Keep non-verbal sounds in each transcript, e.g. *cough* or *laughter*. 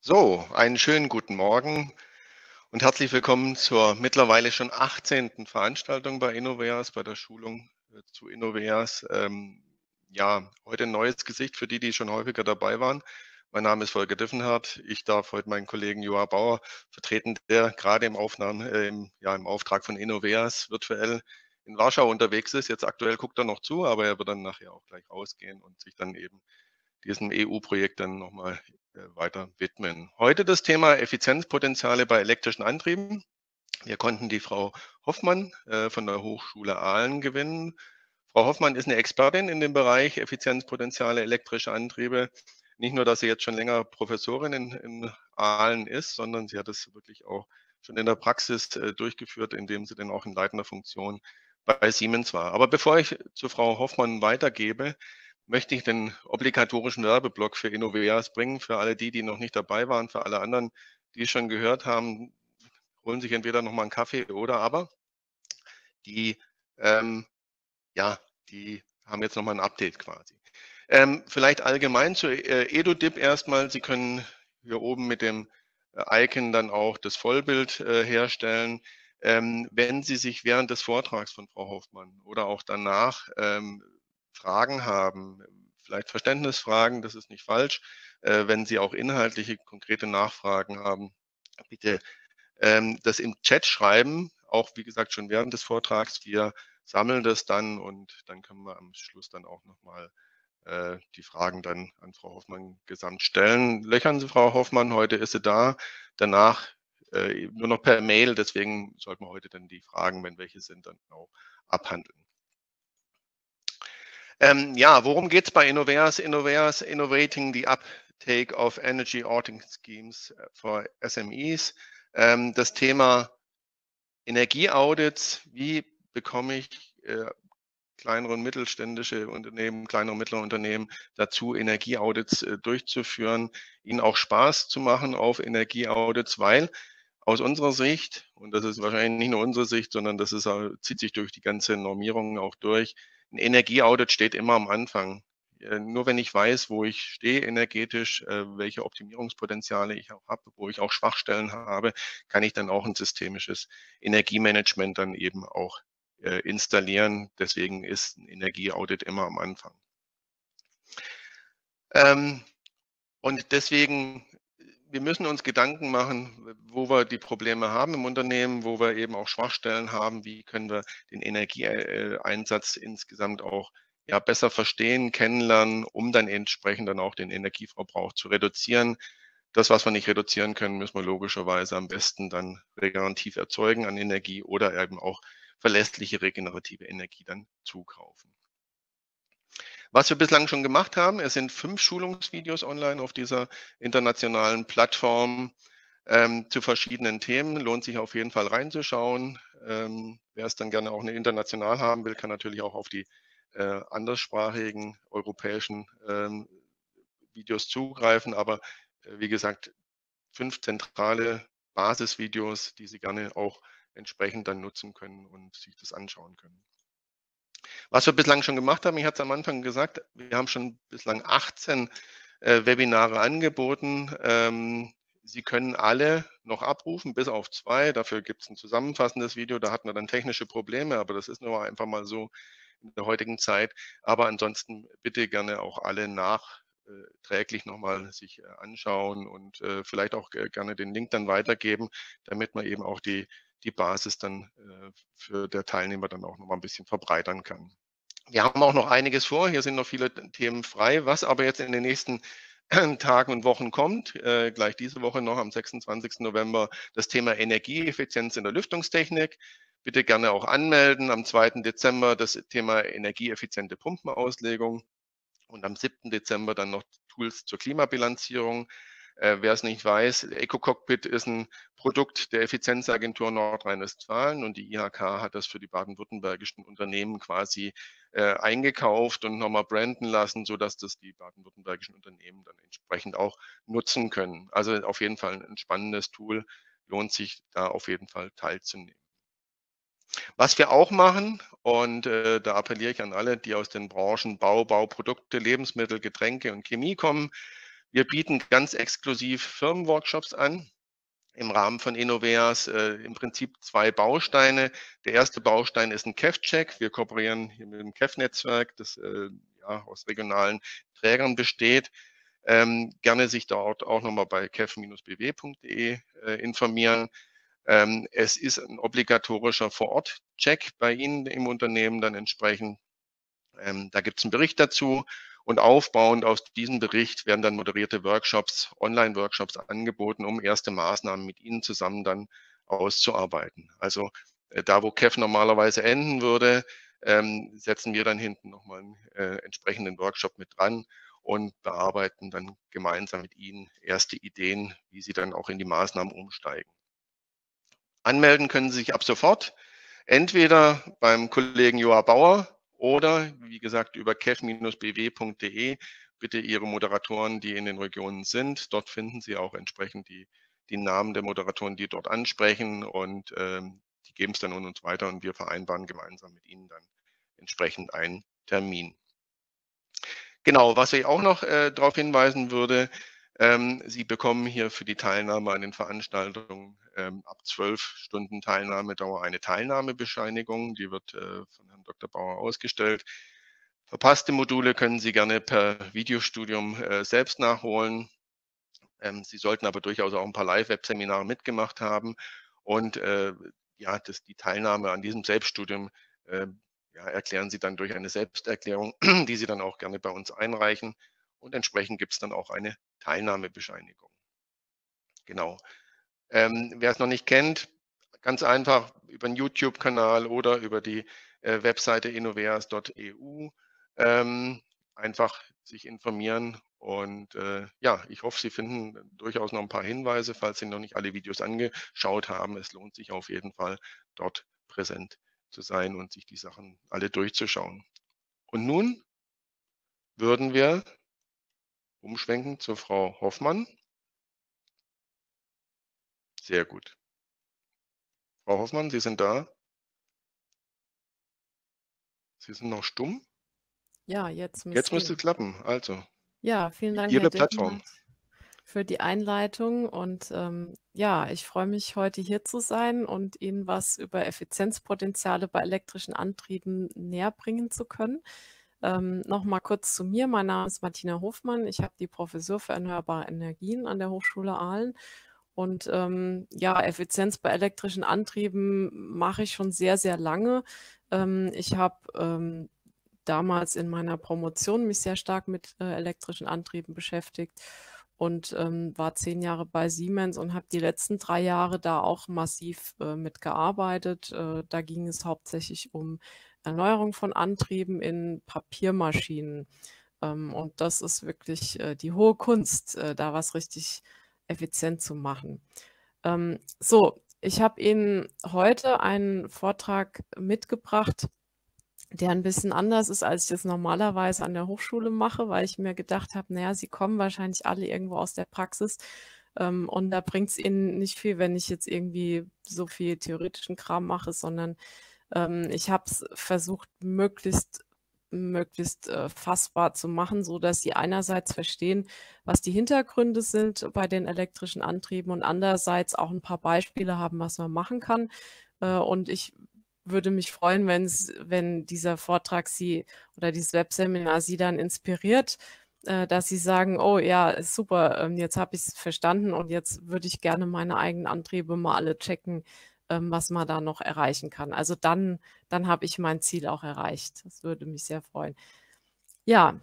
So, einen schönen guten Morgen und herzlich willkommen zur mittlerweile schon 18. Veranstaltung bei Innoveas, bei der Schulung äh, zu Innoveas. Ähm, ja, heute ein neues Gesicht für die, die schon häufiger dabei waren. Mein Name ist Volker Diffenhardt. Ich darf heute meinen Kollegen Joa Bauer vertreten, der gerade im Aufnahmen, äh, im, ja, im Auftrag von Innoveas virtuell in Warschau unterwegs ist. Jetzt aktuell guckt er noch zu, aber er wird dann nachher auch gleich rausgehen und sich dann eben diesem EU-Projekt dann nochmal weiter widmen. Heute das Thema Effizienzpotenziale bei elektrischen Antrieben. Wir konnten die Frau Hoffmann äh, von der Hochschule Aalen gewinnen. Frau Hoffmann ist eine Expertin in dem Bereich Effizienzpotenziale elektrische Antriebe. Nicht nur, dass sie jetzt schon länger Professorin in, in Aalen ist, sondern sie hat es wirklich auch schon in der Praxis äh, durchgeführt, indem sie dann auch in leitender Funktion bei Siemens war. Aber bevor ich zu Frau Hoffmann weitergebe, möchte ich den obligatorischen Werbeblock für Innoveas bringen, für alle die, die noch nicht dabei waren, für alle anderen, die es schon gehört haben, holen sich entweder nochmal einen Kaffee oder aber die, ähm, ja, die haben jetzt nochmal ein Update quasi. Ähm, vielleicht allgemein zu äh, EduDip erstmal. Sie können hier oben mit dem äh, Icon dann auch das Vollbild äh, herstellen. Ähm, wenn Sie sich während des Vortrags von Frau Hoffmann oder auch danach ähm, Fragen haben, vielleicht Verständnisfragen, das ist nicht falsch. Äh, wenn Sie auch inhaltliche, konkrete Nachfragen haben, bitte ähm, das im Chat schreiben, auch wie gesagt schon während des Vortrags. Wir sammeln das dann und dann können wir am Schluss dann auch nochmal äh, die Fragen dann an Frau Hoffmann gesamt stellen. Löchern Sie Frau Hoffmann, heute ist sie da. Danach äh, nur noch per Mail, deswegen sollten wir heute dann die Fragen, wenn welche sind, dann auch abhandeln. Ähm, ja, worum geht es bei Innoveas? Innoveas Innovating the Uptake of Energy Auditing Schemes for SMEs. Ähm, das Thema Energieaudits, wie bekomme ich äh, kleinere und mittelständische Unternehmen, kleinere und mittlere Unternehmen dazu, Energieaudits äh, durchzuführen, ihnen auch Spaß zu machen auf Energieaudits, weil aus unserer Sicht, und das ist wahrscheinlich nicht nur unsere Sicht, sondern das ist, zieht sich durch die ganze Normierung auch durch, ein Energieaudit steht immer am Anfang. Äh, nur wenn ich weiß, wo ich stehe energetisch, äh, welche Optimierungspotenziale ich auch habe, wo ich auch Schwachstellen habe, kann ich dann auch ein systemisches Energiemanagement dann eben auch äh, installieren. Deswegen ist ein Energieaudit immer am Anfang. Ähm, und deswegen wir müssen uns Gedanken machen, wo wir die Probleme haben im Unternehmen, wo wir eben auch Schwachstellen haben, wie können wir den Energieeinsatz insgesamt auch ja, besser verstehen, kennenlernen, um dann entsprechend dann auch den Energieverbrauch zu reduzieren. Das, was wir nicht reduzieren können, müssen wir logischerweise am besten dann regenerativ erzeugen an Energie oder eben auch verlässliche regenerative Energie dann zukaufen. Was wir bislang schon gemacht haben, es sind fünf Schulungsvideos online auf dieser internationalen Plattform ähm, zu verschiedenen Themen. Lohnt sich auf jeden Fall reinzuschauen. Ähm, wer es dann gerne auch eine international haben will, kann natürlich auch auf die äh, anderssprachigen europäischen ähm, Videos zugreifen. Aber äh, wie gesagt, fünf zentrale Basisvideos, die Sie gerne auch entsprechend dann nutzen können und sich das anschauen können. Was wir bislang schon gemacht haben, ich hatte es am Anfang gesagt, wir haben schon bislang 18 äh, Webinare angeboten. Ähm, Sie können alle noch abrufen, bis auf zwei. Dafür gibt es ein zusammenfassendes Video. Da hatten wir dann technische Probleme, aber das ist nur einfach mal so in der heutigen Zeit. Aber ansonsten bitte gerne auch alle nachträglich nochmal sich äh, anschauen und äh, vielleicht auch gerne den Link dann weitergeben, damit man eben auch die die Basis dann äh, für der Teilnehmer dann auch noch mal ein bisschen verbreitern kann. Wir haben auch noch einiges vor. Hier sind noch viele Themen frei. Was aber jetzt in den nächsten Tagen und Wochen kommt, äh, gleich diese Woche noch am 26. November, das Thema Energieeffizienz in der Lüftungstechnik. Bitte gerne auch anmelden. Am 2. Dezember das Thema energieeffiziente Pumpenauslegung und am 7. Dezember dann noch Tools zur Klimabilanzierung. Äh, wer es nicht weiß, EcoCockpit ist ein Produkt der Effizienzagentur Nordrhein-Westfalen und die IHK hat das für die baden-württembergischen Unternehmen quasi äh, eingekauft und nochmal branden lassen, sodass das die baden-württembergischen Unternehmen dann entsprechend auch nutzen können. Also auf jeden Fall ein spannendes Tool, lohnt sich da auf jeden Fall teilzunehmen. Was wir auch machen, und äh, da appelliere ich an alle, die aus den Branchen Bau, Bauprodukte, Lebensmittel, Getränke und Chemie kommen, Wir bieten ganz exklusiv Firmenworkshops an im Rahmen von Innoveas äh, im Prinzip zwei Bausteine. Der erste Baustein ist ein KEF-Check. Wir kooperieren hier mit dem KEF-Netzwerk, das äh, ja, aus regionalen Trägern besteht. Ähm, gerne sich dort auch nochmal bei kef-bw.de äh, informieren. Ähm, es ist ein obligatorischer Vor-Ort-Check bei Ihnen im Unternehmen dann entsprechend. Ähm, da gibt es einen Bericht dazu und aufbauend aus diesem Bericht werden dann moderierte Workshops, Online-Workshops angeboten, um erste Maßnahmen mit Ihnen zusammen dann auszuarbeiten. Also äh, da, wo KEF normalerweise enden würde, ähm, setzen wir dann hinten nochmal einen äh, entsprechenden Workshop mit dran und bearbeiten dann gemeinsam mit Ihnen erste Ideen, wie Sie dann auch in die Maßnahmen umsteigen. Anmelden können Sie sich ab sofort, entweder beim Kollegen Joa Bauer oder, wie gesagt, über kef-bw.de bitte Ihre Moderatoren, die in den Regionen sind. Dort finden Sie auch entsprechend die, die Namen der Moderatoren, die dort ansprechen und ähm, die geben es dann an uns weiter und wir vereinbaren gemeinsam mit Ihnen dann entsprechend einen Termin. Genau, was ich auch noch äh, darauf hinweisen würde, ähm, Sie bekommen hier für die Teilnahme an den Veranstaltungen ähm, ab zwölf Stunden Teilnahmedauer eine Teilnahmebescheinigung. Die wird äh, von Herrn Dr. Bauer ausgestellt. Verpasste Module können Sie gerne per Videostudium äh, selbst nachholen. Ähm, Sie sollten aber durchaus auch ein paar Live-Web-Seminare mitgemacht haben. Und äh, ja, das, die Teilnahme an diesem Selbststudium äh, ja, erklären Sie dann durch eine Selbsterklärung, *clears throat* die Sie dann auch gerne bei uns einreichen. Und entsprechend gibt es dann auch eine Teilnahmebescheinigung. Genau. Ähm, wer es noch nicht kennt, ganz einfach über den YouTube-Kanal oder über die äh, Webseite innoveas.eu ähm, einfach sich informieren. Und äh, ja, ich hoffe, Sie finden durchaus noch ein paar Hinweise, falls Sie noch nicht alle Videos angeschaut haben. Es lohnt sich auf jeden Fall, dort präsent zu sein und sich die Sachen alle durchzuschauen. Und nun würden wir umschwenken zur Frau Hoffmann. Sehr gut. Frau Hoffmann, Sie sind da? Sie sind noch stumm? Ja, jetzt müsste Jetzt müsste es klappen. Also, Ja, vielen Dank, Ihre Herr Plattform. für die Einleitung. Und ähm, ja, ich freue mich, heute hier zu sein und Ihnen was über Effizienzpotenziale bei elektrischen Antrieben näher bringen zu können. Ähm, noch mal kurz zu mir. Mein Name ist Martina Hofmann. Ich habe die Professur für erneuerbare Energien an der Hochschule Aalen. Und ähm, ja, Effizienz bei elektrischen Antrieben mache ich schon sehr, sehr lange. Ähm, ich habe ähm, damals in meiner Promotion mich sehr stark mit äh, elektrischen Antrieben beschäftigt und ähm, war zehn Jahre bei Siemens und habe die letzten drei Jahre da auch massiv äh, mitgearbeitet. Äh, da ging es hauptsächlich um Erneuerung von Antrieben in Papiermaschinen. Ähm, und das ist wirklich äh, die hohe Kunst, äh, da was richtig effizient zu machen. Ähm, so, ich habe Ihnen heute einen Vortrag mitgebracht, der ein bisschen anders ist, als ich das normalerweise an der Hochschule mache, weil ich mir gedacht habe, naja, Sie kommen wahrscheinlich alle irgendwo aus der Praxis ähm, und da bringt es Ihnen nicht viel, wenn ich jetzt irgendwie so viel theoretischen Kram mache, sondern ähm, ich habe es versucht, möglichst möglichst äh, fassbar zu machen, so dass sie einerseits verstehen, was die Hintergründe sind bei den elektrischen Antrieben und andererseits auch ein paar Beispiele haben, was man machen kann. Äh, und ich würde mich freuen, wenn dieser Vortrag Sie oder dieses Webseminar Sie dann inspiriert, äh, dass Sie sagen, oh ja, super, ähm, jetzt habe ich es verstanden und jetzt würde ich gerne meine eigenen Antriebe mal alle checken, ähm, was man da noch erreichen kann. Also dann, dann habe ich mein Ziel auch erreicht. Das würde mich sehr freuen. Ja,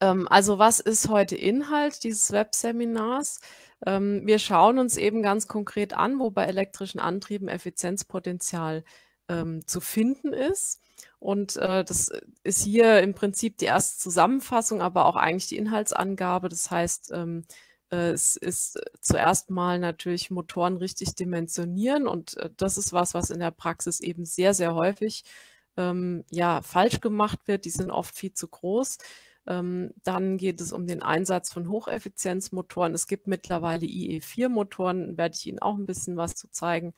ähm, also was ist heute Inhalt dieses Webseminars? Ähm, wir schauen uns eben ganz konkret an, wo bei elektrischen Antrieben Effizienzpotenzial ähm, zu finden ist. Und äh, das ist hier im Prinzip die erste Zusammenfassung, aber auch eigentlich die Inhaltsangabe. Das heißt, ähm, äh, es ist zuerst mal natürlich Motoren richtig dimensionieren und äh, das ist was, was in der Praxis eben sehr, sehr häufig ähm, ja, falsch gemacht wird. Die sind oft viel zu groß. Ähm, dann geht es um den Einsatz von Hocheffizienzmotoren. Es gibt mittlerweile IE4-Motoren, werde ich Ihnen auch ein bisschen was zu zeigen.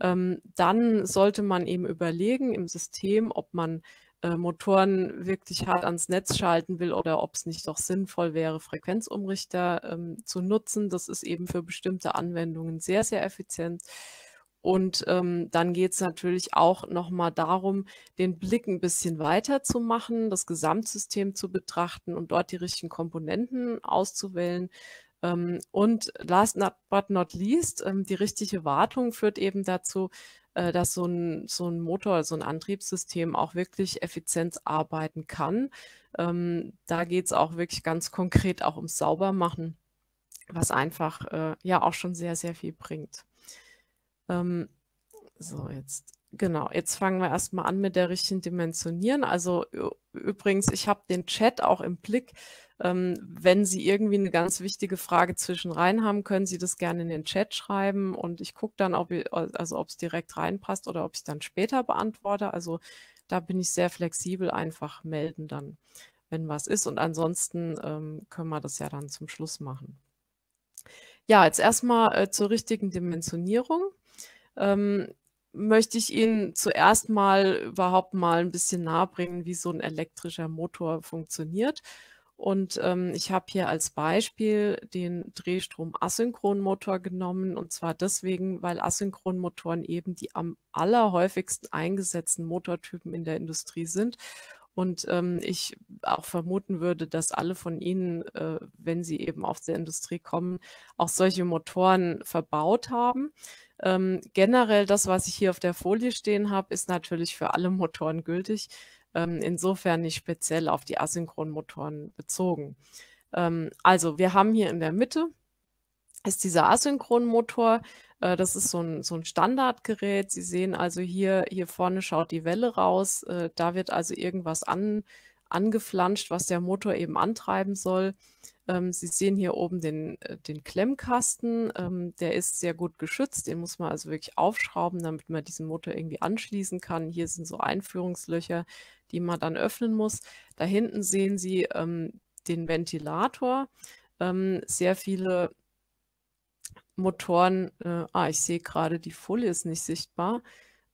Ähm, dann sollte man eben überlegen im System, ob man äh, Motoren wirklich hart ans Netz schalten will oder ob es nicht doch sinnvoll wäre, Frequenzumrichter ähm, zu nutzen. Das ist eben für bestimmte Anwendungen sehr, sehr effizient. Und ähm, dann geht es natürlich auch nochmal darum, den Blick ein bisschen weiter zu machen, das Gesamtsystem zu betrachten und dort die richtigen Komponenten auszuwählen. Ähm, und last not, but not least, ähm, die richtige Wartung führt eben dazu, äh, dass so ein, so ein Motor, so ein Antriebssystem auch wirklich effizient arbeiten kann. Ähm, da geht es auch wirklich ganz konkret auch ums Saubermachen, was einfach äh, ja auch schon sehr, sehr viel bringt. Ähm, so, jetzt Genau, jetzt fangen wir erstmal an mit der richtigen Dimensionieren. Also übrigens, ich habe den Chat auch im Blick. Ähm, wenn Sie irgendwie eine ganz wichtige Frage zwischen rein haben, können Sie das gerne in den Chat schreiben und ich gucke dann, ob also es direkt reinpasst oder ob ich dann später beantworte. Also da bin ich sehr flexibel, einfach melden dann, wenn was ist. Und ansonsten ähm, können wir das ja dann zum Schluss machen. Ja, jetzt erstmal äh, zur richtigen Dimensionierung. Ähm, möchte ich Ihnen zuerst mal überhaupt mal ein bisschen nahebringen, wie so ein elektrischer Motor funktioniert. Und ähm, ich habe hier als Beispiel den Drehstrom-Asynchronmotor genommen. Und zwar deswegen, weil Asynchronmotoren eben die am allerhäufigsten eingesetzten Motortypen in der Industrie sind. Und ähm, ich auch vermuten würde, dass alle von Ihnen, äh, wenn sie eben aus der Industrie kommen, auch solche Motoren verbaut haben. Ähm, generell das, was ich hier auf der Folie stehen habe, ist natürlich für alle Motoren gültig. Ähm, insofern nicht speziell auf die Asynchronmotoren bezogen. Ähm, also wir haben hier in der Mitte ist dieser Asynchronmotor. Äh, das ist so ein, so ein Standardgerät. Sie sehen also hier, hier vorne schaut die Welle raus. Äh, da wird also irgendwas an, angeflanscht, was der Motor eben antreiben soll. Ähm, Sie sehen hier oben den, äh, den Klemmkasten. Ähm, der ist sehr gut geschützt. Den muss man also wirklich aufschrauben, damit man diesen Motor irgendwie anschließen kann. Hier sind so Einführungslöcher, die man dann öffnen muss. Da hinten sehen Sie ähm, den Ventilator. Ähm, sehr viele Motoren, äh, ah, ich sehe gerade, die Folie ist nicht sichtbar.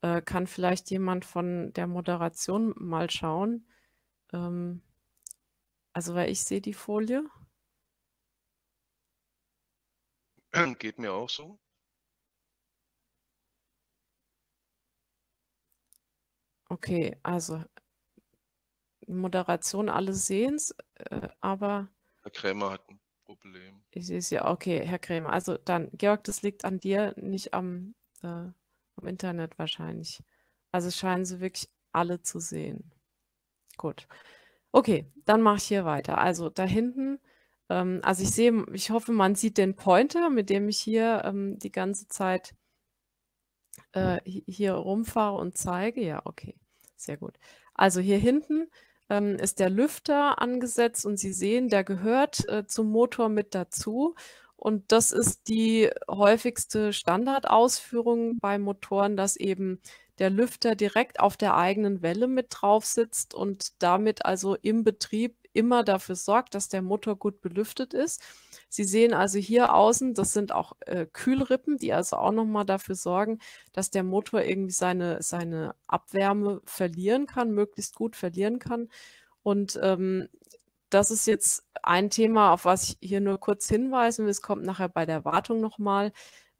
Äh, kann vielleicht jemand von der Moderation mal schauen? Ähm, also, weil ich sehe die Folie. Geht mir auch so. Okay, also Moderation alles sehens, äh, aber Herr Krämer hat ein Problem. ich sehe es ja, okay, Herr Krämer. Also dann, Georg, das liegt an dir, nicht am, äh, am Internet wahrscheinlich. Also scheinen sie wirklich alle zu sehen. Gut. Okay, dann mache ich hier weiter. Also da hinten, ähm, also ich sehe, ich hoffe, man sieht den Pointer, mit dem ich hier ähm, die ganze Zeit äh, hier rumfahre und zeige. Ja, okay, sehr gut. Also hier hinten ähm, ist der Lüfter angesetzt und Sie sehen, der gehört äh, zum Motor mit dazu. Und das ist die häufigste Standardausführung bei Motoren, dass eben der Lüfter direkt auf der eigenen Welle mit drauf sitzt und damit also im Betrieb immer dafür sorgt, dass der Motor gut belüftet ist. Sie sehen also hier außen, das sind auch äh, Kühlrippen, die also auch nochmal dafür sorgen, dass der Motor irgendwie seine, seine Abwärme verlieren kann, möglichst gut verlieren kann. Und ähm, das ist jetzt ein Thema, auf was ich hier nur kurz hinweisen will. Es kommt nachher bei der Wartung nochmal.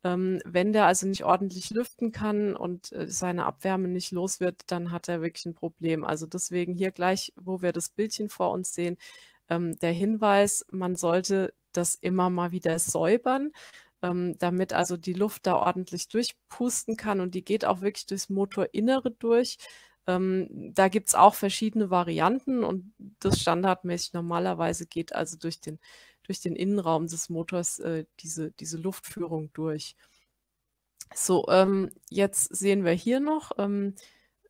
Ähm, wenn der also nicht ordentlich lüften kann und äh, seine Abwärme nicht los wird, dann hat er wirklich ein Problem. Also deswegen hier gleich, wo wir das Bildchen vor uns sehen, ähm, der Hinweis, man sollte das immer mal wieder säubern, ähm, damit also die Luft da ordentlich durchpusten kann und die geht auch wirklich durchs Motorinnere durch. Ähm, da gibt es auch verschiedene Varianten und das standardmäßig normalerweise geht also durch den durch den Innenraum des Motors äh, diese, diese Luftführung durch. So, ähm, jetzt sehen wir hier noch ähm,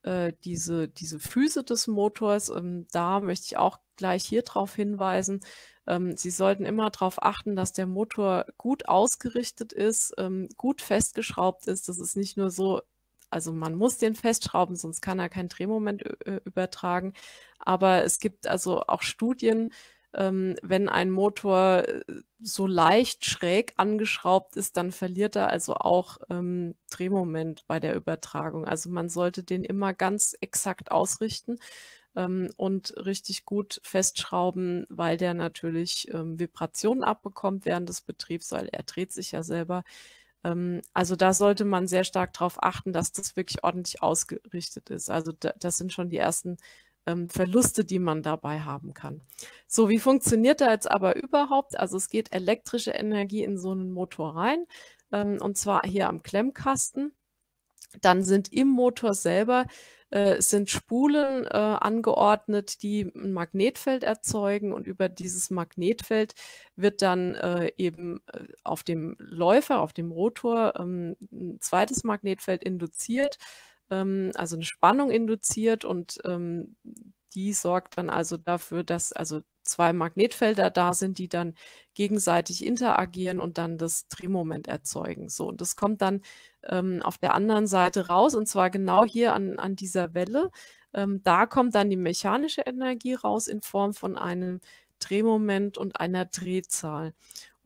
äh, diese, diese Füße des Motors. Ähm, da möchte ich auch gleich hier drauf hinweisen. Ähm, Sie sollten immer darauf achten, dass der Motor gut ausgerichtet ist, ähm, gut festgeschraubt ist. Das ist nicht nur so, also man muss den festschrauben, sonst kann er kein Drehmoment äh, übertragen. Aber es gibt also auch Studien, ähm, wenn ein Motor äh, so leicht schräg angeschraubt ist, dann verliert er also auch ähm, Drehmoment bei der Übertragung. Also man sollte den immer ganz exakt ausrichten. ähm, und richtig gut festschrauben, weil der natürlich ähm, Vibrationen abbekommt während des Betriebs, weil er dreht sich ja selber. Ähm, also da sollte man sehr stark darauf achten, dass das wirklich ordentlich ausgerichtet ist. Also da, das sind schon die ersten ähm, Verluste, die man dabei haben kann. So, wie funktioniert da jetzt aber überhaupt? Also es geht elektrische Energie in so einen Motor rein ähm, und zwar hier am Klemmkasten. Dann sind im Motor selber äh, sind Spulen äh, angeordnet, die ein Magnetfeld erzeugen und über dieses Magnetfeld wird dann äh, eben äh, auf dem Läufer, auf dem Rotor ähm, ein zweites Magnetfeld induziert, ähm, also eine Spannung induziert und ähm, die sorgt dann also dafür, dass also zwei Magnetfelder da sind, die dann gegenseitig interagieren und dann das Drehmoment erzeugen. So, und das kommt dann ähm, auf der anderen Seite raus und zwar genau hier an, an dieser Welle. Ähm, da kommt dann die mechanische Energie raus in Form von einem Drehmoment und einer Drehzahl.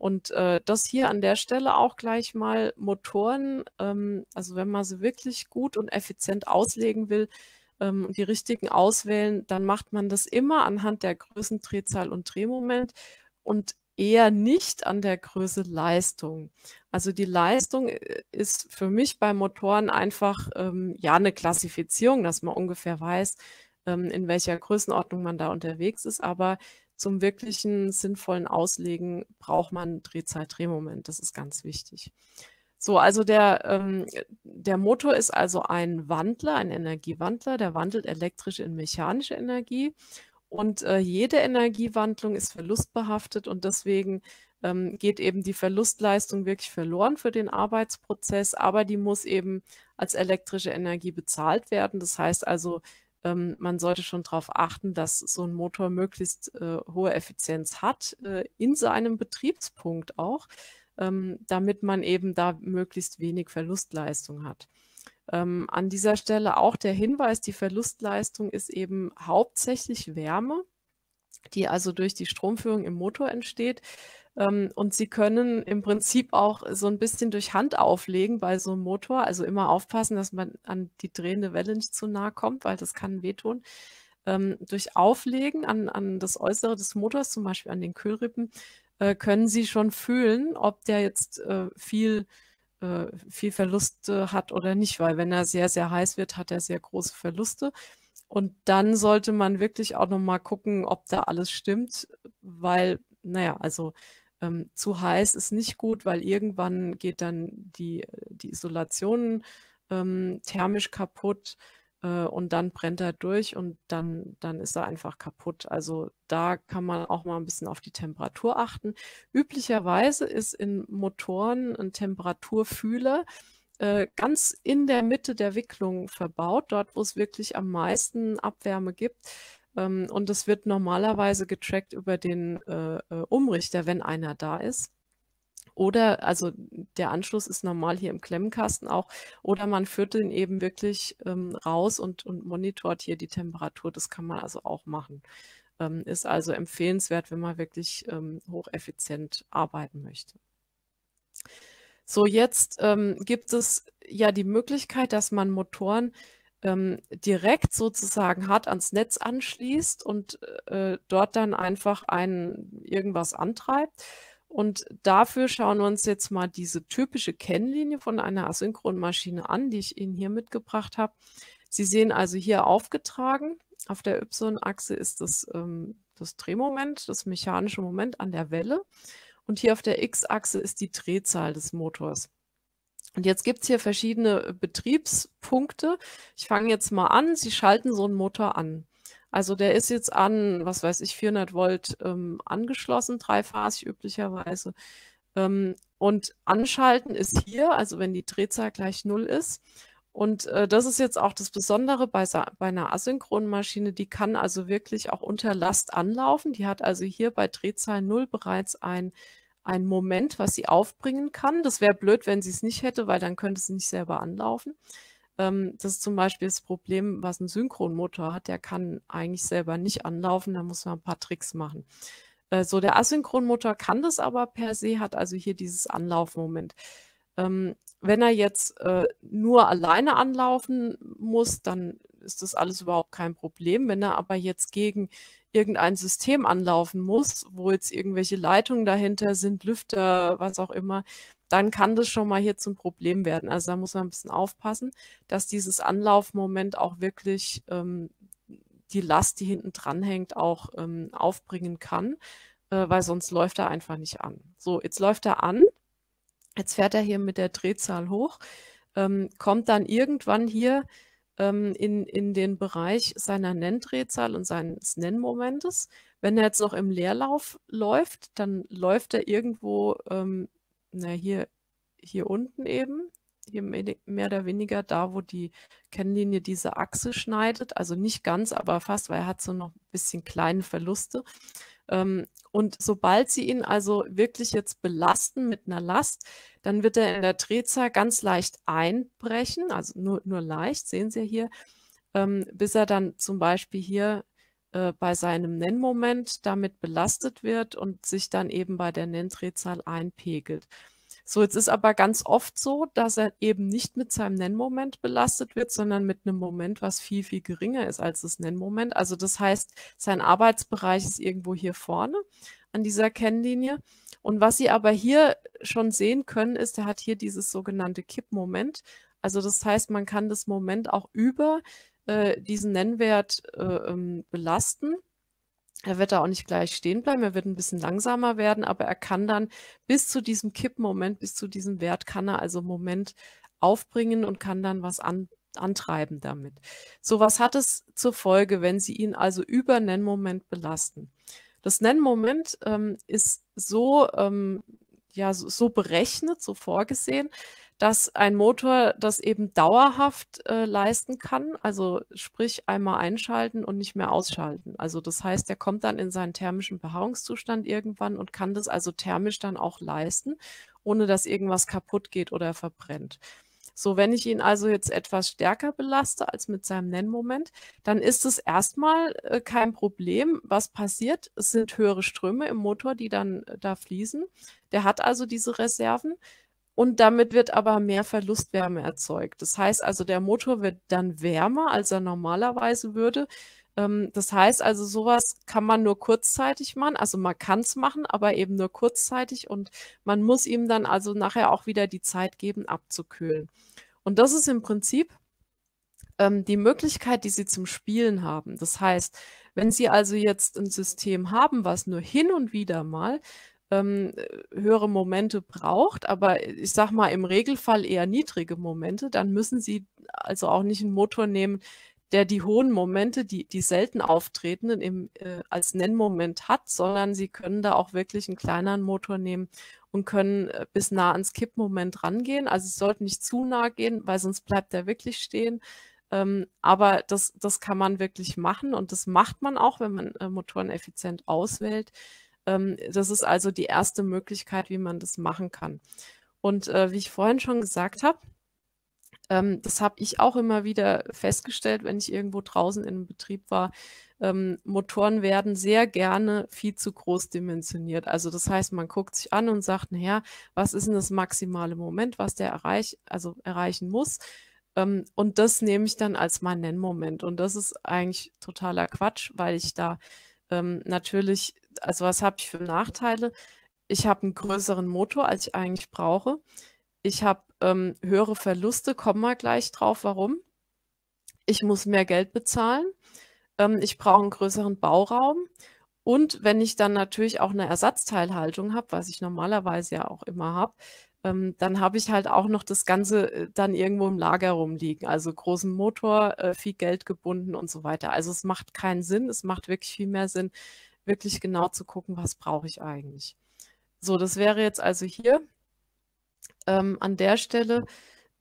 Und äh, das hier an der Stelle auch gleich mal Motoren, ähm, also wenn man sie wirklich gut und effizient auslegen will, ähm, die richtigen auswählen, dann macht man das immer anhand der Größendrehzahl und Drehmoment und eher nicht an der Größe Leistung. Also die Leistung äh, ist für mich bei Motoren einfach ähm, ja eine Klassifizierung, dass man ungefähr weiß, ähm, in welcher Größenordnung man da unterwegs ist. Aber zum wirklichen sinnvollen Auslegen braucht man Drehzahl-Drehmoment. Das ist ganz wichtig. So, also der, ähm, der Motor ist also ein Wandler, ein Energiewandler, der wandelt elektrische in mechanische Energie. Und äh, jede Energiewandlung ist verlustbehaftet und deswegen ähm, geht eben die Verlustleistung wirklich verloren für den Arbeitsprozess, aber die muss eben als elektrische Energie bezahlt werden. Das heißt also, ähm, man sollte schon darauf achten, dass so ein Motor möglichst äh, hohe Effizienz hat, äh, in seinem Betriebspunkt auch ähm, damit man eben da möglichst wenig Verlustleistung hat. Ähm, an dieser Stelle auch der Hinweis, die Verlustleistung ist eben hauptsächlich Wärme, die also durch die Stromführung im Motor entsteht. Ähm, und Sie können im Prinzip auch so ein bisschen durch Hand auflegen bei so einem Motor. Also immer aufpassen, dass man an die drehende Welle nicht zu nahe kommt, weil das kann wehtun. Ähm, durch Auflegen an, an das Äußere des Motors, zum Beispiel an den Kühlrippen, äh, können Sie schon fühlen, ob der jetzt äh, viel, äh, viel Verluste hat oder nicht, weil wenn er sehr, sehr heiß wird, hat er sehr große Verluste. Und dann sollte man wirklich auch nochmal gucken, ob da alles stimmt, weil, naja, also ähm, zu heiß ist nicht gut, weil irgendwann geht dann die, die Isolation ähm, thermisch kaputt äh, und dann brennt er durch und dann, dann ist er einfach kaputt. Also da kann man auch mal ein bisschen auf die Temperatur achten. Üblicherweise ist in Motoren ein Temperaturfühler äh, ganz in der Mitte der Wicklung verbaut, dort wo es wirklich am meisten Abwärme gibt. Ähm, und es wird normalerweise getrackt über den äh, äh Umrichter, wenn einer da ist. Oder, also der Anschluss ist normal hier im Klemmkasten auch, oder man führt den eben wirklich ähm, raus und, und monitort hier die Temperatur. Das kann man also auch machen. Ähm, ist also empfehlenswert, wenn man wirklich ähm, hocheffizient arbeiten möchte. So, jetzt ähm, gibt es ja die Möglichkeit, dass man Motoren ähm, direkt sozusagen hart ans Netz anschließt und äh, dort dann einfach ein irgendwas antreibt. Und dafür schauen wir uns jetzt mal diese typische Kennlinie von einer Asynchronmaschine an, die ich Ihnen hier mitgebracht habe. Sie sehen also hier aufgetragen, auf der Y-Achse ist das, ähm, das Drehmoment, das mechanische Moment an der Welle. Und hier auf der X-Achse ist die Drehzahl des Motors. Und jetzt gibt es hier verschiedene Betriebspunkte. Ich fange jetzt mal an. Sie schalten so einen Motor an. Also der ist jetzt an, was weiß ich, 400 Volt ähm, angeschlossen, dreiphasig üblicherweise. Ähm, und anschalten ist hier, also wenn die Drehzahl gleich null ist. Und äh, das ist jetzt auch das Besondere bei, bei einer asynchronen Maschine, die kann also wirklich auch unter Last anlaufen. Die hat also hier bei Drehzahl null bereits ein, ein Moment, was sie aufbringen kann. Das wäre blöd, wenn sie es nicht hätte, weil dann könnte sie nicht selber anlaufen. Ähm, das ist zum Beispiel das Problem, was ein Synchronmotor hat. Der kann eigentlich selber nicht anlaufen, da muss man ein paar Tricks machen. Äh, so, der Asynchronmotor kann das aber per se, hat also hier dieses Anlaufmoment. Ähm, wenn er jetzt äh, nur alleine anlaufen muss, dann ist das alles überhaupt kein Problem. Wenn er aber jetzt gegen irgendein System anlaufen muss, wo jetzt irgendwelche Leitungen dahinter sind, Lüfter, was auch immer, dann kann das schon mal hier zum Problem werden. Also da muss man ein bisschen aufpassen, dass dieses Anlaufmoment auch wirklich ähm, die Last, die hinten dran hängt, auch ähm, aufbringen kann, äh, weil sonst läuft er einfach nicht an. So, jetzt läuft er an. Jetzt fährt er hier mit der Drehzahl hoch, ähm, kommt dann irgendwann hier ähm, in, in den Bereich seiner Nenndrehzahl und seines Nennmomentes. Wenn er jetzt noch im Leerlauf läuft, dann läuft er irgendwo, ähm, na hier, hier unten eben, hier mehr oder weniger da, wo die Kennlinie diese Achse schneidet. Also nicht ganz, aber fast, weil er hat so noch ein bisschen kleine Verluste. Ähm, und sobald Sie ihn also wirklich jetzt belasten mit einer Last, dann wird er in der Drehzahl ganz leicht einbrechen, also nur, nur leicht, sehen Sie hier, ähm, bis er dann zum Beispiel hier äh, bei seinem Nennmoment damit belastet wird und sich dann eben bei der Nenndrehzahl einpegelt. So, jetzt ist aber ganz oft so, dass er eben nicht mit seinem Nennmoment belastet wird, sondern mit einem Moment, was viel, viel geringer ist als das Nennmoment. Also das heißt, sein Arbeitsbereich ist irgendwo hier vorne an dieser Kennlinie. Und was Sie aber hier schon sehen können, ist, er hat hier dieses sogenannte Kippmoment. Also das heißt, man kann das Moment auch über äh, diesen Nennwert äh, ähm, belasten. Er wird da auch nicht gleich stehen bleiben, er wird ein bisschen langsamer werden, aber er kann dann bis zu diesem Kippmoment, bis zu diesem Wert, kann er also Moment aufbringen und kann dann was an, antreiben damit. So, was hat es zur Folge, wenn Sie ihn also über Nennmoment belasten? Das Nennmoment ähm, ist so, ähm, ja, so, so berechnet, so vorgesehen, dass ein Motor das eben dauerhaft äh, leisten kann, also sprich einmal einschalten und nicht mehr ausschalten. Also das heißt, er kommt dann in seinen thermischen Beharrungszustand irgendwann und kann das also thermisch dann auch leisten, ohne dass irgendwas kaputt geht oder verbrennt. So, wenn ich ihn also jetzt etwas stärker belaste als mit seinem Nennmoment, dann ist es erstmal äh, kein Problem. Was passiert? Es sind höhere Ströme im Motor, die dann äh, da fließen. Der hat also diese Reserven. Und damit wird aber mehr Verlustwärme erzeugt. Das heißt also, der Motor wird dann wärmer, als er normalerweise würde. Ähm, das heißt also, sowas kann man nur kurzzeitig machen. Also man kann es machen, aber eben nur kurzzeitig und man muss ihm dann also nachher auch wieder die Zeit geben, abzukühlen. Und das ist im Prinzip ähm, die Möglichkeit, die Sie zum Spielen haben. Das heißt, wenn Sie also jetzt ein System haben, was nur hin und wieder mal ähm, höhere Momente braucht, aber ich sage mal im Regelfall eher niedrige Momente, dann müssen Sie also auch nicht einen Motor nehmen, der die hohen Momente, die, die selten auftretenden im, äh, als Nennmoment hat, sondern Sie können da auch wirklich einen kleineren Motor nehmen und können äh, bis nah ans Kippmoment rangehen. Also Sie sollten nicht zu nah gehen, weil sonst bleibt er wirklich stehen. Ähm, aber das, das kann man wirklich machen und das macht man auch, wenn man äh, Motoren effizient auswählt. Ähm, das ist also die erste Möglichkeit, wie man das machen kann. Und äh, wie ich vorhin schon gesagt habe, ähm, das habe ich auch immer wieder festgestellt, wenn ich irgendwo draußen in einem Betrieb war. Ähm, Motoren werden sehr gerne viel zu groß dimensioniert. Also das heißt, man guckt sich an und sagt, naja, was ist denn das maximale Moment, was der erreich, also erreichen muss? Ähm, und das nehme ich dann als mein Nennmoment. Und das ist eigentlich totaler Quatsch, weil ich da ähm, natürlich also was habe ich für Nachteile? Ich habe einen größeren Motor, als ich eigentlich brauche. Ich habe ähm, höhere Verluste, kommen wir gleich drauf, warum. Ich muss mehr Geld bezahlen. Ähm, ich brauche einen größeren Bauraum. Und wenn ich dann natürlich auch eine Ersatzteilhaltung habe, was ich normalerweise ja auch immer habe, ähm, dann habe ich halt auch noch das Ganze äh, dann irgendwo im Lager rumliegen. Also großen Motor, äh, viel Geld gebunden und so weiter. Also es macht keinen Sinn. Es macht wirklich viel mehr Sinn, wirklich genau zu gucken, was brauche ich eigentlich. So, das wäre jetzt also hier ähm, an der Stelle,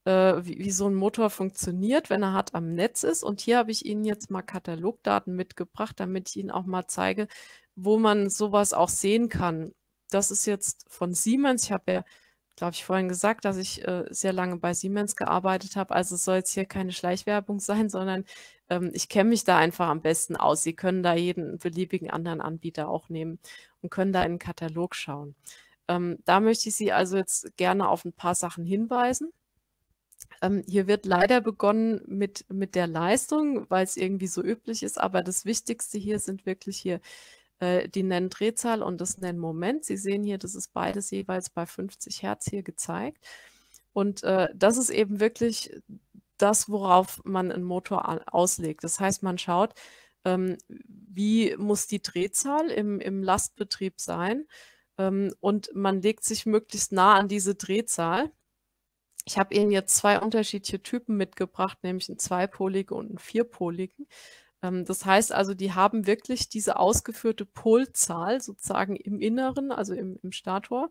äh, wie, wie, so ein Motor funktioniert, wenn er hart am Netz ist. Und hier habe ich Ihnen jetzt mal Katalogdaten mitgebracht, damit ich Ihnen auch mal zeige, wo man sowas auch sehen kann. Das ist jetzt von Siemens. Ich habe ja glaube ich, vorhin gesagt, dass ich äh, sehr lange bei Siemens gearbeitet habe. Also es soll jetzt hier keine Schleichwerbung *laughs* sein, sondern ähm, ich kenne mich da einfach am besten aus. Sie können da jeden beliebigen anderen Anbieter auch nehmen und können da in den Katalog schauen. Ähm, da möchte ich Sie also jetzt gerne auf ein paar Sachen hinweisen. Ähm, hier wird leider begonnen mit, mit der Leistung, weil es irgendwie so üblich ist, aber das Wichtigste hier sind wirklich hier äh, die Nenndrehzahl und das Nennmoment. Sie sehen hier, das ist beides jeweils bei 50 Hertz hier gezeigt. Und äh, das ist eben wirklich das, worauf man einen Motor auslegt. Das heißt, man schaut, ähm, wie muss die Drehzahl im, im Lastbetrieb sein ähm, und man legt sich möglichst nah an diese Drehzahl. Ich habe Ihnen jetzt zwei unterschiedliche Typen mitgebracht, nämlich einen zweipoligen und einen vierpoligen. Ähm, das heißt also, die haben wirklich diese ausgeführte Polzahl sozusagen im Inneren, also im, im Stator.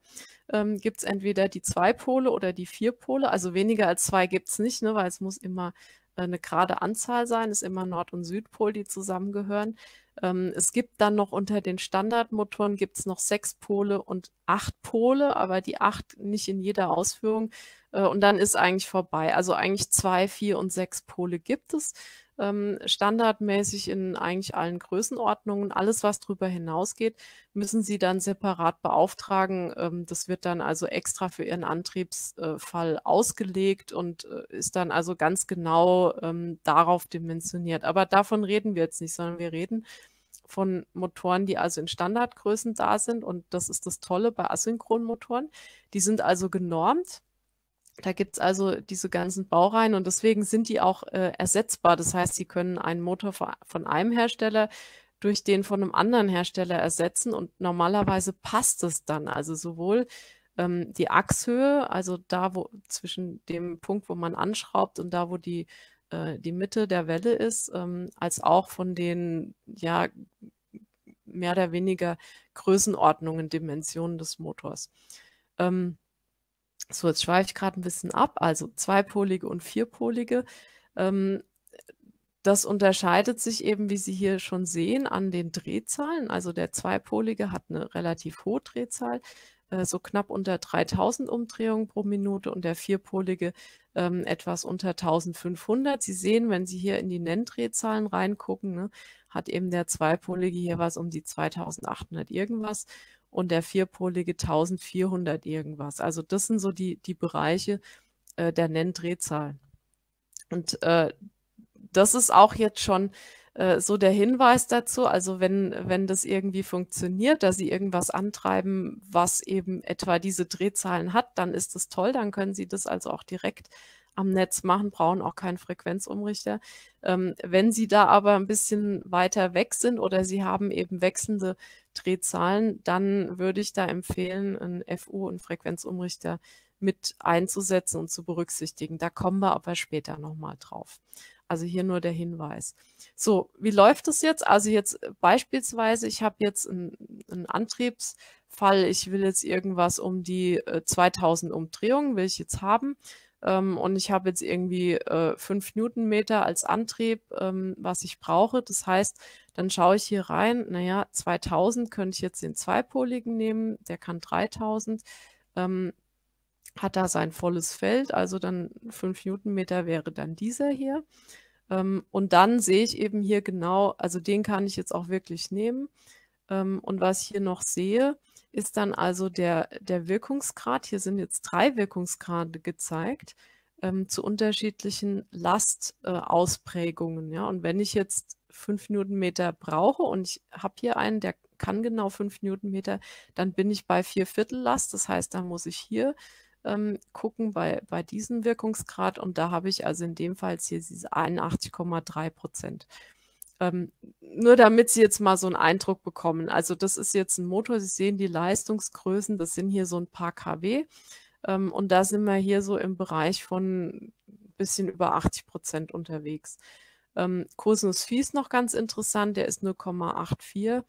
Ähm, gibt es entweder die zwei Pole oder die vier Pole. Also weniger als zwei gibt es nicht, ne, weil es muss immer äh, eine gerade Anzahl sein, ist immer Nord- und Südpol, die zusammengehören. Ähm, es gibt dann noch unter den Standardmotoren gibt es noch sechs Pole und acht Pole, aber die acht nicht in jeder Ausführung. Äh, und dann ist eigentlich vorbei. Also eigentlich zwei, vier und sechs Pole gibt es ähm, standardmäßig in eigentlich allen Größenordnungen. Alles, was darüber hinausgeht, müssen Sie dann separat beauftragen. Ähm, das wird dann also extra für Ihren Antriebsfall äh, ausgelegt und äh, ist dann also ganz genau ähm, darauf dimensioniert. Aber davon reden wir jetzt nicht, sondern wir reden von Motoren, die also in Standardgrößen da sind. Und das ist das Tolle bei Asynchronmotoren. Die sind also genormt da gibt es also diese ganzen Baureihen und deswegen sind die auch äh, ersetzbar. Das heißt, Sie können einen Motor von einem Hersteller durch den von einem anderen Hersteller ersetzen und normalerweise passt es dann. Also sowohl ähm, die Achshöhe, also da, wo zwischen dem Punkt, wo man anschraubt und da, wo die, äh, die Mitte der Welle ist, ähm, als auch von den, ja, mehr oder weniger Größenordnungen, Dimensionen des Motors. Ähm, so, jetzt schweife ich gerade ein bisschen ab, also zweipolige und vierpolige. Ähm, das unterscheidet sich eben, wie Sie hier schon sehen, an den Drehzahlen. Also der zweipolige hat eine relativ hohe Drehzahl, äh, so knapp unter 3000 Umdrehungen pro Minute und der vierpolige ähm, etwas unter 1500. Sie sehen, wenn Sie hier in die Nenndrehzahlen reingucken, ne, hat eben der zweipolige hier was um die 2800 irgendwas und der vierpolige 1400 irgendwas. Also das sind so die, die Bereiche äh, der Nenndrehzahl. Und äh, das ist auch jetzt schon äh, so der Hinweis dazu. Also wenn, wenn das irgendwie funktioniert, dass Sie irgendwas antreiben, was eben etwa diese Drehzahlen hat, dann ist das toll. Dann können Sie das also auch direkt am Netz machen, brauchen auch keinen Frequenzumrichter. Ähm, wenn Sie da aber ein bisschen weiter weg sind oder Sie haben eben wechselnde Drehzahlen, dann würde ich da empfehlen, einen FU, einen Frequenzumrichter mit einzusetzen und zu berücksichtigen. Da kommen wir aber später nochmal drauf. Also hier nur der Hinweis. So, wie läuft das jetzt? Also jetzt beispielsweise, ich habe jetzt einen, einen Antriebsfall, ich will jetzt irgendwas um die äh, 2000 Umdrehungen, will ich jetzt haben. Ähm, und ich habe jetzt irgendwie äh, 5 Newtonmeter als Antrieb, ähm, was ich brauche. Das heißt, dann schaue ich hier rein, naja, 2000 könnte ich jetzt den zweipoligen nehmen, der kann 3000, ähm, hat da sein volles Feld, also dann 5 Newtonmeter wäre dann dieser hier. Ähm, und dann sehe ich eben hier genau, also den kann ich jetzt auch wirklich nehmen. Ähm, und was ich hier noch sehe, ist dann also der, der Wirkungsgrad. Hier sind jetzt drei Wirkungsgrade gezeigt ähm, zu unterschiedlichen Lastausprägungen. Äh, ja? Und wenn ich jetzt 5 Newtonmeter brauche und ich habe hier einen, der kann genau 5 Newtonmeter, dann bin ich bei 4 Viertel Last. Das heißt, dann muss ich hier ähm, gucken bei, bei diesem Wirkungsgrad und da habe ich also in dem Fall hier diese 81,3 Prozent. Ähm, nur damit Sie jetzt mal so einen Eindruck bekommen. Also das ist jetzt ein Motor, Sie sehen die Leistungsgrößen, das sind hier so ein paar kW. Ähm, und da sind wir hier so im Bereich von ein bisschen über 80 Prozent unterwegs. Ähm, Cosinus Phi ist noch ganz interessant, der ist 0,84.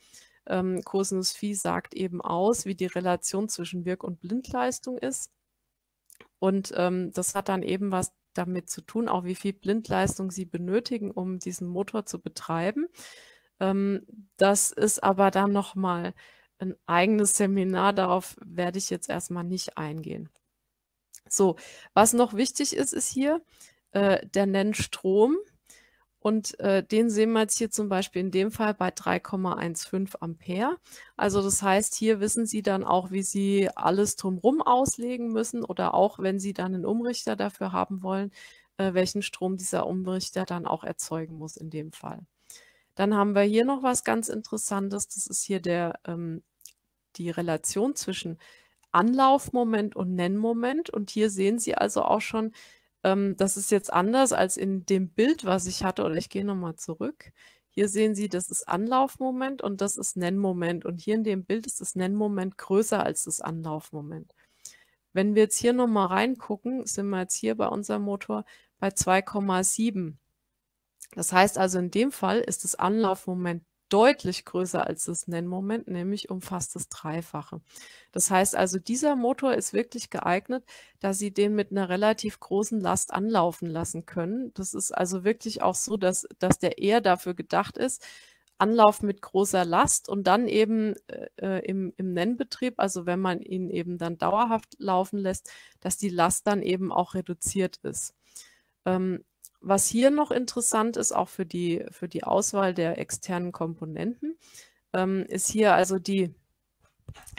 Ähm, Cosinus Phi sagt eben aus, wie die Relation zwischen Wirk- und Blindleistung ist. Und ähm, das hat dann eben was damit zu tun, auch wie viel Blindleistung sie benötigen, um diesen Motor zu betreiben. Ähm, das ist aber dann nochmal ein eigenes Seminar, darauf werde ich jetzt erstmal nicht eingehen. So, was noch wichtig ist, ist hier äh, der Nennstrom. Und äh, den sehen wir jetzt hier zum Beispiel in dem Fall bei 3,15 Ampere. Also das heißt, hier wissen Sie dann auch, wie Sie alles drumherum auslegen müssen oder auch, wenn Sie dann einen Umrichter dafür haben wollen, äh, welchen Strom dieser Umrichter dann auch erzeugen muss in dem Fall. Dann haben wir hier noch was ganz Interessantes. Das ist hier der, ähm, die Relation zwischen Anlaufmoment und Nennmoment. Und hier sehen Sie also auch schon, ähm, das ist jetzt anders als in dem Bild, was ich hatte. Oder ich gehe nochmal zurück. Hier sehen Sie, das ist Anlaufmoment und das ist Nennmoment. Und hier in dem Bild ist das Nennmoment größer als das Anlaufmoment. Wenn wir jetzt hier nochmal reingucken, sind wir jetzt hier bei unserem Motor bei 2,7. Das heißt also, in dem Fall ist das Anlaufmoment deutlich größer als das Nennmoment, nämlich um fast das Dreifache. Das heißt also, dieser Motor ist wirklich geeignet, dass Sie den mit einer relativ großen Last anlaufen lassen können. Das ist also wirklich auch so, dass, dass der eher dafür gedacht ist, Anlauf mit großer Last und dann eben äh, äh im, im Nennbetrieb, also wenn man ihn eben dann dauerhaft laufen lässt, dass die Last dann eben auch reduziert ist. Ähm, was hier noch interessant ist, auch für die, für die Auswahl der externen Komponenten, ähm, ist hier also die,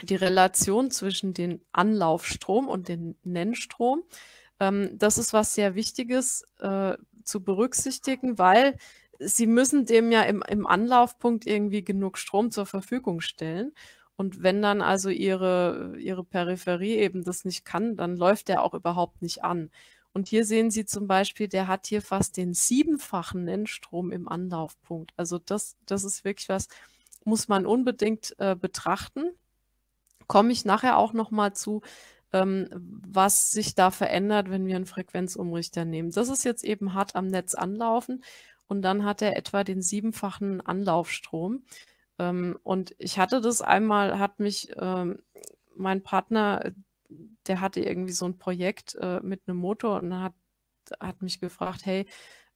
die Relation zwischen dem Anlaufstrom und dem Nennstrom. Ähm, das ist was sehr Wichtiges äh, zu berücksichtigen, weil Sie müssen dem ja im, im Anlaufpunkt irgendwie genug Strom zur Verfügung stellen. Und wenn dann also Ihre, Ihre Peripherie eben das nicht kann, dann läuft der auch überhaupt nicht an. Und hier sehen Sie zum Beispiel, der hat hier fast den siebenfachen Nennstrom im Anlaufpunkt. Also das, das ist wirklich was, muss man unbedingt äh, betrachten. Komme ich nachher auch nochmal zu, ähm, was sich da verändert, wenn wir einen Frequenzumrichter nehmen. Das ist jetzt eben hart am Netz anlaufen und dann hat er etwa den siebenfachen Anlaufstrom. Ähm, und ich hatte das einmal, hat mich ähm, mein Partner der hatte irgendwie so ein Projekt äh, mit einem Motor und hat, hat mich gefragt, hey,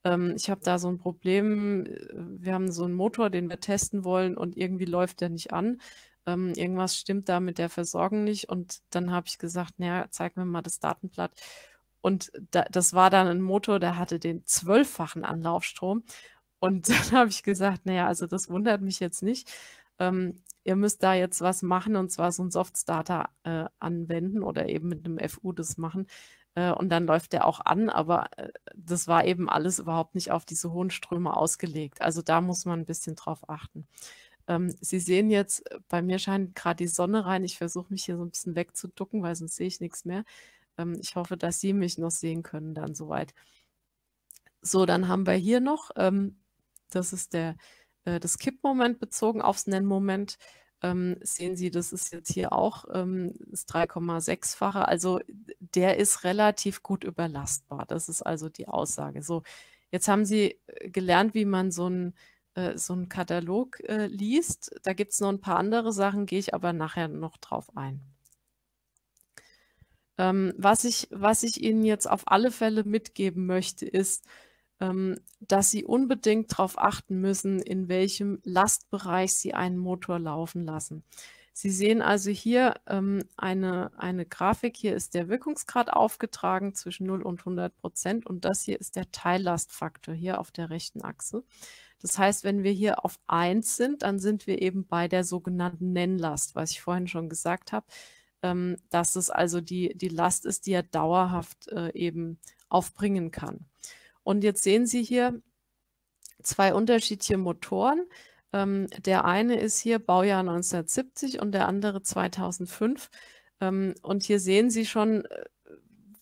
ähm, ich habe da so ein Problem, äh, wir haben so einen Motor, den wir testen wollen und irgendwie läuft der nicht an. Ähm, irgendwas stimmt da mit der Versorgung nicht. Und dann habe ich gesagt, naja, zeig mir mal das Datenblatt. Und da, das war dann ein Motor, der hatte den zwölffachen Anlaufstrom. Und *laughs* dann habe ich gesagt, naja, also das wundert mich jetzt nicht. Ähm, ihr müsst da jetzt was machen und zwar so ein Softstarter äh, anwenden oder eben mit einem FU das machen. Äh, und dann läuft der auch an, aber äh, das war eben alles überhaupt nicht auf diese hohen Ströme ausgelegt. Also da muss man ein bisschen drauf achten. Ähm, Sie sehen jetzt, äh, bei mir scheint gerade die Sonne rein. Ich versuche mich hier so ein bisschen wegzuducken, weil sonst sehe ich nichts mehr. Ähm, ich hoffe, dass Sie mich noch sehen können dann soweit. So, dann haben wir hier noch, ähm, das ist der äh, das Kippmoment bezogen aufs Nennmoment ähm, sehen Sie, das ist jetzt hier auch ähm, das 3,6-fache. Also der ist relativ gut überlastbar. Das ist also die Aussage. So, jetzt haben Sie äh, gelernt, wie man so einen äh, so einen Katalog äh, liest. Da gibt es noch ein paar andere Sachen, gehe ich aber nachher noch drauf ein. Ähm, was, ich, was ich Ihnen jetzt auf alle Fälle mitgeben möchte, ist, dass Sie unbedingt darauf achten müssen, in welchem Lastbereich Sie einen Motor laufen lassen. Sie sehen also hier ähm, eine, eine Grafik. Hier ist der Wirkungsgrad aufgetragen zwischen 0 und 100 Prozent und das hier ist der Teillastfaktor hier auf der rechten Achse. Das heißt, wenn wir hier auf 1 sind, dann sind wir eben bei der sogenannten Nennlast, was ich vorhin schon gesagt habe, ähm, dass es also die, die Last ist, die er dauerhaft äh, eben aufbringen kann. Und jetzt sehen Sie hier zwei unterschiedliche Motoren. Ähm, der eine ist hier Baujahr 1970 und der andere 2005. Ähm, und hier sehen Sie schon, äh,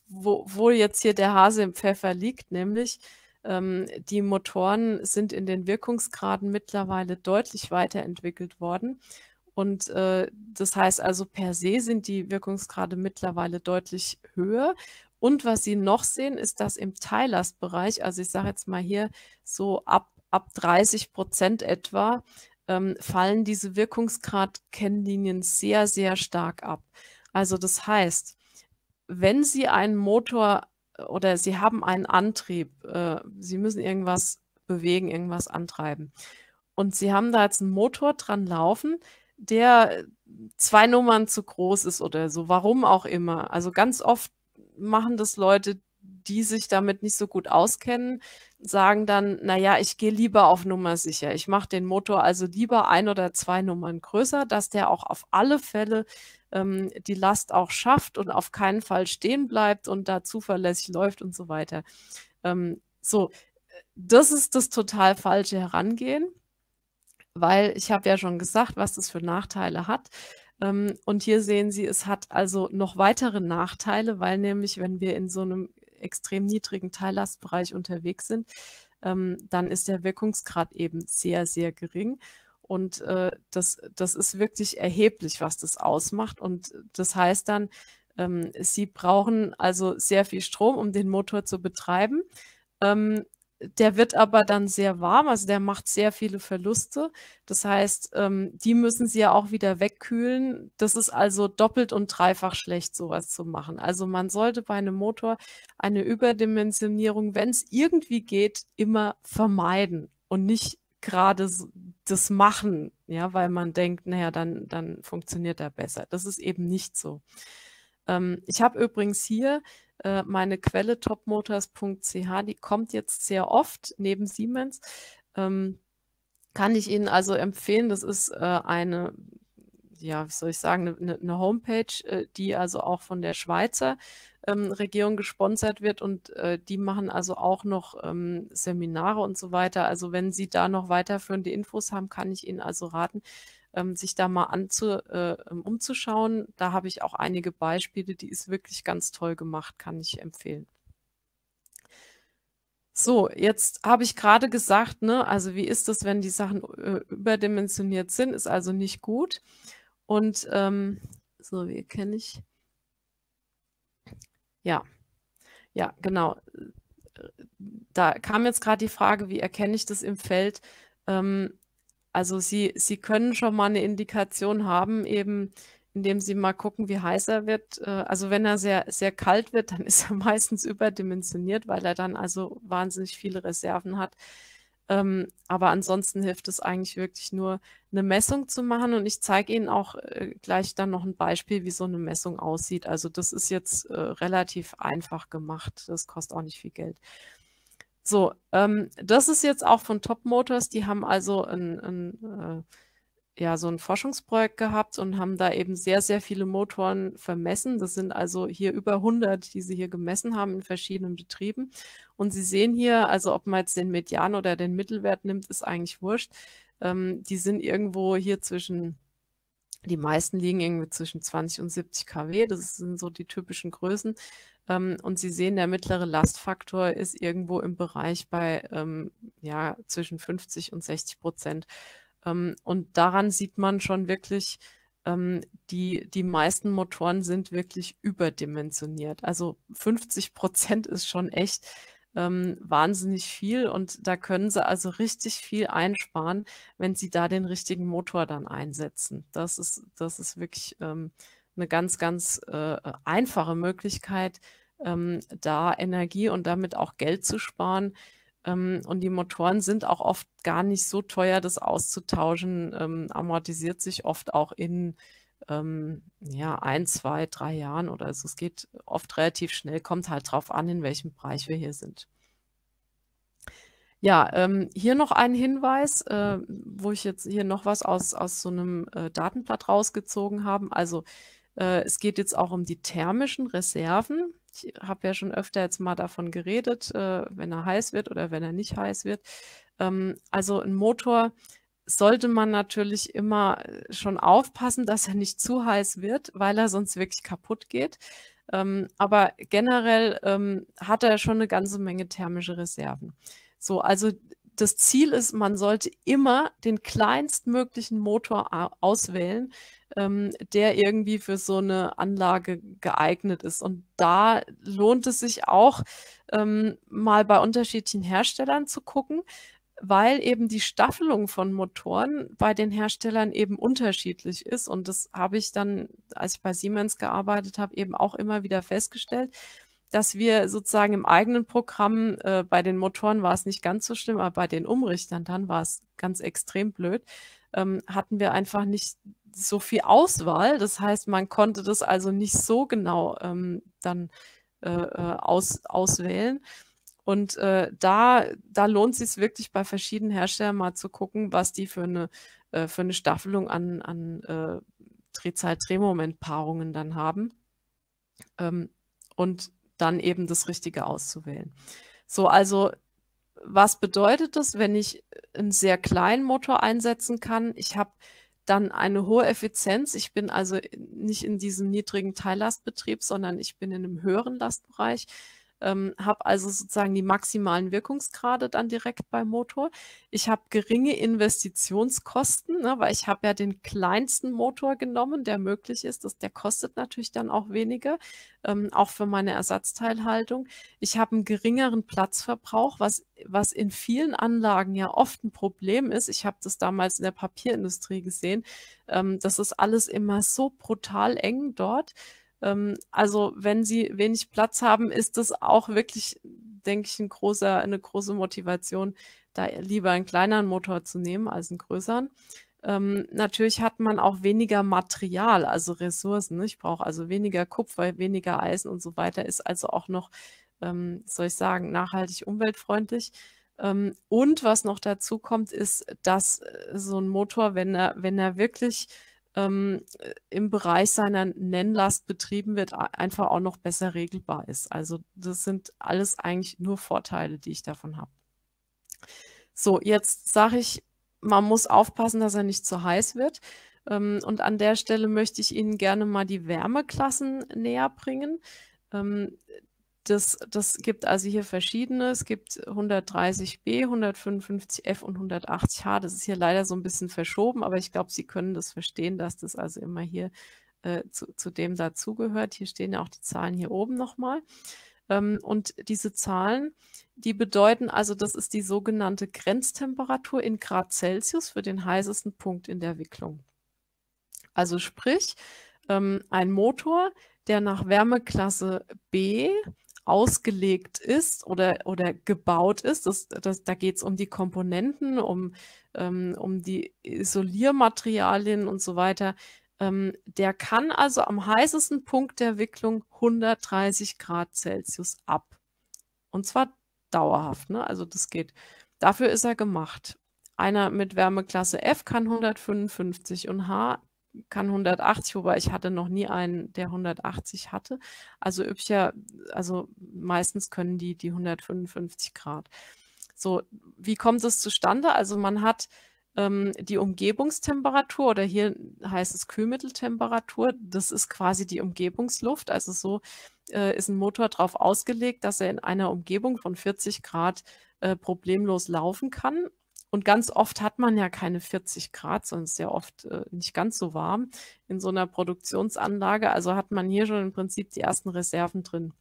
wo, wo, jetzt hier der Hase im Pfeffer liegt, nämlich ähm, die Motoren sind in den Wirkungsgraden mittlerweile deutlich weiterentwickelt worden. Und äh, das heißt also, per se sind die Wirkungsgrade mittlerweile deutlich höher. Und was Sie noch sehen, ist, dass im Teillastbereich, also ich sage jetzt mal hier so ab, ab 30 Prozent etwa, ähm, fallen diese Wirkungsgrad-Kennlinien sehr, sehr stark ab. Also das heißt, wenn Sie einen Motor äh, oder Sie haben einen Antrieb, äh, Sie müssen irgendwas bewegen, irgendwas antreiben und Sie haben da jetzt einen Motor dran laufen, der zwei Nummern zu groß ist oder so, warum auch immer. Also ganz oft machen das Leute, die sich damit nicht so gut auskennen. sagen dann, naja, ich gehe lieber auf Nummer sicher. Ich mache den Motor also lieber ein oder zwei Nummern größer, dass der auch auf alle Fälle ähm, die Last auch schafft und auf keinen Fall stehen bleibt und da zuverlässig läuft und so weiter. Ähm, so, das ist das total falsche Herangehen, weil ich habe ja schon gesagt, was das für Nachteile hat. Ähm, und hier sehen Sie, es hat also noch weitere Nachteile, weil nämlich, wenn wir in so einem extrem niedrigen Teillastbereich unterwegs sind, ähm, dann ist der Wirkungsgrad eben sehr, sehr gering. Und äh, das, das ist wirklich erheblich, was das ausmacht. Und das heißt dann, ähm, Sie brauchen also sehr viel Strom, um den Motor zu betreiben. Ähm, der wird aber dann sehr warm, also der macht sehr viele Verluste. Das heißt, ähm, die müssen Sie ja auch wieder wegkühlen. Das ist also doppelt und dreifach schlecht, sowas zu machen. Also man sollte bei einem Motor eine Überdimensionierung, wenn es irgendwie geht, immer vermeiden und nicht gerade das machen, ja, weil man denkt, naja, dann, dann funktioniert er besser. Das ist eben nicht so. Ähm, ich habe übrigens hier äh, meine Quelle topmotors.ch, die kommt jetzt sehr oft neben Siemens. Ähm, kann ich Ihnen also empfehlen, das ist äh, eine, ja, wie soll ich sagen, eine, eine Homepage, äh, die also auch von der Schweizer ähm, Regierung gesponsert wird und äh, die machen also auch noch ähm, Seminare und so weiter. Also wenn Sie da noch weiterführende Infos haben, kann ich Ihnen also raten, ähm, sich da mal anzu, äh, ähm, umzuschauen. Da habe ich auch einige Beispiele, die ist wirklich ganz toll gemacht, kann ich empfehlen. So, jetzt habe ich gerade gesagt, ne, also wie ist das, wenn die Sachen äh, überdimensioniert sind, ist also nicht gut. Und ähm, so, wie kenne ich? Ja, ja, genau. Da kam jetzt gerade die Frage, wie erkenne ich das im Feld? Ähm, also Sie, Sie können schon mal eine Indikation haben, eben indem Sie mal gucken, wie heiß er wird. Äh, also wenn er sehr, sehr kalt wird, dann *laughs* ist er meistens überdimensioniert, weil er dann also wahnsinnig viele Reserven hat. Ähm, aber ansonsten hilft es eigentlich wirklich nur, eine Messung zu machen. Und ich zeige Ihnen auch äh, gleich dann noch ein Beispiel, wie so eine Messung aussieht. Also das ist jetzt äh, relativ einfach gemacht. Das kostet auch nicht viel Geld. So, ähm, das ist jetzt auch von Top Motors. Die haben also ein, ein äh, ja, so ein Forschungsprojekt gehabt und haben da eben sehr, sehr viele Motoren vermessen. Das sind also hier über 100, die sie hier gemessen haben in verschiedenen Betrieben. Und Sie sehen hier, also ob man jetzt den Median oder den Mittelwert nimmt, ist eigentlich wurscht. Ähm, die sind irgendwo hier zwischen, die meisten liegen irgendwie zwischen 20 und 70 kW. Das sind so die typischen Größen. Ähm, und Sie sehen, der mittlere Lastfaktor ist irgendwo im Bereich bei ähm, ja, zwischen 50 und 60 Prozent. Ähm, und daran sieht man schon wirklich, ähm, die, die meisten Motoren sind wirklich überdimensioniert. Also 50 Prozent ist schon echt ähm, wahnsinnig viel und da können Sie also richtig viel einsparen, wenn Sie da den richtigen Motor dann einsetzen. Das ist, das ist wirklich ähm, eine ganz, ganz äh, einfache Möglichkeit, ähm, da Energie und damit auch Geld zu sparen. Ähm, und die Motoren sind auch oft gar nicht so teuer, das auszutauschen, ähm, amortisiert sich oft auch in ähm, ja, ein, zwei, drei Jahren oder so. Es geht oft relativ schnell, kommt halt drauf an, in welchem Bereich wir hier sind. Ja, ähm, hier noch ein Hinweis, äh, wo ich jetzt hier noch was aus, aus so einem äh, Datenblatt rausgezogen habe. Also äh, es geht jetzt auch um die thermischen Reserven. Ich habe ja schon öfter jetzt mal davon geredet, äh, wenn er heiß wird oder wenn er nicht heiß wird. Ähm, also ein Motor sollte man natürlich immer äh, schon aufpassen, dass er nicht zu heiß wird, weil er sonst wirklich kaputt geht. Ähm, aber generell ähm, hat er schon eine ganze Menge thermische Reserven. So, also das Ziel ist, man sollte immer den kleinstmöglichen Motor auswählen, ähm, der irgendwie für so eine Anlage geeignet ist. Und da lohnt es sich auch, ähm, mal bei unterschiedlichen Herstellern zu gucken, weil eben die Staffelung von Motoren bei den Herstellern eben unterschiedlich ist. Und das habe ich dann, als ich bei Siemens gearbeitet habe, eben auch immer wieder festgestellt, dass wir sozusagen im eigenen Programm, äh, bei den Motoren war es nicht ganz so schlimm, aber bei den Umrichtern dann war es ganz extrem blöd, ähm, hatten wir einfach nicht so viel Auswahl. Das heißt, man konnte das also nicht so genau ähm, dann äh, äh aus, auswählen. Und äh, da, da lohnt es sich wirklich bei verschiedenen Herstellern mal zu gucken, was die für eine, äh, für eine Staffelung an, an äh, Drehzahl-Drehmomentpaarungen dann haben. Ähm, und dann eben das Richtige auszuwählen. So, also was bedeutet das, wenn ich einen sehr kleinen Motor einsetzen kann? Ich habe dann eine hohe Effizienz. Ich bin also nicht in diesem niedrigen Teillastbetrieb, sondern ich bin in einem höheren Lastbereich ähm, habe also sozusagen die maximalen Wirkungsgrade dann direkt beim Motor. Ich habe geringe Investitionskosten, ne, weil ich habe ja den kleinsten Motor genommen, der möglich ist. Das, der kostet natürlich dann auch weniger, ähm, auch für meine Ersatzteilhaltung. Ich habe einen geringeren Platzverbrauch, was, was in vielen Anlagen ja oft ein Problem ist. Ich habe das damals in der Papierindustrie gesehen. Ähm, das ist alles immer so brutal eng dort. Ähm, also wenn sie wenig Platz haben, ist das auch wirklich, denke ich, ein großer, eine große Motivation, da lieber einen kleineren Motor zu nehmen als einen größeren. Ähm, natürlich hat man auch weniger Material, also Ressourcen. Ne? Ich brauche also weniger Kupfer, weniger Eisen und so weiter, ist also auch noch, ähm, soll ich sagen, nachhaltig umweltfreundlich. Ähm, und was noch dazu kommt, ist, dass äh, so ein Motor, wenn er, wenn er wirklich ähm, im Bereich seiner Nennlast betrieben wird, einfach auch noch besser regelbar ist. Also das sind alles eigentlich nur Vorteile, die ich davon habe. So, jetzt sage ich, man muss aufpassen, dass er nicht zu heiß wird. Ähm, und an der Stelle möchte ich Ihnen gerne mal die Wärmeklassen näher bringen. Ähm, das, das gibt also hier verschiedene. Es gibt 130b, 155f und 180h. Das ist hier leider so ein bisschen verschoben, aber ich glaube, Sie können das verstehen, dass das also immer hier äh, zu, zu dem dazugehört. Hier stehen ja auch die Zahlen hier oben nochmal. Ähm, und diese Zahlen, die bedeuten also, das ist die sogenannte Grenztemperatur in Grad Celsius für den heißesten Punkt in der Wicklung. Also sprich, ähm, ein Motor, der nach Wärmeklasse B ausgelegt ist oder, oder gebaut ist. Das, das, da geht es um die Komponenten, um, ähm, um die Isoliermaterialien und so weiter. Ähm, der kann also am heißesten Punkt der Wicklung 130 Grad Celsius ab. Und zwar dauerhaft. Ne? Also das geht. Dafür ist er gemacht. Einer mit Wärmeklasse F kann 155 und H kann 180, wobei ich hatte noch nie einen, der 180 hatte. Also üblicher, also meistens können die die 155 Grad. So, wie kommt es zustande? Also man hat ähm, die Umgebungstemperatur oder hier heißt es Kühlmitteltemperatur. Das ist quasi die Umgebungsluft. Also so äh, ist ein Motor darauf ausgelegt, dass er in einer Umgebung von 40 Grad äh, problemlos laufen kann. Und ganz oft hat man ja keine 40 Grad, sondern ist ja oft äh, nicht ganz so warm in so einer Produktionsanlage. Also hat man hier schon im Prinzip die ersten Reserven drin.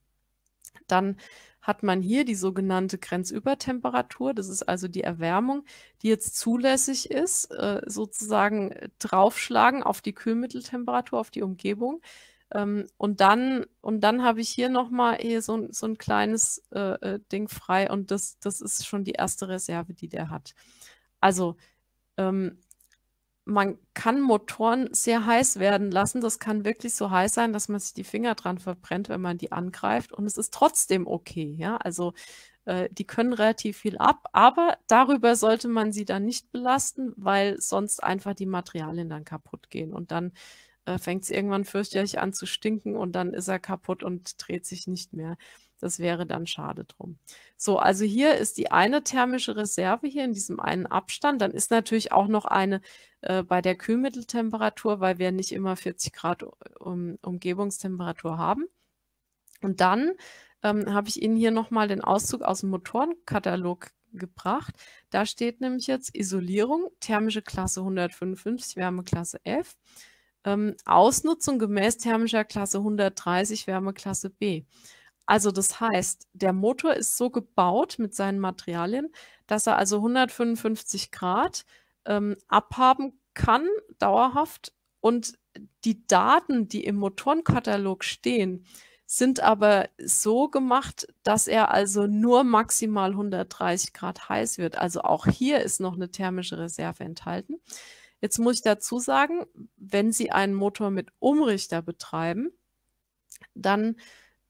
Dann hat man hier die sogenannte Grenzübertemperatur. Das ist also die Erwärmung, die jetzt zulässig ist, äh, sozusagen draufschlagen auf die Kühlmitteltemperatur, auf die Umgebung. Ähm, und dann, und dann habe ich hier nochmal hier so, so ein kleines äh, äh, Ding frei und das, das ist schon die erste Reserve, die der hat. Also ähm, man kann Motoren sehr heiß werden lassen. Das kann wirklich so heiß sein, dass man sich die Finger dran verbrennt, wenn man die angreift. Und es ist trotzdem okay. Ja, also äh, die können relativ viel ab, aber darüber sollte man sie dann nicht belasten, weil sonst einfach die Materialien dann kaputt gehen. Und dann äh, fängt es irgendwann fürchterlich an zu stinken und dann ist er kaputt und dreht sich nicht mehr. Das wäre dann schade drum. So, also hier ist die eine thermische Reserve hier in diesem einen Abstand. Dann ist natürlich auch noch eine äh, bei der Kühlmitteltemperatur, weil wir nicht immer 40 Grad um, Umgebungstemperatur haben. Und dann ähm, habe ich Ihnen hier nochmal den Auszug aus dem Motorenkatalog gebracht. Da steht nämlich jetzt Isolierung, thermische Klasse 155, Wärmeklasse F. Ähm, Ausnutzung gemäß thermischer Klasse 130, Wärmeklasse B. Also das heißt, der Motor ist so gebaut mit seinen Materialien, dass er also 155 Grad ähm, abhaben kann, dauerhaft. Und die Daten, die im Motorenkatalog stehen, sind aber so gemacht, dass er also nur maximal 130 Grad heiß wird. Also auch hier ist noch eine thermische Reserve enthalten. Jetzt muss ich dazu sagen, wenn Sie einen Motor mit Umrichter betreiben, dann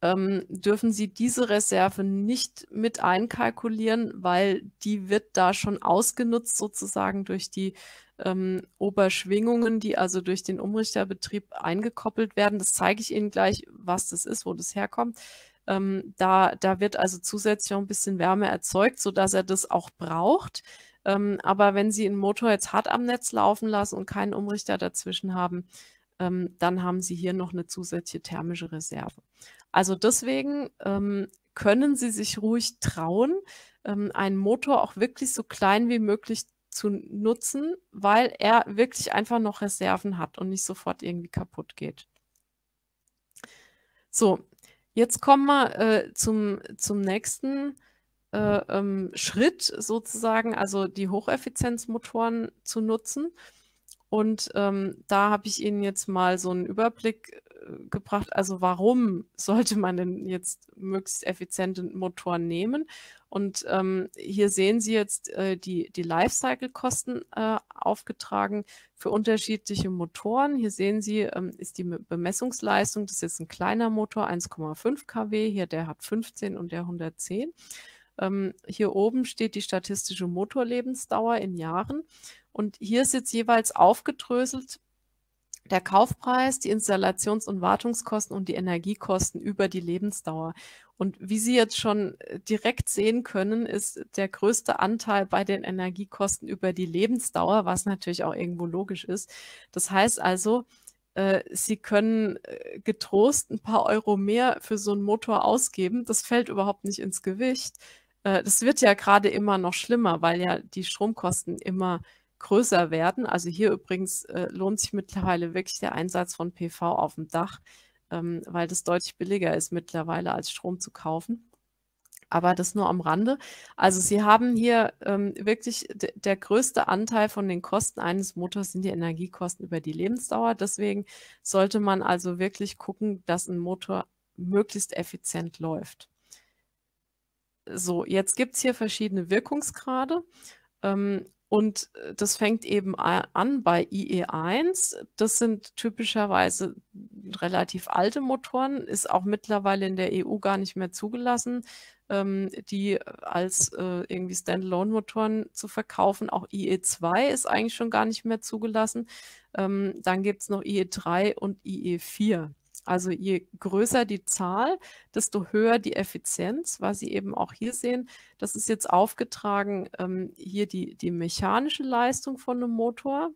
ähm, dürfen Sie diese Reserve nicht mit einkalkulieren, weil die wird da schon ausgenutzt sozusagen durch die ähm, Oberschwingungen, die also durch den Umrichterbetrieb eingekoppelt werden. Das zeige ich Ihnen gleich, was das ist, wo das herkommt. Ähm, da, da wird also zusätzlich noch ein bisschen Wärme erzeugt, sodass er das auch braucht. Ähm, aber wenn Sie einen Motor jetzt hart am Netz laufen lassen und keinen Umrichter dazwischen haben, ähm, dann haben Sie hier noch eine zusätzliche thermische Reserve. Also deswegen ähm, können Sie sich ruhig trauen, ähm, einen Motor auch wirklich so klein wie möglich zu nutzen, weil er wirklich einfach noch Reserven hat und nicht sofort irgendwie kaputt geht. So, jetzt kommen wir äh, zum, zum nächsten äh, ähm, Schritt sozusagen, also die Hocheffizienzmotoren zu nutzen. Und ähm, da habe ich Ihnen jetzt mal so einen Überblick äh, gebracht. Also warum *laughs* sollte man denn jetzt möglichst effiziente Motoren nehmen? Und ähm, hier sehen Sie jetzt äh, die, die Lifecycle-Kosten äh, aufgetragen für unterschiedliche Motoren. Hier sehen Sie, ähm, ist die Bemessungsleistung, das ist jetzt ein kleiner Motor, 1,5 kW, hier der hat 15 und der 110. Ähm, hier oben steht die statistische Motorlebensdauer in Jahren. Und hier ist jetzt jeweils aufgedröselt der Kaufpreis, die Installations- und Wartungskosten und die Energiekosten über die Lebensdauer. Und wie Sie jetzt schon äh, direkt sehen können, ist der größte Anteil bei den Energiekosten über die Lebensdauer, was natürlich auch irgendwo logisch ist. Das heißt also, äh, Sie können äh, getrost ein paar Euro mehr für so einen Motor ausgeben. Das fällt überhaupt nicht ins Gewicht. Das wird ja gerade immer noch schlimmer, weil ja die Stromkosten immer größer werden. Also hier übrigens äh, lohnt sich mittlerweile wirklich der Einsatz von PV auf dem Dach, ähm, weil das deutlich billiger ist mittlerweile als Strom zu kaufen. Aber das nur am Rande. Also Sie haben hier ähm, wirklich der größte Anteil von den Kosten eines Motors sind die Energiekosten über die Lebensdauer. Deswegen sollte man also wirklich gucken, dass ein Motor möglichst effizient läuft. So, jetzt gibt es hier verschiedene Wirkungsgrade. Ähm, und äh, das fängt eben an bei IE1. Das sind typischerweise relativ alte Motoren, ist auch mittlerweile in der EU gar nicht mehr zugelassen, ähm, die als äh, irgendwie Standalone-Motoren zu verkaufen. Auch IE2 ist eigentlich schon gar nicht mehr zugelassen. Ähm, dann gibt es noch IE3 und IE4. Also je größer die Zahl, desto höher die Effizienz, was Sie eben auch hier sehen. Das ist jetzt aufgetragen, ähm, hier die, die mechanische Leistung von einem Motor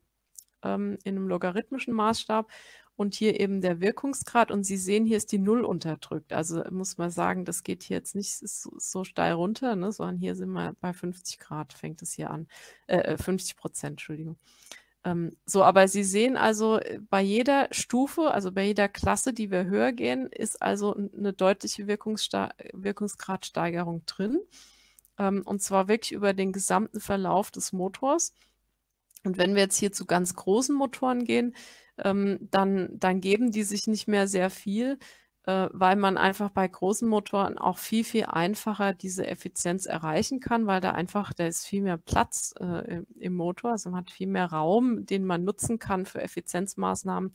ähm, in einem logarithmischen Maßstab und hier eben der Wirkungsgrad. Und Sie sehen, hier ist die Null unterdrückt. Also muss man sagen, das geht hier jetzt nicht so, so steil runter, ne, sondern hier sind wir bei 50 Grad, fängt es hier an. Äh, 50 äh, Prozent, Entschuldigung. Ähm, so, aber Sie sehen also, äh, bei jeder Stufe, also bei jeder Klasse, die wir höher gehen, ist also eine deutliche Wirkungsgradsteigerung drin. Ähm, und zwar wirklich über den gesamten Verlauf des Motors. Und wenn wir jetzt hier zu ganz großen Motoren gehen, ähm, dann, dann geben die sich nicht mehr sehr viel, äh, weil man einfach bei großen Motoren auch viel, viel einfacher diese Effizienz erreichen kann, weil da einfach, da ist viel mehr Platz äh, im Motor, also man hat viel mehr Raum, den man nutzen kann für Effizienzmaßnahmen.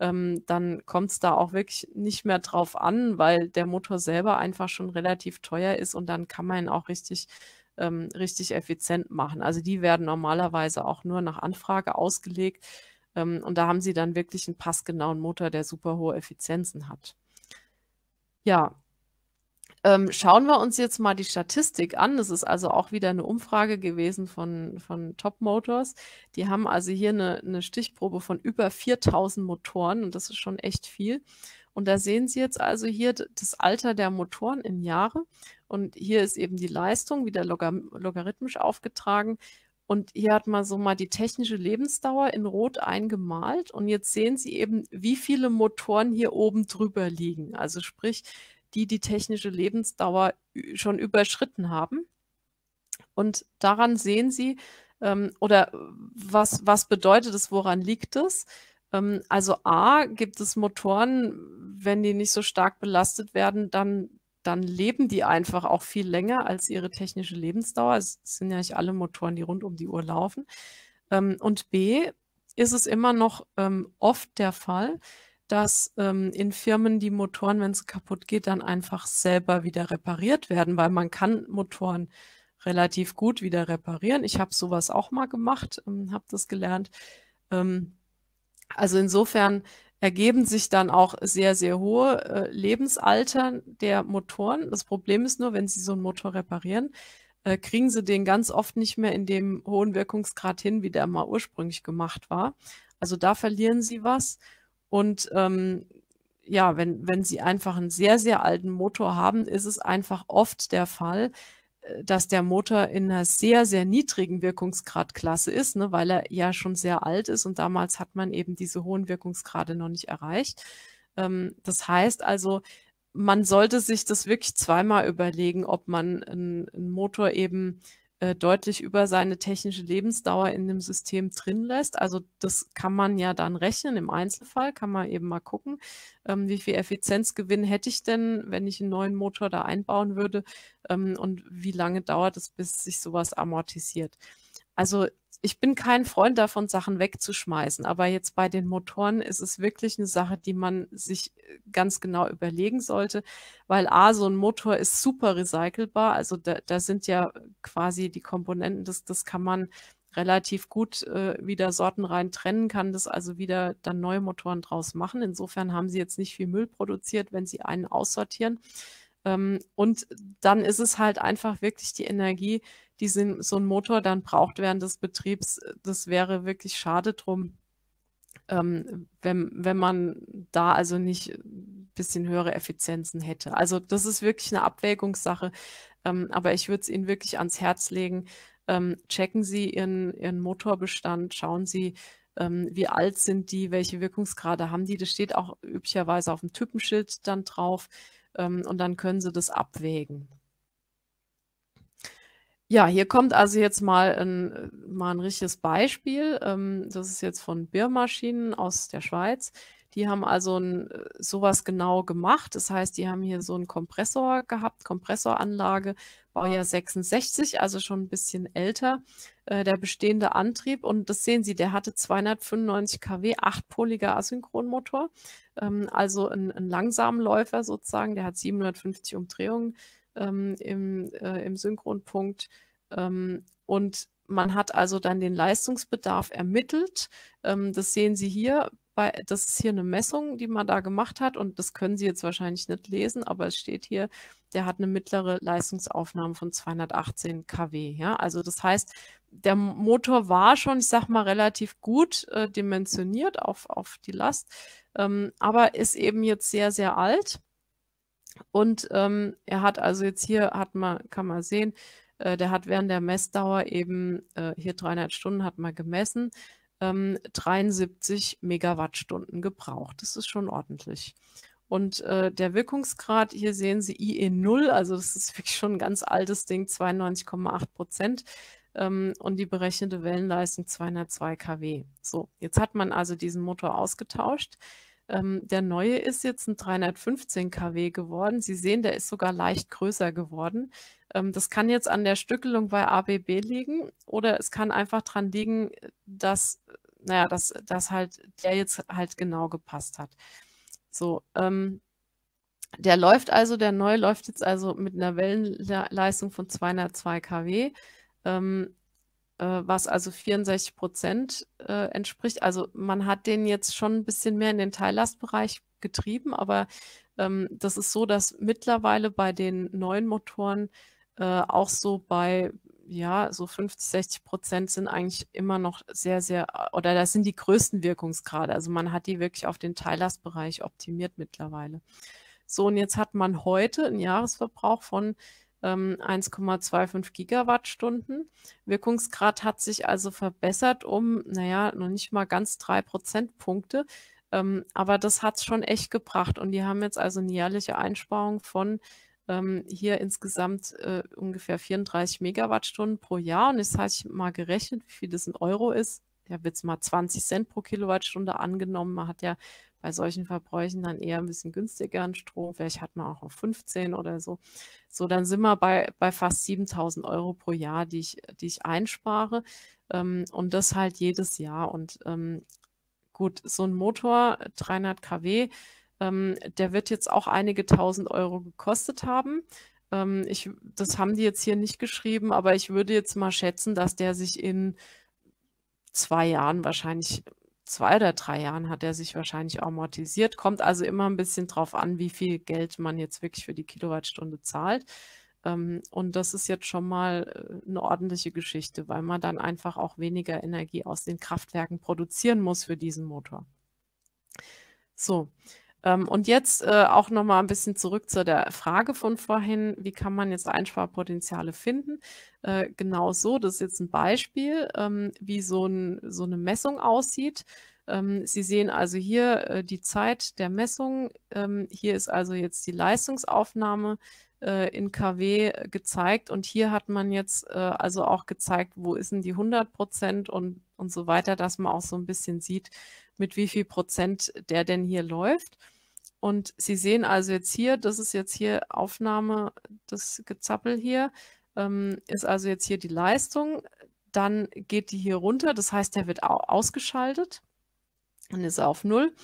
Ähm, dann kommt es da auch wirklich nicht mehr drauf an, weil der Motor selber einfach schon relativ teuer ist und dann kann man ihn auch richtig ähm, richtig effizient machen. Also die werden normalerweise auch nur nach Anfrage ausgelegt. Ähm, und da haben sie dann wirklich einen passgenauen Motor, der super hohe Effizienzen hat. Ja, ähm, schauen wir uns jetzt mal die Statistik an. Das ist also auch wieder eine Umfrage gewesen von, von Top Motors. Die haben also hier eine, eine Stichprobe von über 4000 Motoren und das ist schon echt viel. Und da sehen Sie jetzt also hier das Alter der Motoren in Jahre. Und hier ist eben die Leistung wieder logarithmisch aufgetragen. Und hier hat man so mal die technische Lebensdauer in Rot eingemalt. Und jetzt sehen Sie eben, wie viele Motoren hier oben drüber liegen. Also sprich, die die technische Lebensdauer schon überschritten haben. Und daran sehen Sie, ähm, oder was, was bedeutet es, woran liegt es? Ähm, also A, gibt es Motoren, wenn die nicht so stark belastet werden, dann dann leben die einfach auch viel länger als ihre technische Lebensdauer. Es sind ja nicht alle Motoren, die rund um die Uhr laufen. Ähm, und B ist es immer noch ähm, oft der Fall, dass ähm, in Firmen die Motoren, wenn es kaputt geht, dann einfach selber wieder repariert werden, weil man kann Motoren relativ gut wieder reparieren. Ich habe sowas auch mal gemacht, habe das gelernt. Also insofern ergeben sich dann auch sehr, sehr hohe äh, Lebensalter der Motoren. Das Problem ist nur, wenn Sie so einen Motor reparieren, äh, kriegen Sie den ganz oft nicht mehr in dem hohen Wirkungsgrad hin, wie der mal ursprünglich gemacht war. Also da verlieren Sie was. Und ähm, ja, wenn, wenn Sie einfach einen sehr, sehr alten Motor haben, ist es einfach oft der Fall, dass der Motor in einer sehr, sehr niedrigen Wirkungsgradklasse ist, ne, weil er ja schon sehr alt ist und damals hat man eben diese hohen Wirkungsgrade noch nicht erreicht. Ähm, das heißt also, man sollte sich das wirklich zweimal überlegen, ob man einen Motor eben äh, deutlich über seine technische Lebensdauer in dem System drin lässt. Also das kann man ja dann rechnen. Im Einzelfall kann man eben mal gucken, ähm, wie viel Effizienzgewinn hätte ich denn, wenn ich einen neuen Motor da einbauen würde ähm, und wie lange dauert es, bis sich sowas amortisiert. Also ich bin kein Freund davon, Sachen wegzuschmeißen, aber jetzt bei den Motoren ist es wirklich eine Sache, die man sich äh, ganz genau überlegen sollte, weil A, so ein Motor ist super recycelbar, also da, da sind ja quasi die Komponenten, das, das kann man relativ gut äh, wieder sortenrein trennen, kann das also wieder dann neue Motoren draus machen. Insofern haben sie jetzt nicht viel Müll produziert, wenn sie einen aussortieren. Ähm, und dann ist es halt einfach wirklich die Energie, die so ein Motor dann braucht während des Betriebs. Das wäre wirklich schade drum, ähm, wenn, wenn man da also nicht ein bisschen höhere Effizienzen hätte. Also das ist wirklich eine Abwägungssache. Ähm, aber ich würde es Ihnen wirklich ans Herz legen. Ähm, checken Sie Ihren, Ihren Motorbestand, schauen Sie, ähm, wie alt sind die, welche Wirkungsgrade haben die. Das steht auch üblicherweise auf dem Typenschild dann drauf. Ähm, und dann können Sie das abwägen. Ja, hier kommt also jetzt mal ein mal 'n richtiges Beispiel. Ähm, das ist jetzt von Birr-Maschinen aus der Schweiz. Die haben also 'n äh, so genau gemacht. Das heißt, die haben hier so einen Kompressor gehabt, Kompressoranlage, Baujahr 66, also schon ein bisschen älter, äh, der bestehende Antrieb. Und das sehen Sie, der hatte 295 kW, achtpoliger Asynchronmotor, ähm, also ein 'n Langsamläufer sozusagen, der hat 750 Umdrehungen ähm, im, äh, im Synchronpunkt. Ähm, und man hat also dann den Leistungsbedarf ermittelt. Ähm, das sehen Sie hier. Bei, das ist hier eine Messung, die man da gemacht hat. Und das können Sie jetzt wahrscheinlich nicht lesen, aber es steht hier, der hat eine mittlere Leistungsaufnahme von 218 kW. Ja? Also das heißt, der Motor war schon, ich sag mal, relativ gut äh, dimensioniert auf, auf die Last, ähm, aber ist eben jetzt sehr, sehr alt. Und ähm, er hat also jetzt hier, hat man, kann man sehen, äh, der hat während der Messdauer eben, äh, hier 300 Stunden hat man gemessen, ähm, 73 Megawattstunden gebraucht. Das ist schon ordentlich. Und äh, der Wirkungsgrad, hier sehen Sie IE0, also das ist *laughs* wirklich schon ein ganz altes Ding, 92,8 Prozent. Ähm, und die berechnete Wellenleistung 202 kW. So, jetzt hat man also diesen Motor ausgetauscht. Ähm, der neue ist jetzt ein 315 kW geworden. Sie sehen, der ist sogar leicht größer geworden. Ähm, das kann jetzt an der Stückelung bei ABB liegen oder es kann einfach daran liegen, dass, naja, dass, dass halt der jetzt halt genau gepasst hat. So, ähm, der läuft also, der neue läuft jetzt also mit einer Wellenleistung von 202 kW. Ähm, äh, was also 64 Prozent äh, entspricht. Also man hat den jetzt schon ein bisschen mehr in den Teillastbereich getrieben, aber ähm, das ist so, dass mittlerweile bei den neuen Motoren äh, auch so bei ja, so 50, 60 Prozent sind eigentlich immer noch sehr, sehr, oder das sind die größten Wirkungsgrade. Also man hat die wirklich auf den Teillastbereich optimiert mittlerweile. So, und jetzt hat man heute einen Jahresverbrauch von 1,25 ähm, Gigawattstunden. Wirkungsgrad hat sich also verbessert um, naja, noch nicht mal ganz drei Prozentpunkte. Ähm, aber das hat es schon echt gebracht. Und die haben jetzt also eine jährliche Einsparung von ähm, hier insgesamt äh, ungefähr 34 Megawattstunden pro Jahr. Und jetzt habe ich mal gerechnet, wie viel das in Euro ist. Ich habe jetzt mal 20 Cent pro Kilowattstunde angenommen. Man hat ja bei solchen Verbräuchen dann eher ein bisschen günstigeren Strom. Vielleicht hat man auch auf 15 oder so. So, dann sind wir bei, bei fast 7000 Euro pro Jahr, die ich, die ich einspare. Ähm, und das halt jedes Jahr. Und ähm, gut, so ein Motor, 300 kW, ähm, der wird jetzt auch einige tausend Euro gekostet haben. Ähm, ich, das haben die jetzt hier nicht geschrieben, aber ich würde jetzt mal schätzen, dass der sich in zwei Jahren wahrscheinlich, zwei oder drei Jahren hat er sich wahrscheinlich amortisiert. Kommt also immer ein bisschen drauf an, wie viel Geld man jetzt wirklich für die Kilowattstunde zahlt. Ähm, und das ist jetzt schon mal äh, eine ordentliche Geschichte, weil man dann einfach auch weniger Energie aus den Kraftwerken produzieren muss für diesen Motor. So, ähm, und jetzt äh, auch noch mal ein bisschen zurück zu der Frage von vorhin, wie kann man jetzt Einsparpotenziale finden? Äh, genau so, das ist jetzt ein Beispiel, ähm, wie so, ein, so eine Messung aussieht. Ähm, Sie sehen also hier äh, die Zeit der Messung. Ähm, hier ist also jetzt die Leistungsaufnahme äh, in kW gezeigt und hier hat man jetzt äh, also auch gezeigt, wo ist denn die 100 Prozent und, und so weiter, dass man auch so ein bisschen sieht, mit wie viel Prozent der denn hier läuft. Und Sie sehen also jetzt hier, das ist jetzt hier Aufnahme, das Gezappel hier, ähm, ist also jetzt hier die Leistung. Dann geht die hier runter, das heißt, der wird ausgeschaltet. Dann ist er auf Null.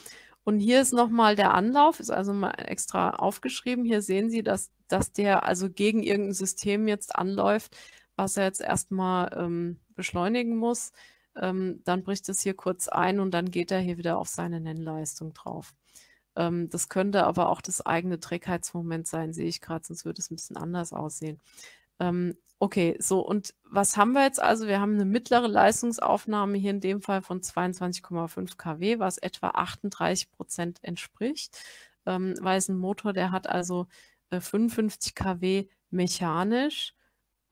Und hier ist nochmal der Anlauf, ist also mal extra aufgeschrieben. Hier sehen Sie, dass, dass der also gegen irgendein System jetzt anläuft, was er jetzt erstmal ähm, beschleunigen muss. Ähm, dann bricht es hier kurz ein und dann geht er hier wieder auf seine Nennleistung drauf. Ähm, das könnte aber auch das eigene Trägheitsmoment sein, sehe ich gerade, sonst würde es ein bisschen anders aussehen. Ähm, okay, so und was haben wir jetzt also? Wir haben eine mittlere Leistungsaufnahme hier in dem Fall von 22,5 kW, was etwa 38 Prozent entspricht, ähm, weil es ein Motor, der hat also äh, 55 kW mechanisch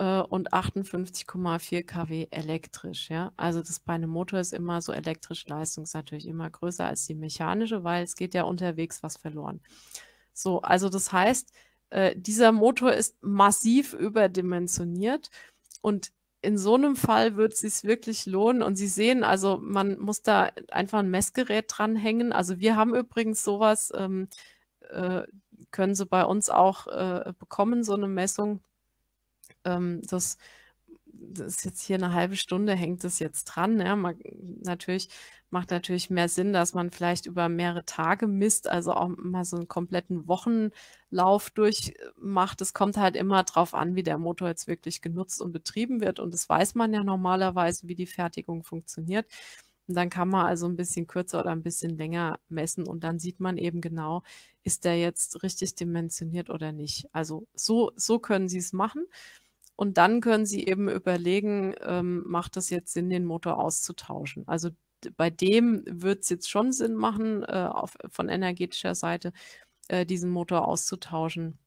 äh, und 58,4 kW elektrisch. Ja? Also das bei einem Motor ist immer so, elektrische Leistung ist natürlich immer größer als die mechanische, weil es geht ja unterwegs was verloren. So, also das heißt, äh, dieser Motor ist massiv überdimensioniert und in so einem Fall wird es sich wirklich lohnen. Und Sie sehen, also man muss da einfach ein Messgerät dranhängen. Also wir haben übrigens sowas, ähm, äh, können Sie bei uns auch äh, bekommen, so eine Messung. Ähm, das, das ist jetzt hier eine halbe Stunde, hängt das jetzt dran. Ja, man, natürlich macht natürlich mehr Sinn, dass man vielleicht über mehrere Tage misst, also auch mal so einen kompletten Wochenlauf durchmacht. Es kommt halt immer darauf an, wie der Motor jetzt wirklich genutzt und betrieben wird. Und das weiß man ja normalerweise, wie die Fertigung funktioniert. Und dann kann man also ein bisschen kürzer oder ein bisschen länger messen und dann sieht man eben genau, ist der jetzt richtig dimensioniert oder nicht. Also so, so können Sie es machen. Und dann können Sie eben überlegen, ähm, macht es jetzt Sinn, den Motor auszutauschen? Also bei dem wird es jetzt schon Sinn machen, äh, auf, von energetischer Seite äh, diesen Motor auszutauschen,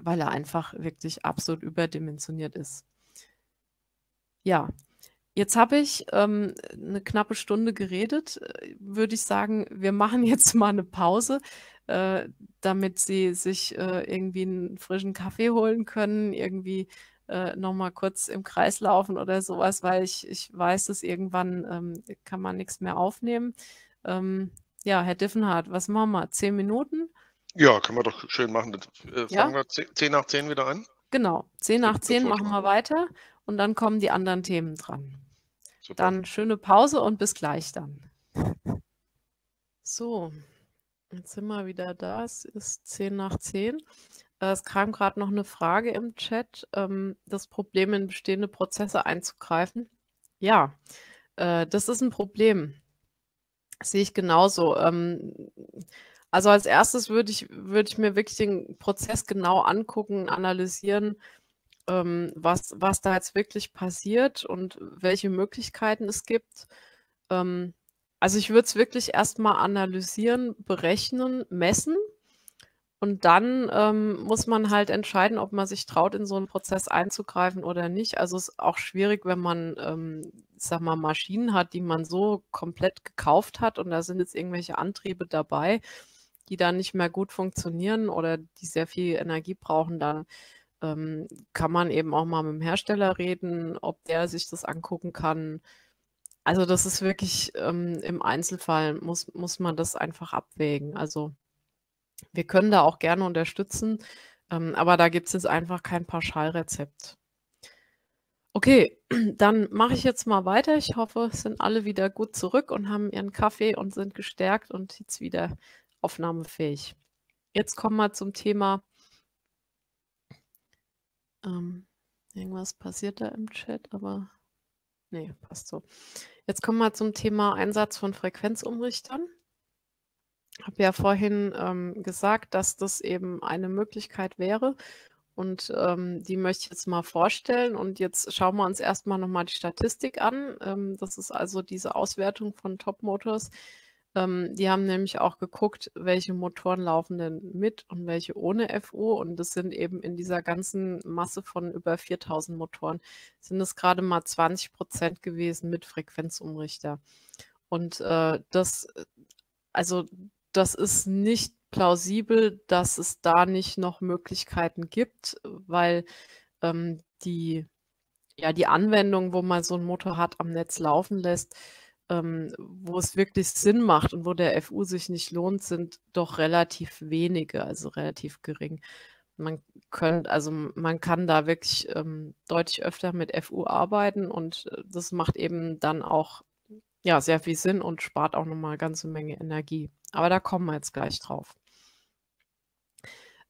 weil er einfach wirklich absolut überdimensioniert ist. Ja, Jetzt habe ich ähm, eine knappe Stunde geredet. Äh, würde ich sagen, wir machen *laughs* jetzt mal eine Pause, äh, damit Sie sich äh, irgendwie einen frischen Kaffee holen können, irgendwie äh, nochmal kurz im Kreis laufen oder sowas, weil ich, ich weiß, dass irgendwann ähm, kann man nichts mehr aufnehmen. Ähm, ja, Herr Diffenhardt, was machen wir? Zehn Minuten? Ja, können wir doch schön machen. Äh, fangen ja? wir zehn nach zehn wieder an? Genau, zehn nach zehn machen wir weiter und dann kommen die anderen Themen dran. Super. Dann schöne Pause und bis gleich dann. So, jetzt sind wir wieder da. Es ist zehn nach zehn. Äh, es kam gerade noch eine Frage im Chat, ähm, das Problem in bestehende Prozesse einzugreifen. Ja, äh, das ist ein Problem. sehe ich genauso. Ähm, also als erstes würde ich, würde ich mir wirklich den Prozess genau angucken, analysieren, ähm, was, was da jetzt wirklich passiert und welche Möglichkeiten es gibt. also ich würde es wirklich erstmal analysieren, berechnen, messen und dann ähm, muss man halt entscheiden, ob man sich traut, in so einen Prozess einzugreifen oder nicht. Also es ist auch schwierig, wenn man, ähm, sag mal, Maschinen hat, die man so komplett gekauft hat und da sind jetzt irgendwelche Antriebe dabei, die dann nicht mehr gut funktionieren oder die sehr viel Energie brauchen, dann ähm, kann man eben auch mal mit dem Hersteller reden, ob der sich das angucken kann. Also das ist wirklich ähm, im Einzelfall muss, muss man das einfach abwägen. Also wir können da auch gerne unterstützen, ähm, aber da gibt es jetzt einfach kein Pauschalrezept. Okay, *clears throat* dann mache ich jetzt mal weiter. Ich hoffe, es sind alle wieder gut zurück und haben ihren Kaffee und sind gestärkt und jetzt wieder aufnahmefähig. Jetzt kommen wir zum Thema. Ähm, irgendwas passiert da im Chat, aber nee, passt so. Jetzt kommen wir zum Thema Einsatz von Frequenzumrichtern. Habe ja vorhin ähm, gesagt, dass das eben eine Möglichkeit wäre, und ähm, die möchte ich jetzt mal vorstellen. Und jetzt schauen wir uns erstmal nochmal die Statistik an. Ähm, das ist also diese Auswertung von Top Motors. Ähm, die haben nämlich auch geguckt, welche Motoren laufen denn mit und welche ohne FU. Und das sind eben in dieser ganzen Masse von über 4000 Motoren, sind es gerade mal 20 Prozent gewesen mit Frequenzumrichter. Und äh, das, also das ist nicht plausibel, dass es da nicht noch Möglichkeiten gibt, weil ähm, die, ja, die Anwendung, wo man so einen Motor hat, am Netz laufen lässt, ähm, wo es wirklich Sinn macht und wo der FU sich nicht lohnt, sind doch relativ wenige, also relativ gering. Man könnte, also man kann da wirklich ähm, deutlich öfter mit FU arbeiten und äh, das macht eben dann auch ja, sehr viel Sinn und spart auch nochmal eine ganze Menge Energie. Aber da kommen wir jetzt gleich drauf.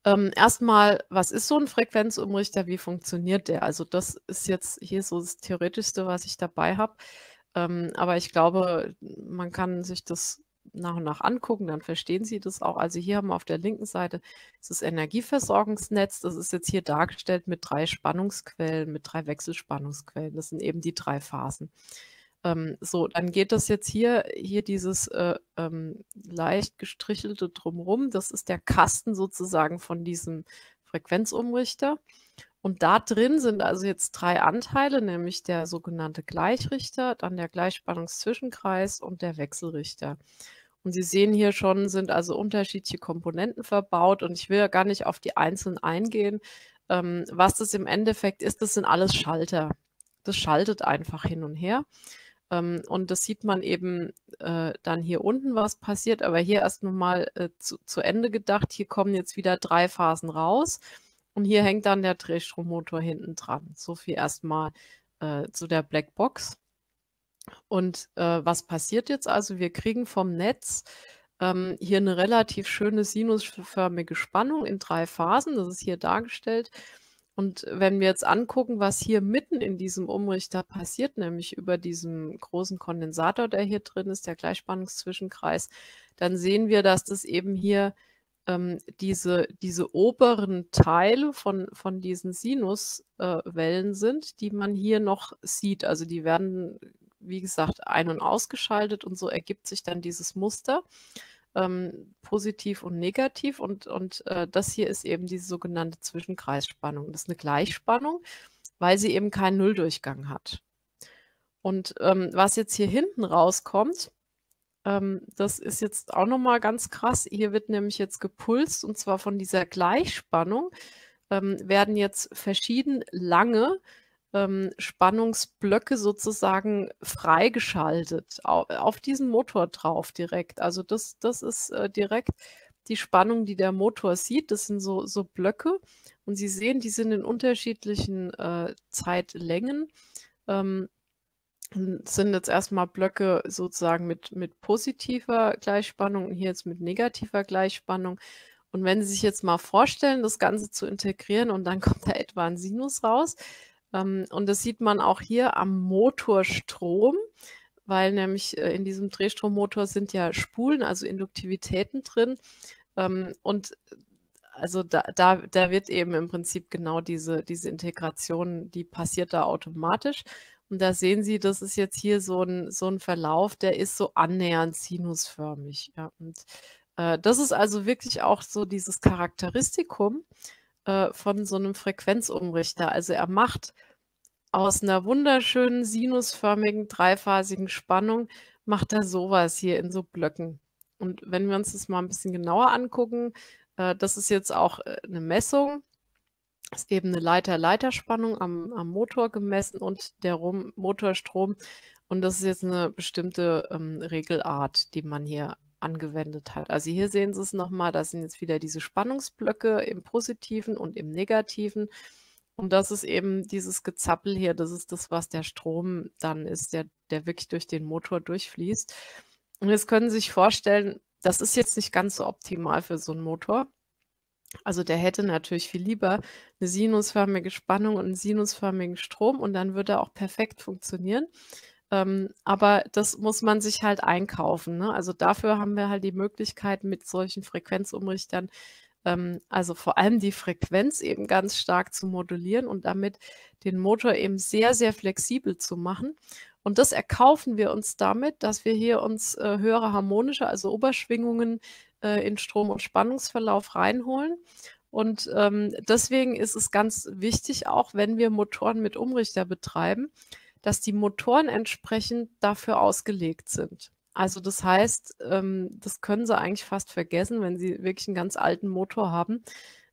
Ähm, erst was ist so ein Frequenzumrichter? Wie funktioniert der? Also, das ist jetzt hier so das Theoretischste, was ich dabei habe. Ähm, aber ich glaube, man kann sich das nach und nach angucken, dann verstehen Sie das auch. Also, hier haben wir auf der linken Seite das Energieversorgungsnetz. Das ist jetzt hier dargestellt mit drei Spannungsquellen, mit drei Wechselspannungsquellen. Das sind eben die drei Phasen. Ähm, so, dann geht das jetzt hier, hier dieses äh, ähm, leicht gestrichelte drumherum. Das ist der Kasten sozusagen von diesem Frequenzumrichter. Und da drin sind also jetzt drei Anteile, nämlich der sogenannte Gleichrichter, dann der Gleichspannungszwischenkreis und der Wechselrichter. Und Sie sehen hier schon, sind also unterschiedliche Komponenten verbaut und ich will ja gar nicht auf die einzelnen eingehen. Ähm, was das im Endeffekt ist, das sind alles Schalter. Das schaltet einfach hin und her. Ähm, und das sieht man eben äh, dann hier unten, was passiert. Aber hier erst nochmal äh, zu, zu Ende gedacht. Hier kommen jetzt wieder drei Phasen raus. Und hier hängt dann der Drehstrommotor hinten dran. So viel erstmal äh, zu der Blackbox. Und äh, was passiert jetzt also? Wir kriegen vom Netz ähm, hier eine relativ schöne sinusförmige Spannung in drei Phasen. Das ist hier dargestellt. Und wenn wir jetzt angucken, was hier mitten in diesem Umrichter passiert, nämlich über diesem großen Kondensator, der hier drin ist, der Gleichspannungszwischenkreis, dann sehen wir, dass das eben hier ähm, diese, diese oberen Teile von, von diesen Sinuswellen äh, sind, die man hier noch sieht. Also die werden, wie gesagt, ein- und ausgeschaltet und so ergibt sich dann dieses Muster ähm, positiv und negativ. Und, und äh, das hier ist eben diese sogenannte Zwischenkreisspannung. Das ist eine Gleichspannung, weil sie eben keinen Nulldurchgang hat. Und ähm, was jetzt hier hinten rauskommt, ähm, das ist jetzt auch nochmal ganz krass. Hier wird nämlich jetzt gepulst und zwar von dieser Gleichspannung ähm, werden jetzt verschieden lange ähm, Spannungsblöcke sozusagen freigeschaltet auf, auf diesen Motor drauf direkt. Also das, das ist äh, direkt die Spannung, die der Motor sieht. Das sind so, so Blöcke und Sie sehen, die sind in unterschiedlichen äh, Zeitlängen. Ähm, sind jetzt erstmal Blöcke sozusagen mit, mit positiver Gleichspannung und hier jetzt mit negativer Gleichspannung. Und wenn Sie sich jetzt mal vorstellen, das Ganze zu integrieren und dann *laughs* kommt da etwa ein Sinus raus, und das sieht man auch hier am Motorstrom, weil nämlich äh, in diesem Drehstrommotor sind ja Spulen, also Induktivitäten drin. Ähm, und also da, da, da wird eben im Prinzip genau diese, diese Integration, die passiert da automatisch. Und da sehen Sie, das ist jetzt hier so ein, so ein Verlauf, der ist so annähernd sinusförmig. Ja. Und äh, das ist also wirklich auch so dieses Charakteristikum, äh, von so einem Frequenzumrichter. Also er macht aus einer wunderschönen sinusförmigen dreiphasigen Spannung macht er sowas hier in so Blöcken. Und wenn wir uns das mal ein bisschen genauer angucken, äh, das ist jetzt auch äh, eine Messung, ist eben eine Leiter-Leiterspannung am, am Motor gemessen und der Rum Motorstrom. Und das ist jetzt eine bestimmte ähm, Regelart, die man hier angewendet hat. Also hier sehen Sie es nochmal, da sind jetzt wieder diese Spannungsblöcke im positiven und im negativen. Und das ist eben dieses Gezappel hier, das ist das, was der Strom dann ist, der, der wirklich durch den Motor durchfließt. Und jetzt können Sie sich vorstellen, das ist jetzt nicht ganz so optimal für so einen Motor. Also der hätte natürlich viel lieber eine sinusförmige Spannung und einen sinusförmigen Strom und dann würde er auch perfekt funktionieren. Ähm, aber das muss man sich halt einkaufen, ne? Also dafür haben wir halt die Möglichkeit mit solchen Frequenzumrichtern, ähm, also vor allem die Frequenz eben ganz stark zu modulieren und damit den Motor eben sehr, sehr flexibel zu machen. Und das erkaufen wir uns damit, dass wir hier uns äh, höhere harmonische, also Oberschwingungen äh, in Strom- und Spannungsverlauf reinholen. Und ähm, deswegen ist es ganz wichtig, auch wenn wir Motoren mit Umrichter betreiben, dass die Motoren entsprechend dafür ausgelegt sind. Also das heißt, ähm, das können Sie eigentlich fast vergessen, wenn Sie wirklich einen ganz alten Motor haben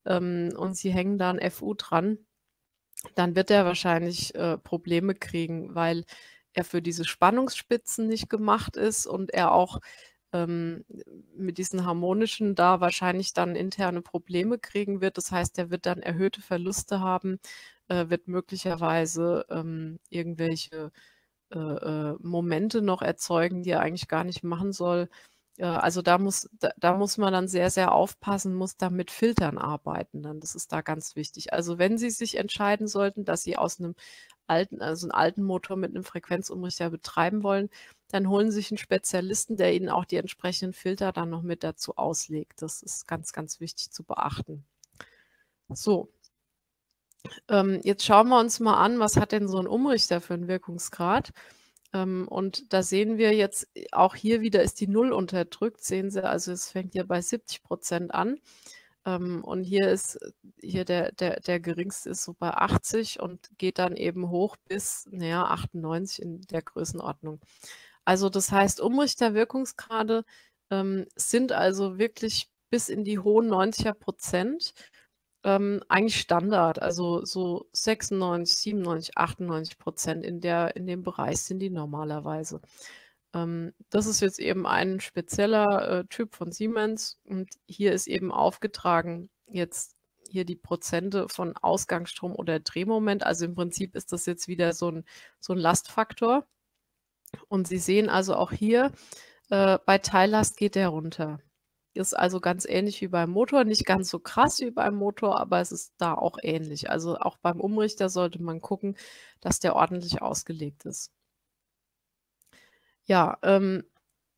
ähm, und Sie hängen da ein FU dran, dann wird er wahrscheinlich äh, Probleme kriegen, weil er für diese Spannungsspitzen nicht gemacht ist und er auch ähm, mit diesen harmonischen da wahrscheinlich dann interne Probleme kriegen wird. Das heißt, er wird dann erhöhte Verluste haben, äh, wird möglicherweise ähm, irgendwelche äh, äh, Momente noch erzeugen, die er eigentlich gar nicht machen soll. Äh, also da muss, da, da, muss man dann sehr, sehr aufpassen, muss da mit Filtern arbeiten. Dann. Das ist da ganz wichtig. Also wenn Sie sich entscheiden sollten, dass Sie aus einem alten, also einen alten Motor mit einem Frequenzumrichter betreiben wollen, dann holen Sie sich einen Spezialisten, der Ihnen auch die entsprechenden Filter dann noch mit dazu auslegt. Das ist ganz, ganz wichtig zu beachten. So. Ähm, jetzt schauen wir uns mal an, was hat denn so ein Umrichter für einen Wirkungsgrad? Ähm, und da sehen wir jetzt, auch hier wieder ist die Null unterdrückt, sehen Sie, also es fängt hier bei 70 Prozent an. Ähm, und hier ist, hier der, der, der geringste ist so bei 80 und geht dann eben hoch bis, naja, 98 in der Größenordnung. Also das heißt, Umrichterwirkungsgrade ähm, sind also wirklich bis in die hohen 90er Prozent ähm, eigentlich Standard. Also so 96, 97, 98 Prozent in, in dem Bereich sind die normalerweise. Ähm, das ist jetzt eben ein spezieller äh, Typ von Siemens und hier ist eben aufgetragen jetzt hier die Prozente von Ausgangsstrom oder Drehmoment. Also im Prinzip ist das jetzt wieder so ein, so ein Lastfaktor. Und Sie sehen also auch hier, äh, bei Teillast geht der runter. Ist also ganz ähnlich wie beim Motor, nicht ganz so krass wie beim Motor, aber es ist da auch ähnlich. Also auch beim Umrichter sollte man gucken, dass der ordentlich ausgelegt ist. Ja, ähm,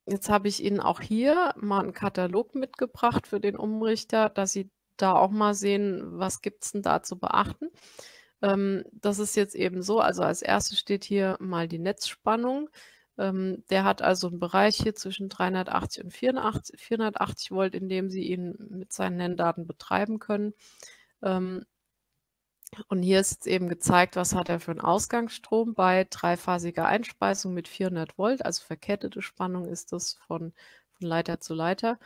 jetzt habe ich Ihnen auch hier mal einen Katalog mitgebracht für den Umrichter, dass Sie da auch mal sehen, was gibt es denn da zu beachten. Ähm, das ist jetzt eben so, also als erstes steht hier mal die Netzspannung. Ähm, der hat also einen Bereich hier zwischen 380 und 480, 480 Volt, in dem Sie ihn mit seinen Nenndaten betreiben können. Ähm, und hier ist eben gezeigt, was hat er für einen Ausgangsstrom bei dreiphasiger Einspeisung mit 400 Volt, also verkettete Spannung ist das von, von Leiter zu Leiter.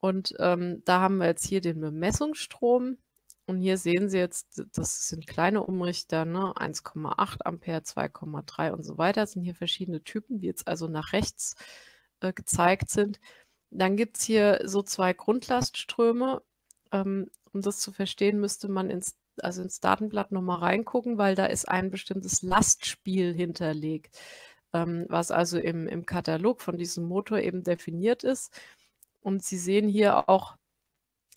Und ähm, da haben wir jetzt hier den Bemessungsstrom. Und hier sehen Sie jetzt, das sind kleine Umrichter, ne? 1,8 Ampere, 2,3 und so weiter. Das sind hier verschiedene Typen, die jetzt also nach rechts äh, gezeigt sind. Dann gibt es hier so zwei Grundlastströme. Ähm, um das zu verstehen, müsste man ins also ins Datenblatt nochmal reingucken, weil da ist ein bestimmtes Lastspiel hinterlegt, ähm, was also im, im Katalog von diesem Motor eben definiert ist. Und Sie sehen hier auch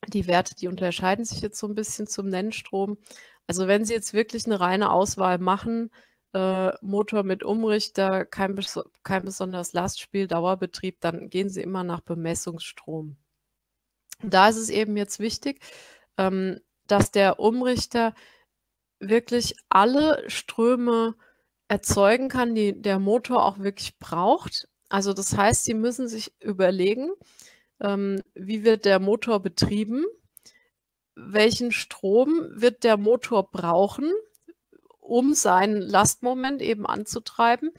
die Werte, die unterscheiden sich jetzt so ein bisschen zum Nennstrom. Also wenn Sie jetzt wirklich eine reine Auswahl machen, äh, Motor mit Umrichter, kein, kein besonderes Lastspiel, Dauerbetrieb, dann gehen Sie immer nach Bemessungsstrom. da ist es eben jetzt wichtig, ähm, dass der Umrichter wirklich alle Ströme erzeugen kann, die der Motor auch wirklich braucht. Also das heißt, Sie müssen sich überlegen, ähm, wie wird der Motor betrieben, welchen Strom wird der Motor brauchen, um seinen Lastmoment eben anzutreiben.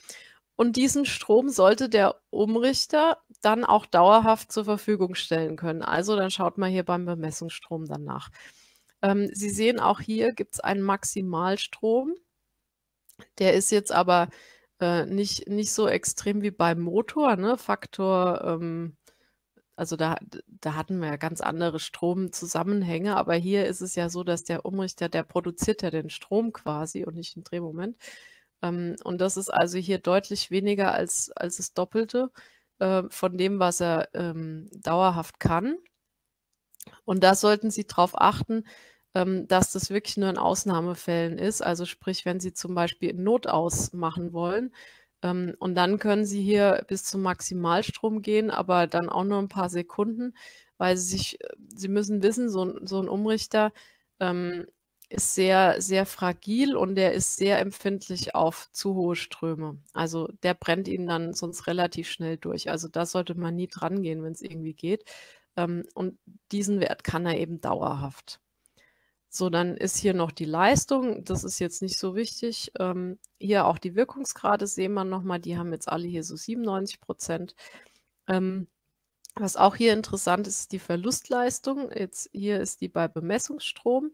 Und diesen Strom sollte der Umrichter dann auch dauerhaft zur Verfügung stellen können. Also dann schaut mal hier beim Bemessungsstrom dann nach. Ähm, Sie sehen auch hier gibt es einen Maximalstrom. Der ist jetzt aber äh, nicht, nicht so extrem wie beim Motor, ne? Faktor, ähm, also da da hatten wir ja ganz andere Stromzusammenhänge, aber hier ist es ja so, dass der Umrichter, der produziert ja den Strom quasi und nicht 'n Drehmoment. Ähm, und das ist also hier deutlich weniger als als das Doppelte, äh, von dem, was er, ähm, dauerhaft kann. Und da sollten Sie drauf achten, ähm, dass das wirklich nur in Ausnahmefällen ist. Also sprich, wenn Sie zum Beispiel 'n Notaus machen wollen, ähm, und dann können Sie hier bis zum Maximalstrom gehen, aber dann auch nur 'n paar Sekunden, weil Sie sich äh, Sie müssen wissen, so so 'n Umrichter, ähm, ist sehr, sehr fragil und der ist sehr empfindlich auf zu hohe Ströme. Also, der brennt Ihnen dann sonst relativ schnell durch. Also, da sollte man nie drangehen, wenn's irgendwie geht. Ähm, und diesen Wert kann er eben dauerhaft. So, dann ist hier noch die Leistung. Das ist jetzt nicht so wichtig. Ähm, hier auch die Wirkungsgrade sehen wir noch mal. Die haben jetzt alle hier so 97% Ähm, was auch hier interessant ist, ist die Verlustleistung. Jetzt hier ist die bei Bemessungsstrom.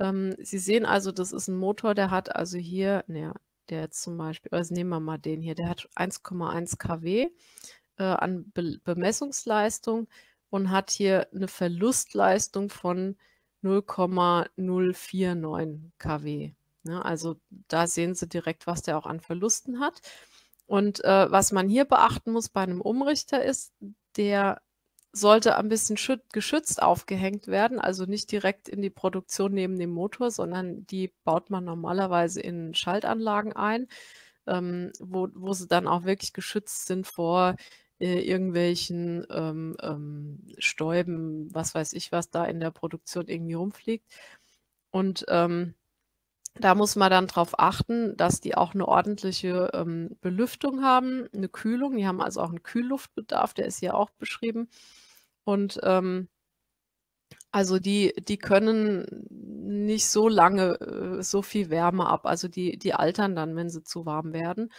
Ähm, Sie sehen also, das ist 'n Motor, der hat also hier na ja, der jetzt zum Beispiel also nehmen wir mal den hier, der hat 1,1 kW, äh, an Bel Bemessungsleistung und hat hier 'ne Verlustleistung von 0,049 kW, ne? Also, da sehen Sie direkt, was der auch an Verlusten hat. Und, äh, was man hier beachten muss bei 'nem Umrichter ist, der sollte ein bisschen schüt geschützt aufgehängt werden, also nicht direkt in die Produktion neben dem Motor, sondern die baut man normalerweise in Schaltanlagen ein, ähm, wo wo sie dann auch wirklich geschützt sind vor, äh, irgendwelchen, ähm, ähm, Stäuben, was weiß ich, was da in der Produktion irgendwie rumfliegt. Und, ähm, da muss man dann drauf achten, dass die auch 'ne ordentliche, ähm, Belüftung haben, 'ne Kühlung. Die haben also auch 'n Kühlluftbedarf, der ist hier auch beschrieben. Und, ähm also die die können nicht so lange, äh, so viel Wärme ab. Also die die altern dann, wenn sie zu warm werden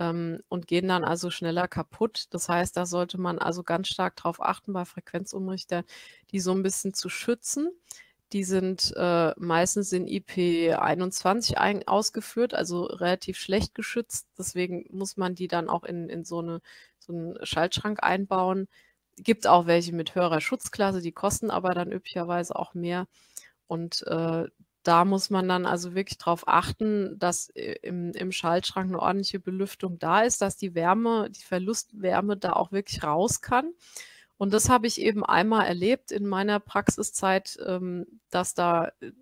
ähm, und gehen dann also schneller kaputt. Das heißt, da sollte man also ganz stark drauf achten, bei Frequenzumrichtern, die so 'n bisschen zu schützen. Die sind, äh, meistens in IP21 ein ausgeführt, also relativ schlecht geschützt. Deswegen muss man die dann auch in in so 'ne so 'n Schaltschrank einbauen. Gibt auch welche mit höherer Schutzklasse, die kosten aber dann üblicherweise auch mehr. Und, äh, da muss man dann also wirklich drauf achten, dass i im im Schaltschrank 'ne ordentliche Belüftung da ist, dass die Wärme die Verlustwärme da auch wirklich raus kann. Und das habe ich eben einmal erlebt in meiner Praxiszeit, ähm, dass da äh,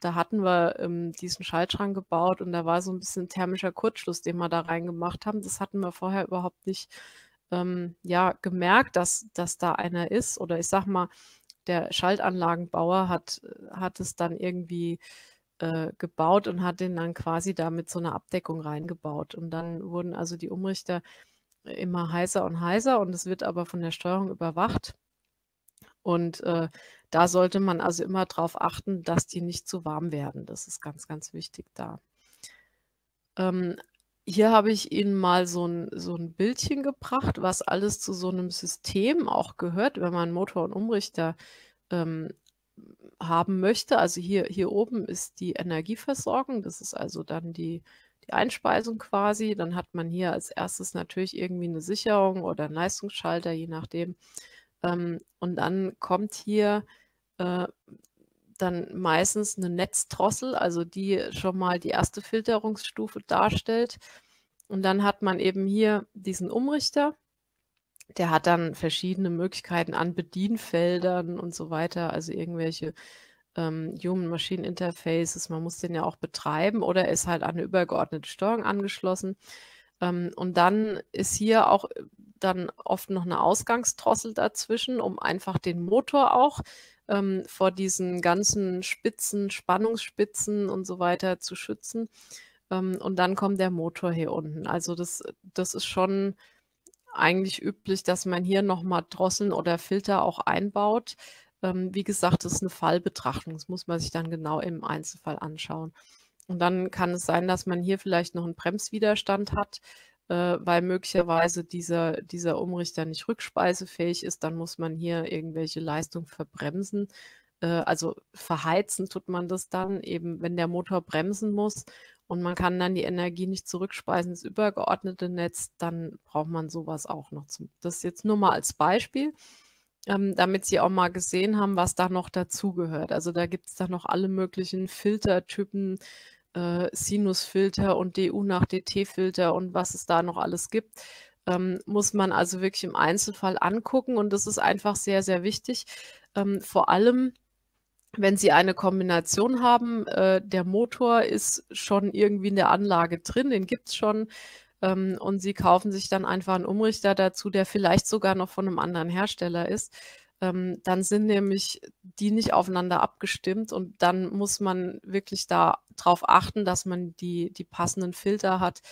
da hatten wir, ähm, diesen Schaltschrank gebaut und da war so 'n bisschen thermischer Kurzschluss, den wir da reingemacht haben. Das hatten wir vorher überhaupt nicht, ähm, ja, gemerkt, dass dass da einer ist. Oder ich sage mal, der Schaltanlagenbauer hat hat es dann irgendwie, äh, gebaut und hat den dann quasi da mit so 'ner Abdeckung reingebaut. Und dann wurden also die Umrichter immer heißer und heißer und es wird aber von der Steuerung überwacht. Und, äh, da sollte man also immer drauf achten, dass die nicht zu warm werden. Das ist ganz, ganz wichtig da. Ähm, hier habe ich Ihnen mal so 'n so 'n Bildchen gebracht, was alles zu so 'nem System auch gehört, wenn man Motor und Umrichter, ähm, haben möchte. Also hier hier oben ist die Energieversorgung. Das ist also dann die die Einspeisung quasi. Dann hat man hier als 1. natürlich irgendwie 'ne Sicherung oder 'n Leistungsschalter, je nachdem. Ähm, und dann kommt hier, äh, dann meistens 'ne Netzdrossel, also die schon mal die 1. Filterungsstufe darstellt. Und dann hat man eben hier diesen Umrichter. Der hat dann verschiedene Möglichkeiten an Bedienfeldern und so weiter, also irgendwelche, ähm, Human-Machine Interfaces. Man muss den ja auch betreiben oder er ist halt an 'ne übergeordnete Steuerung angeschlossen. Ähm, und dann ist hier auch, äh, dann oft noch 'ne Ausgangsdrossel dazwischen, um einfach den Motor auch, ähm, vor diesen ganzen Spitzen, Spannungsspitzen und so weiter zu schützen. Ähm, und dann kommt der Motor hier unten. Also das das ist schon eigentlich üblich, dass man hier noch mal Drosseln oder Filter auch einbaut. Ähm, wie gesagt, das ist 'ne Fallbetrachtung. Das muss man sich dann genau im Einzelfall anschauen. Und dann kann es sein, dass man hier vielleicht noch 'n Bremswiderstand hat, äh, weil möglicherweise dieser dieser Umrichter nicht rückspeisefähig ist. Dann muss man hier irgendwelche Leistung verbremsen. Äh, also verheizen tut man das dann eben, wenn der Motor bremsen muss und man kann dann die Energie nicht zurückspeisen ins übergeordnete Netz, dann braucht man so was auch noch zum das jetzt nur mal als Beispiel. ähm, damit Sie auch mal gesehen haben, was da noch dazugehört. Also da gibt es dann noch alle möglichen Filtertypen, äh, Sinusfilter und DU nach DT-Filter und was es da noch alles gibt. Ähm, muss man also wirklich im Einzelfall angucken und das ist einfach sehr, sehr wichtig. Ähm, vor allem, wenn Sie eine Kombination haben, äh, der Motor ist schon irgendwie in der Anlage drin, den gibt es schon ähm, und Sie kaufen sich dann einfach einen Umrichter dazu, der vielleicht sogar noch von einem anderen Hersteller ist. Ähm, dann sind nämlich die nicht aufeinander abgestimmt und dann muss man wirklich darauf achten, dass man die, die passenden Filter hat,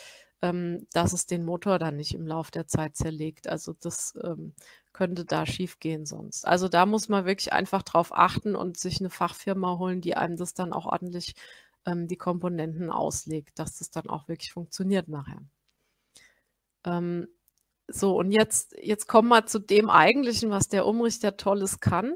ähm, dass es den Motor dann nicht im Laufe der Zeit zerlegt. Also das ähm, könnte da schief gehen sonst. Also da muss man wirklich einfach drauf achten und sich eine Fachfirma holen, die einem das dann auch ordentlich ähm, die Komponenten auslegt, dass das dann auch wirklich funktioniert nachher. So, und jetzt, jetzt kommen wir zu dem Eigentlichen, was der Umrichter Tolles kann.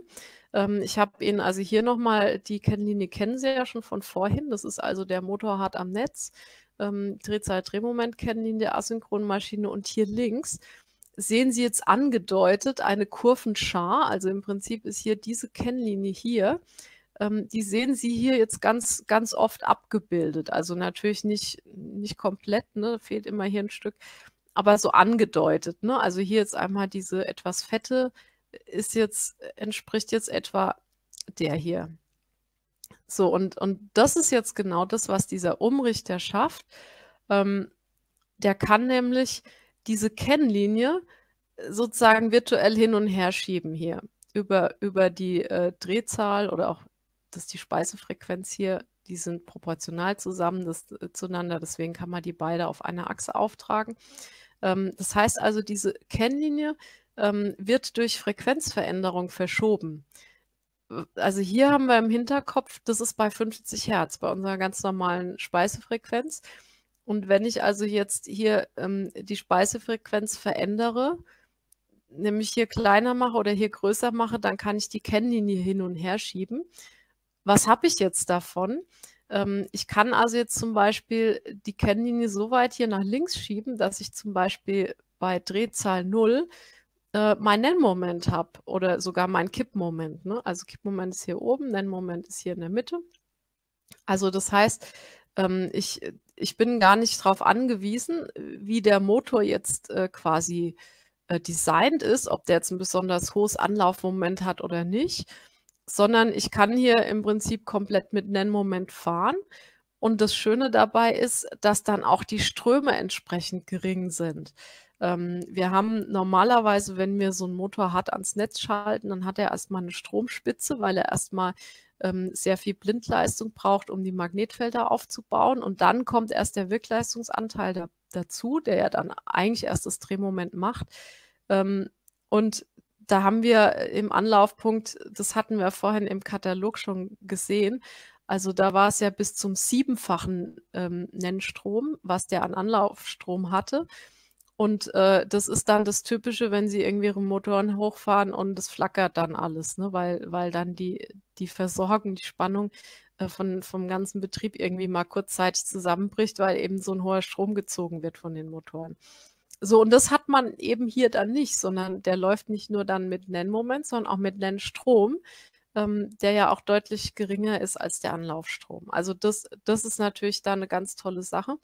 Ähm, ich habe Ihnen also hier nochmal, die Kennlinie kennen Sie ja schon von vorhin. Das ist also der Motorrad am Netz, ähm, Drehzahl-Drehmoment-Kennlinie, Asynchronmaschine und hier links sehen Sie jetzt angedeutet eine Kurvenschar. Also im Prinzip ist hier diese Kennlinie hier. Ähm, die sehen Sie hier jetzt ganz, ganz oft abgebildet. Also natürlich nicht, nicht komplett, ne? fehlt immer hier ein Stück aber so angedeutet. Ne? Also hier jetzt einmal diese etwas fette ist jetzt, entspricht jetzt etwa der hier. So, und, und das ist jetzt genau das, was dieser Umrichter schafft. Ähm, der kann nämlich diese Kennlinie sozusagen virtuell hin und her schieben hier über, über die äh, Drehzahl oder auch das die Speisefrequenz hier, die sind proportional zusammen das, äh, zueinander, deswegen kann man die beide auf einer Achse auftragen. Ähm, das heißt also, diese Kennlinie ähm, wird durch Frequenzveränderung verschoben. Also hier haben wir im Hinterkopf, das ist bei 50 Hertz, bei unserer ganz normalen Speisefrequenz. Und wenn ich also jetzt hier ähm, die Speisefrequenz verändere, nämlich hier kleiner mache oder hier größer mache, dann kann ich die Kennlinie hin und her schieben. Was habe ich jetzt davon? Ähm, ich kann also jetzt zum Beispiel die Kennlinie so weit hier nach links schieben, dass ich zum Beispiel bei Drehzahl 0 äh, mein Nennmoment habe oder sogar mein Kippmoment. Ne? Also Kippmoment ist hier oben, Nennmoment ist hier in der Mitte. Also das heißt, ähm, ich, ich bin gar nicht darauf angewiesen, wie der Motor jetzt äh, quasi äh, designt ist, ob der jetzt ein besonders hohes Anlaufmoment hat oder nicht, sondern ich kann hier im Prinzip komplett mit Nennmoment fahren. Und das Schöne dabei ist, dass dann auch die Ströme entsprechend gering sind. Ähm, wir haben normalerweise, wenn wir so einen Motor hart ans Netz schalten, dann hat er erstmal eine Stromspitze, weil er erstmal ähm, sehr viel Blindleistung braucht, um die Magnetfelder aufzubauen. Und dann kommt erst der Wirkleistungsanteil da, dazu, der ja dann eigentlich erst das Drehmoment macht. Ähm, und da haben wir im Anlaufpunkt, das hatten wir vorhin im Katalog schon gesehen, also da war es ja bis zum siebenfachen ähm, Nennstrom, was der an Anlaufstrom hatte. Und äh, das ist dann das Typische, wenn Sie irgendwie Ihre Motoren hochfahren und es flackert dann alles, ne? weil, weil dann die, die Versorgung, die Spannung äh, von, vom ganzen Betrieb irgendwie mal kurzzeitig zusammenbricht, weil eben so ein hoher Strom gezogen wird von den Motoren. So, und das hat man eben hier dann nicht, sondern der läuft nicht nur dann mit Nennmoment, sondern auch mit Nennstrom, ähm, der ja auch deutlich geringer ist als der Anlaufstrom. Also das, das ist natürlich da eine ganz tolle Sache.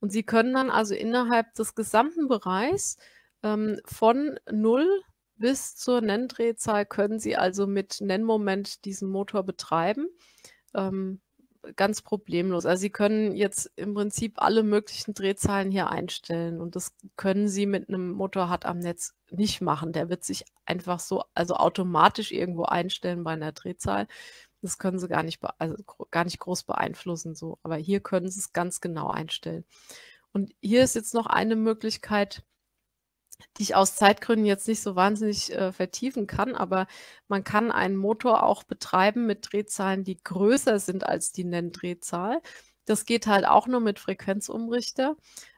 Und Sie können dann also innerhalb des gesamten Bereichs ähm, von 0 bis zur Nenndrehzahl können Sie also mit Nennmoment diesen Motor betreiben. Ähm, ganz problemlos. Also Sie können jetzt im Prinzip alle möglichen Drehzahlen hier einstellen und das können Sie mit einem Motorrad am Netz nicht machen. Der wird sich einfach so, also automatisch irgendwo einstellen bei einer Drehzahl. Das können Sie gar nicht, also gar nicht groß beeinflussen so. Aber hier können Sie es ganz genau einstellen. Und hier ist jetzt noch eine Möglichkeit, die ich aus Zeitgründen jetzt nicht so wahnsinnig äh, vertiefen kann, aber man kann einen Motor auch betreiben mit Drehzahlen, die größer sind als die Nenndrehzahl. Das geht halt auch nur mit Frequenzumrichter.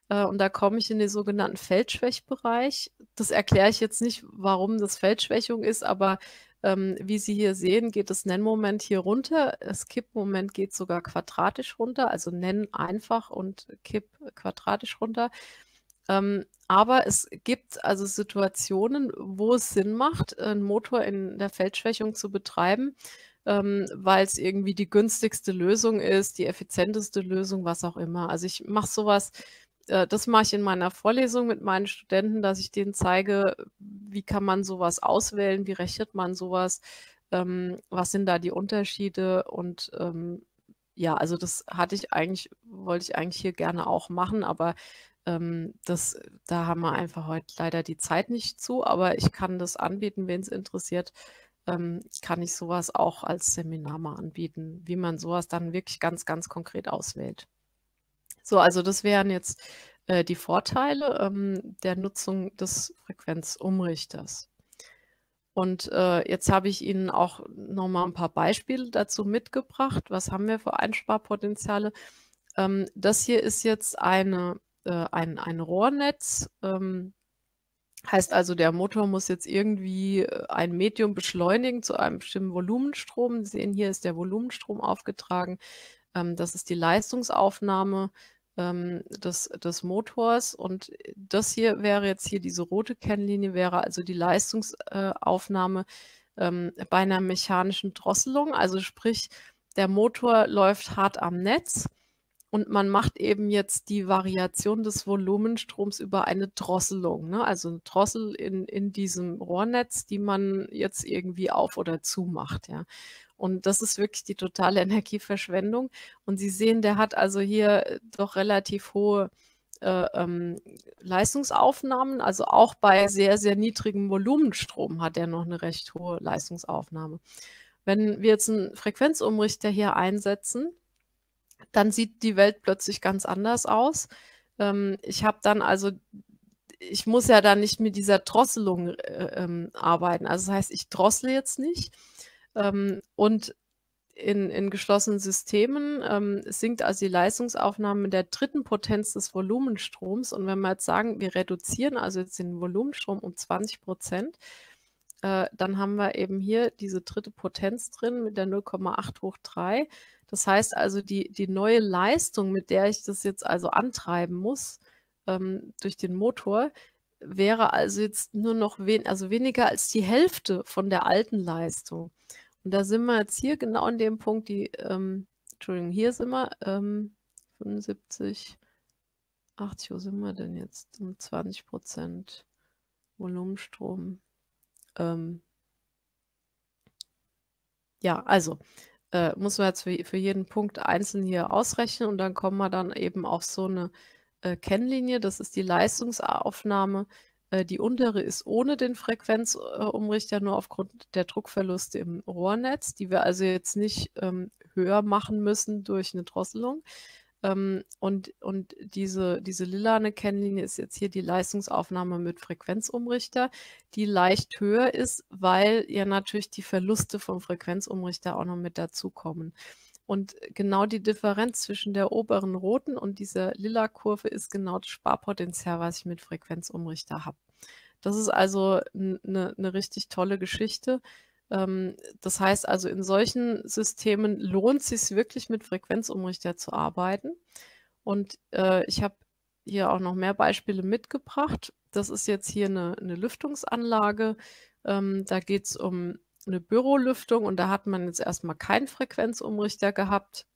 Äh, und da komme ich in den sogenannten Feldschwächbereich. Das erkläre ich jetzt nicht, warum das Feldschwächung ist, aber ähm, wie Sie hier sehen, geht das Nennmoment hier runter. Das Kippmoment geht sogar quadratisch runter, also Nenn einfach und Kipp quadratisch runter. Ähm, aber es gibt also Situationen, wo es Sinn macht, einen Motor in der Feldschwächung zu betreiben, ähm, weil es irgendwie die günstigste Lösung ist, die effizienteste Lösung, was auch immer. Also, ich mache sowas äh, das mache ich in meiner Vorlesung mit meinen Studenten, dass ich denen zeige, wie kann man sowas auswählen, wie rechnet man sowas, ähm, was sind da die Unterschiede und, ähm, ja, also das hatte ich eigentlich wollte ich eigentlich hier gerne auch machen, aber, ähm, das da haben wir einfach heute leider die Zeit nicht zu, aber ich kann das anbieten, wen es interessiert, ähm, kann ich sowas auch als Seminar mal anbieten, wie man sowas dann wirklich ganz, ganz konkret auswählt. So, also das wären jetzt, äh, die Vorteile, ähm, der Nutzung des Frequenzumrichters. Und, äh, jetzt habe ich Ihnen auch noch mal 'n paar Beispiele dazu mitgebracht. Was haben wir für Einsparpotenziale? Ähm, das hier ist jetzt eine äh, ein ein Rohrnetz, ähm, heißt also, der Motor muss jetzt irgendwie, äh, ein Medium beschleunigen zu einem bestimmten Volumenstrom. Sie sehen, hier ist der Volumenstrom aufgetragen. Ähm, das ist die Leistungsaufnahme ähm, des des Motors und das hier wäre jetzt hier diese rote Kennlinie wäre also die Leistungsaufnahme, äh, ähm, bei einer mechanischen Drosselung. Also sprich, der Motor läuft hart am Netz und man macht eben jetzt die Variation des Volumenstroms über eine Drosselung, ne? Also 'ne Drossel in in diesem Rohrnetz, die man jetzt irgendwie auf oder zumacht, ja. Und das ist wirklich die totale *laughs* Energieverschwendung. Und Sie sehen, der hat also hier äh, doch relativ hohe, äh, ähm, Leistungsaufnahmen. Also auch bei sehr, sehr niedrigem Volumenstrom hat er noch eine recht hohe Leistungsaufnahme. Wenn wir jetzt einen Frequenzumrichter hier einsetzen, dann sieht die Welt plötzlich ganz anders aus. Ähm, ich habe dann also ich muss ja dann nicht mit dieser Drosselung, äh, ähm, arbeiten. Also, das heißt, ich drossle jetzt nicht, ähm, und in in geschlossenen Systemen, ähm, sinkt also die Leistungsaufnahme mit der dritten Potenz des Volumenstroms. Und wenn wir jetzt sagen, wir reduzieren also jetzt den Volumenstrom um 20% äh, dann haben wir eben hier diese dritte Potenz drin mit der 0,8 hoch 3. Das heißt also, die die neue Leistung, mit der ich das jetzt also antreiben muss, ähm, durch den Motor, wäre also jetzt nur noch wen also weniger als die Hälfte von der alten Leistung. Und da sind wir jetzt hier genau in dem Punkt, die, ähm, Entschuldigung, hier sind wir, ähm, 75, 80, wo sind wir denn jetzt? Um 20 Prozent Volumenstrom. Ähm, ja, also äh, muss man jetzt für, für jeden Punkt einzeln hier ausrechnen und dann kommen wir dann eben auf so eine äh, Kennlinie. Das ist die Leistungsaufnahme äh, die untere ist ohne den Frequenzumrichter, nur aufgrund der Druckverluste im Rohrnetz, die wir also jetzt nicht ähm, höher machen müssen durch eine Drosselung. Ähm, und und diese diese lilane Kennlinie ist jetzt hier die Leistungsaufnahme mit Frequenzumrichter, die leicht höher ist, weil ja natürlich die Verluste vom Frequenzumrichter auch noch mit dazukommen. Und genau die Differenz zwischen der oberen roten und dieser lila Kurve ist genau das Sparpotenzial, was ich mit Frequenzumrichter habe. Das ist also eine 'ne richtig tolle Geschichte. Ähm, das heißt also, in solchen Systemen lohnt sich wirklich, mit Frequenzumrichter zu arbeiten. Und, äh, ich habe hier auch noch mehr Beispiele mitgebracht. Das ist jetzt hier eine 'ne Lüftungsanlage. Ähm, da es um eine Bürolüftung und da hat man jetzt erstmal keinen Frequenzumrichter gehabt.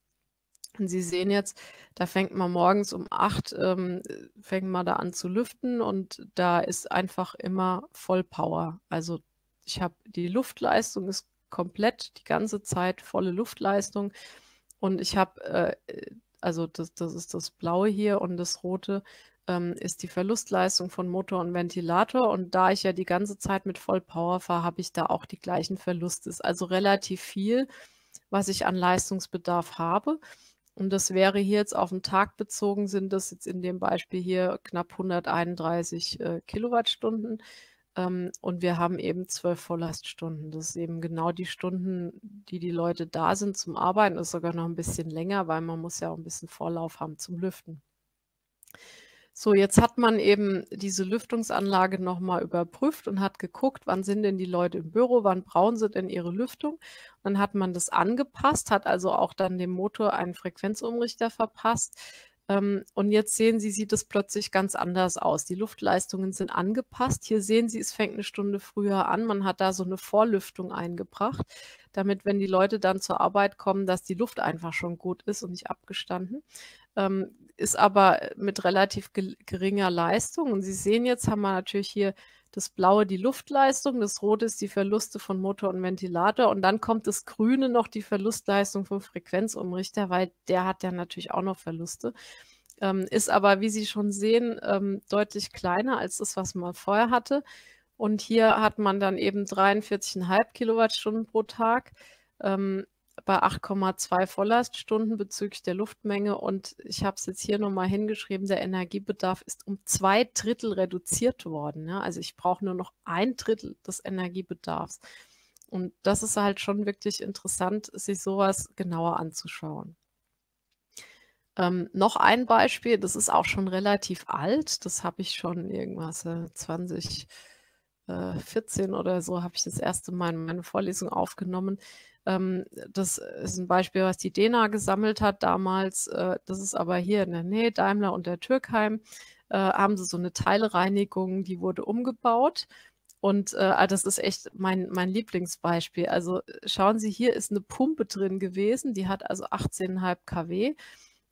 Und Sie sehen jetzt, da fängt man morgens um 8 ähm, fängt man da an zu lüften und da ist einfach immer Vollpower. Also, ich habe die Luftleistung ist komplett die ganze Zeit volle Luftleistung und ich habe, äh, also das das ist das Blaue hier und das Rote ähm, ist die Verlustleistung von Motor und Ventilator. Und da ich ja die ganze Zeit mit Vollpower fahre, habe ich da auch die gleichen Verluste. Ist also relativ viel, was ich an Leistungsbedarf habe. Und das wäre hier jetzt auf den Tag bezogen, sind das jetzt in dem Beispiel hier knapp 131 äh, Kilowattstunden. Ähm, und wir haben eben 12 Volllaststunden. Das ist eben genau die Stunden, die die Leute da sind zum Arbeiten. Das ist sogar noch ein bisschen länger, weil man muss ja auch ein bisschen Vorlauf haben zum Lüften. So, jetzt hat man eben diese Lüftungsanlage nochmal überprüft und hat geguckt, wann sind denn die Leute im Büro, wann brauchen sie denn ihre Lüftung? Dann hat man das angepasst, hat also auch dann dem Motor einen Frequenzumrichter verpasst, Ähm, und jetzt sehen Sie, sieht es plötzlich ganz anders aus. Die Luftleistungen sind angepasst. Hier sehen Sie, es fängt eine Stunde früher an. Man hat da so eine Vorlüftung eingebracht, damit, wenn die Leute dann zur Arbeit kommen, dass die Luft einfach schon gut ist und nicht abgestanden. Ähm, ist aber mit relativ geringer Leistung. Und Sie sehen jetzt, haben wir natürlich hier das Blaue die Luftleistung, das Rote ist die Verluste von Motor und Ventilator und dann kommt das Grüne noch die Verlustleistung vom Frequenzumrichter, weil der hat ja natürlich auch noch Verluste. Ähm, ist aber, wie Sie schon sehen, ähm, deutlich kleiner als das, was man vorher hatte. Und hier hat man dann eben 43,5 Kilowattstunden pro Tag. Ähm, bei 8,2 Volllaststunden bezüglich der Luftmenge. Und ich habe es jetzt hier nochmal hingeschrieben, der Energiebedarf ist um zwei Drittel reduziert worden. Ja? Also ich brauche nur noch ein Drittel des Energiebedarfs. Und das ist halt schon wirklich interessant, sich sowas genauer anzuschauen. Ähm, noch ein Beispiel, das ist auch schon relativ alt, das habe ich schon irgendwas äh, 2014 äh, oder so, habe ich das erste Mal in meine Vorlesung aufgenommen. Ähm, das ist ein Beispiel, was die DENA gesammelt hat damals. Äh, das ist aber hier in der Nähe, Daimler und der Türkheim, äh, haben sie so eine Teilereinigung, die wurde umgebaut. Und äh, ah, das ist echt mein, mein Lieblingsbeispiel. Also schauen Sie, hier ist eine Pumpe drin gewesen, die hat also 18,5 kW.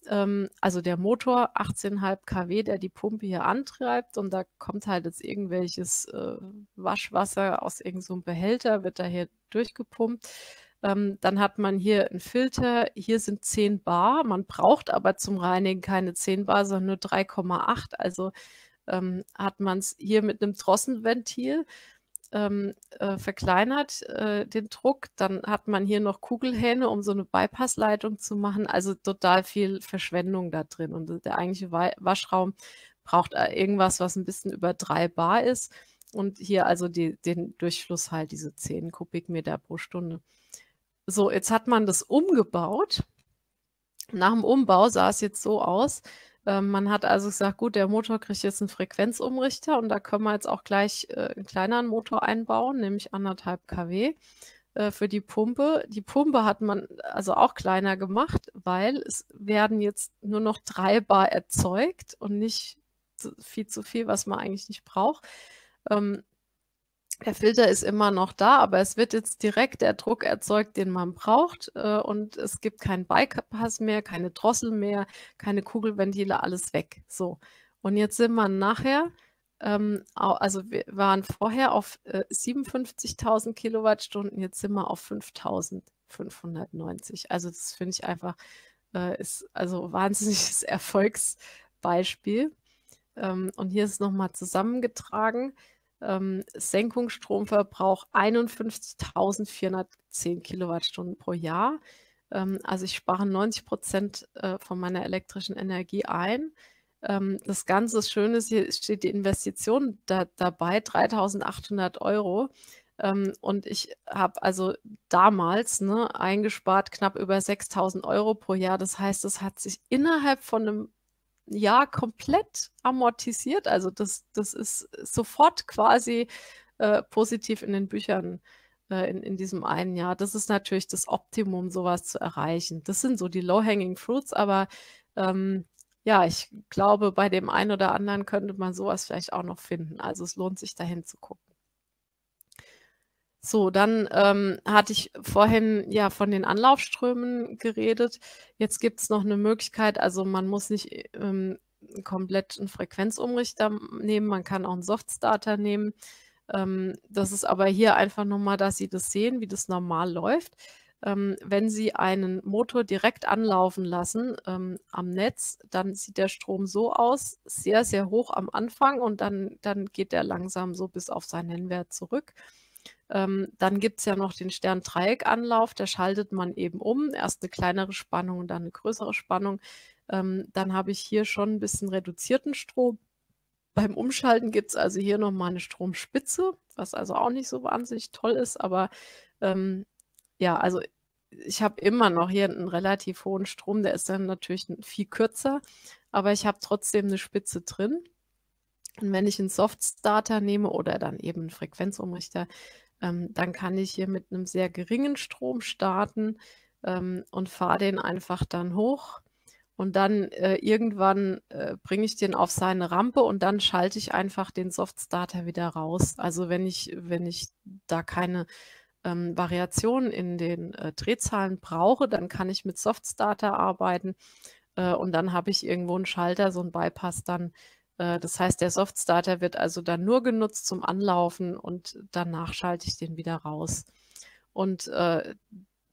Ähm, also der Motor 18,5 kW, der die Pumpe hier antreibt und da kommt halt jetzt irgendwelches äh, Waschwasser aus irgendeinem so Behälter, wird da hier durchgepumpt. Ähm, dann hat man hier einen Filter, hier sind 10 Bar, man braucht aber zum Reinigen keine 10 Bar, sondern nur 3,8. Also ähm, hat man es hier mit einem Drossenventil ähm, äh, verkleinert, äh, den Druck. Dann hat man hier noch Kugelhähne, um so eine Bypassleitung zu machen. Also total viel Verschwendung da drin. Und der eigentliche Waschraum braucht äh, irgendwas, was ein bisschen über 3 Bar ist. Und hier also die, den Durchfluss halt diese 10 Kubikmeter pro Stunde. So, jetzt hat man das umgebaut. Nach dem Umbau sah es jetzt so aus. Ähm, man hat also gesagt, gut, der Motor kriegt jetzt einen Frequenzumrichter und da können wir jetzt auch gleich äh, einen kleineren Motor einbauen, nämlich anderthalb kW äh, für die Pumpe. Die Pumpe hat man also auch kleiner gemacht, weil es werden jetzt nur noch drei Bar erzeugt und nicht viel zu viel, was man eigentlich nicht braucht. Ähm, der Filter ist immer noch da, aber es wird jetzt direkt der Druck erzeugt, den man braucht. Äh, und es gibt keinen Bypass mehr, keine Drossel mehr, keine Kugelventile, alles weg. So. Und jetzt sind wir nachher, ähm, also wir waren vorher auf äh, 57.000 Kilowattstunden, jetzt sind wir auf 5.590. Also das finde ich einfach, äh, ist also wahnsinniges *laughs* Erfolgsbeispiel. Ähm, und hier ist nochmal zusammengetragen ähm, Senkungsstromverbrauch 51.410 Kilowattstunden pro Jahr. Ähm, also ich spare 90 Prozent äh, von meiner elektrischen Energie ein. Ähm, das Ganze ist schön, ist, hier steht die Investition da, dabei, 3.800 Euro. Ähm, und ich habe also damals ne, eingespart knapp über 6.000 Euro pro Jahr. Das heißt, es hat sich innerhalb von einem Jahr komplett amortisiert. Also das, das ist sofort quasi äh, positiv in den Büchern äh, in, in diesem einen Jahr. Das ist natürlich das Optimum, sowas zu erreichen. Das sind so die Low-Hanging Fruits, aber ähm, ja, ich glaube, bei dem einen oder anderen könnte man sowas vielleicht auch noch finden. Also es lohnt sich dahin zu gucken. So, dann ähm, hatte ich vorhin ja von den Anlaufströmen geredet. Jetzt gibt es noch eine Möglichkeit, also man muss nicht ähm, komplett einen Frequenzumrichter nehmen, man kann auch einen Softstarter nehmen. Ähm, das ist aber hier einfach nochmal, dass Sie das sehen, wie das normal läuft. Ähm, wenn Sie einen Motor direkt anlaufen lassen ähm, am Netz, dann sieht der Strom so aus, sehr, sehr hoch am Anfang und dann, dann geht er langsam so bis auf seinen Nennwert zurück. Ähm, dann gibt es ja noch den Stern-Dreieck-Anlauf, da schaltet man eben um. Erst eine kleinere Spannung und dann eine größere Spannung. Ähm, dann habe ich hier schon ein bisschen reduzierten Strom. Beim Umschalten gibt es also hier nochmal eine Stromspitze, was also auch nicht so wahnsinnig toll ist, aber ähm, ja, also ich habe immer noch hier einen relativ hohen Strom, der ist dann natürlich viel kürzer, aber ich habe trotzdem eine Spitze drin. Und wenn ich einen Soft-Starter nehme oder dann eben einen Frequenzumrichter, ähm, dann kann ich hier mit einem sehr geringen Strom starten ähm, und fahre den einfach dann hoch. und dann äh, irgendwann äh, bringe ich den auf seine Rampe und dann schalte ich einfach den Soft Starter wieder raus. Also wenn ich, wenn ich da keine ähm, Variationen in den äh, Drehzahlen brauche, dann kann ich mit Soft Starter arbeiten äh, und dann habe ich irgendwo einen Schalter, so einen Bypass dann. Äh, das heißt, der Soft Starter wird also dann nur genutzt zum Anlaufen und danach schalte ich den wieder raus. Und äh,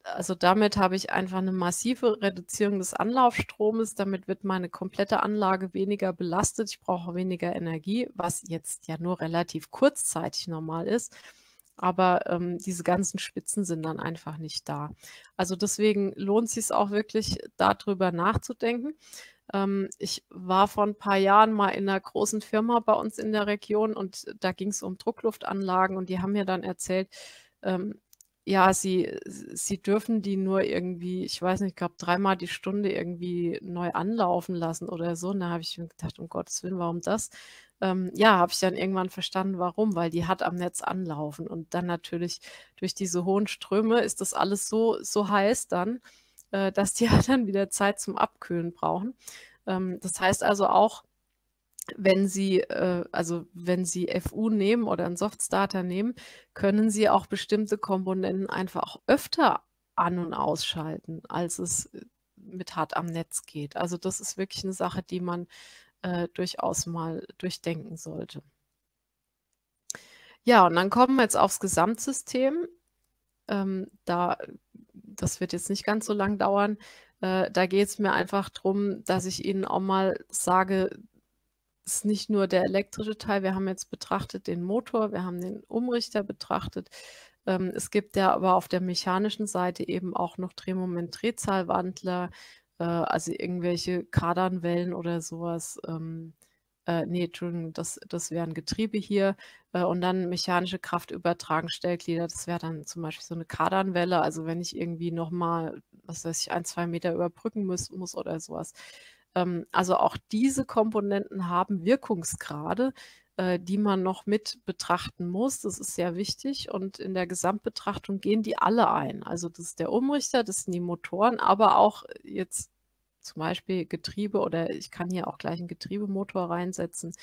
also damit habe ich einfach eine massive Reduzierung des Anlaufstromes. Damit wird meine komplette Anlage weniger belastet. Ich brauche weniger Energie, was jetzt ja nur relativ kurzzeitig normal ist. Aber ähm, diese ganzen Spitzen sind dann einfach nicht da. Also deswegen lohnt es sich auch wirklich, darüber nachzudenken. Ähm, ich war vor ein paar Jahren mal in einer großen Firma bei uns in der Region und da ging es um Druckluftanlagen und die haben mir dann erzählt, ähm, ja, sie sie dürfen die nur irgendwie, ich weiß nicht, ich glaube, dreimal die Stunde irgendwie neu anlaufen lassen oder so. Und da habe ich mir gedacht: „Um Gottes Willen, warum das?“ Ähm, ja, habe ich dann irgendwann verstanden, warum, weil die hat am Netz anlaufen und dann natürlich durch diese hohen Ströme ist das alles so so heiß dann, äh, dass die *laughs* halt dann wieder Zeit zum Abkühlen brauchen. Ähm, das heißt also auch wenn Sie, äh, also wenn Sie FU nehmen oder einen Softstarter nehmen, können Sie auch bestimmte Komponenten einfach auch öfter an und ausschalten, als es äh, mit hart am Netz geht. Also das ist wirklich eine Sache, die man äh, durchaus mal durchdenken sollte. Ja, und dann kommen wir jetzt aufs Gesamtsystem. Ähm, da, das wird jetzt nicht ganz so lang dauern. Äh, da geht es mir einfach darum, dass ich Ihnen auch mal sage, ist nicht nur der elektrische Teil. Wir haben jetzt betrachtet den Motor, wir haben den Umrichter betrachtet. Ähm, es gibt ja aber auf der mechanischen Seite eben auch noch Drehmoment-Drehzahlwandler, äh, also irgendwelche Kardanwellen oder sowas. Ähm, äh, nee, Entschuldigung, das, das wären Getriebe hier. Äh, und dann mechanische Kraftübertragenstellglieder, das wäre dann zum Beispiel so eine Kardanwelle. Also wenn ich irgendwie nochmal, was weiß ich, ein, zwei Meter überbrücken muss, muss oder sowas. Ähm, also auch diese Komponenten haben Wirkungsgrade, äh, die man noch mit betrachten muss. Das ist sehr wichtig und in der Gesamtbetrachtung gehen die alle ein. Also das ist der Umrichter, das sind die Motoren, aber auch jetzt zum Beispiel Getriebe oder ich kann hier auch gleich einen Getriebemotor reinsetzen.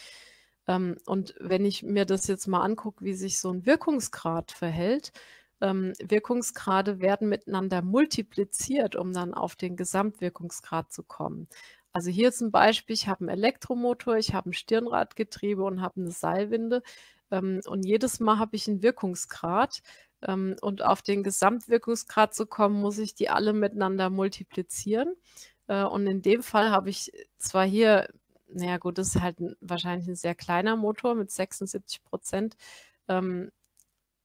Ähm, und wenn ich mir das jetzt mal angucke, wie sich so ein Wirkungsgrad verhält, ähm, Wirkungsgrade werden miteinander multipliziert, um dann auf den Gesamtwirkungsgrad zu kommen. Also hier ein Beispiel, ich habe einen Elektromotor, ich habe ein Stirnradgetriebe und habe eine Seilwinde. Ähm, und jedes Mal habe ich einen Wirkungsgrad. Ähm, und auf den Gesamtwirkungsgrad zu kommen, muss ich die alle miteinander multiplizieren. Äh, und in dem Fall habe ich zwar hier, naja gut, das ist halt ein, wahrscheinlich ein sehr kleiner Motor mit 76 Prozent. Ähm,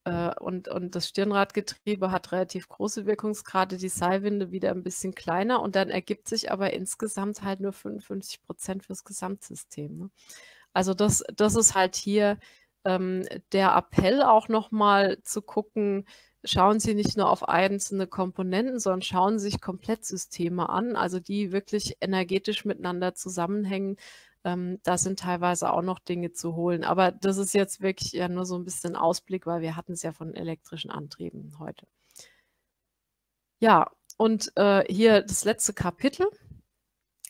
äh, und, und das Stirnradgetriebe hat relativ große Wirkungsgrade, die Seilwinde wieder ein bisschen kleiner und dann ergibt sich aber insgesamt halt nur 55 Prozent fürs Gesamtsystem. Ne? Also das, das ist halt hier ähm, der Appell auch nochmal zu gucken, schauen Sie nicht nur auf einzelne Komponenten, sondern schauen Sie sich Komplettsysteme an, also die wirklich energetisch miteinander zusammenhängen, ähm, da sind teilweise auch noch Dinge zu holen. Aber das ist jetzt wirklich ja nur so ein bisschen Ausblick, weil wir hatten es ja von elektrischen Antrieben heute. Ja, und äh, hier das letzte Kapitel,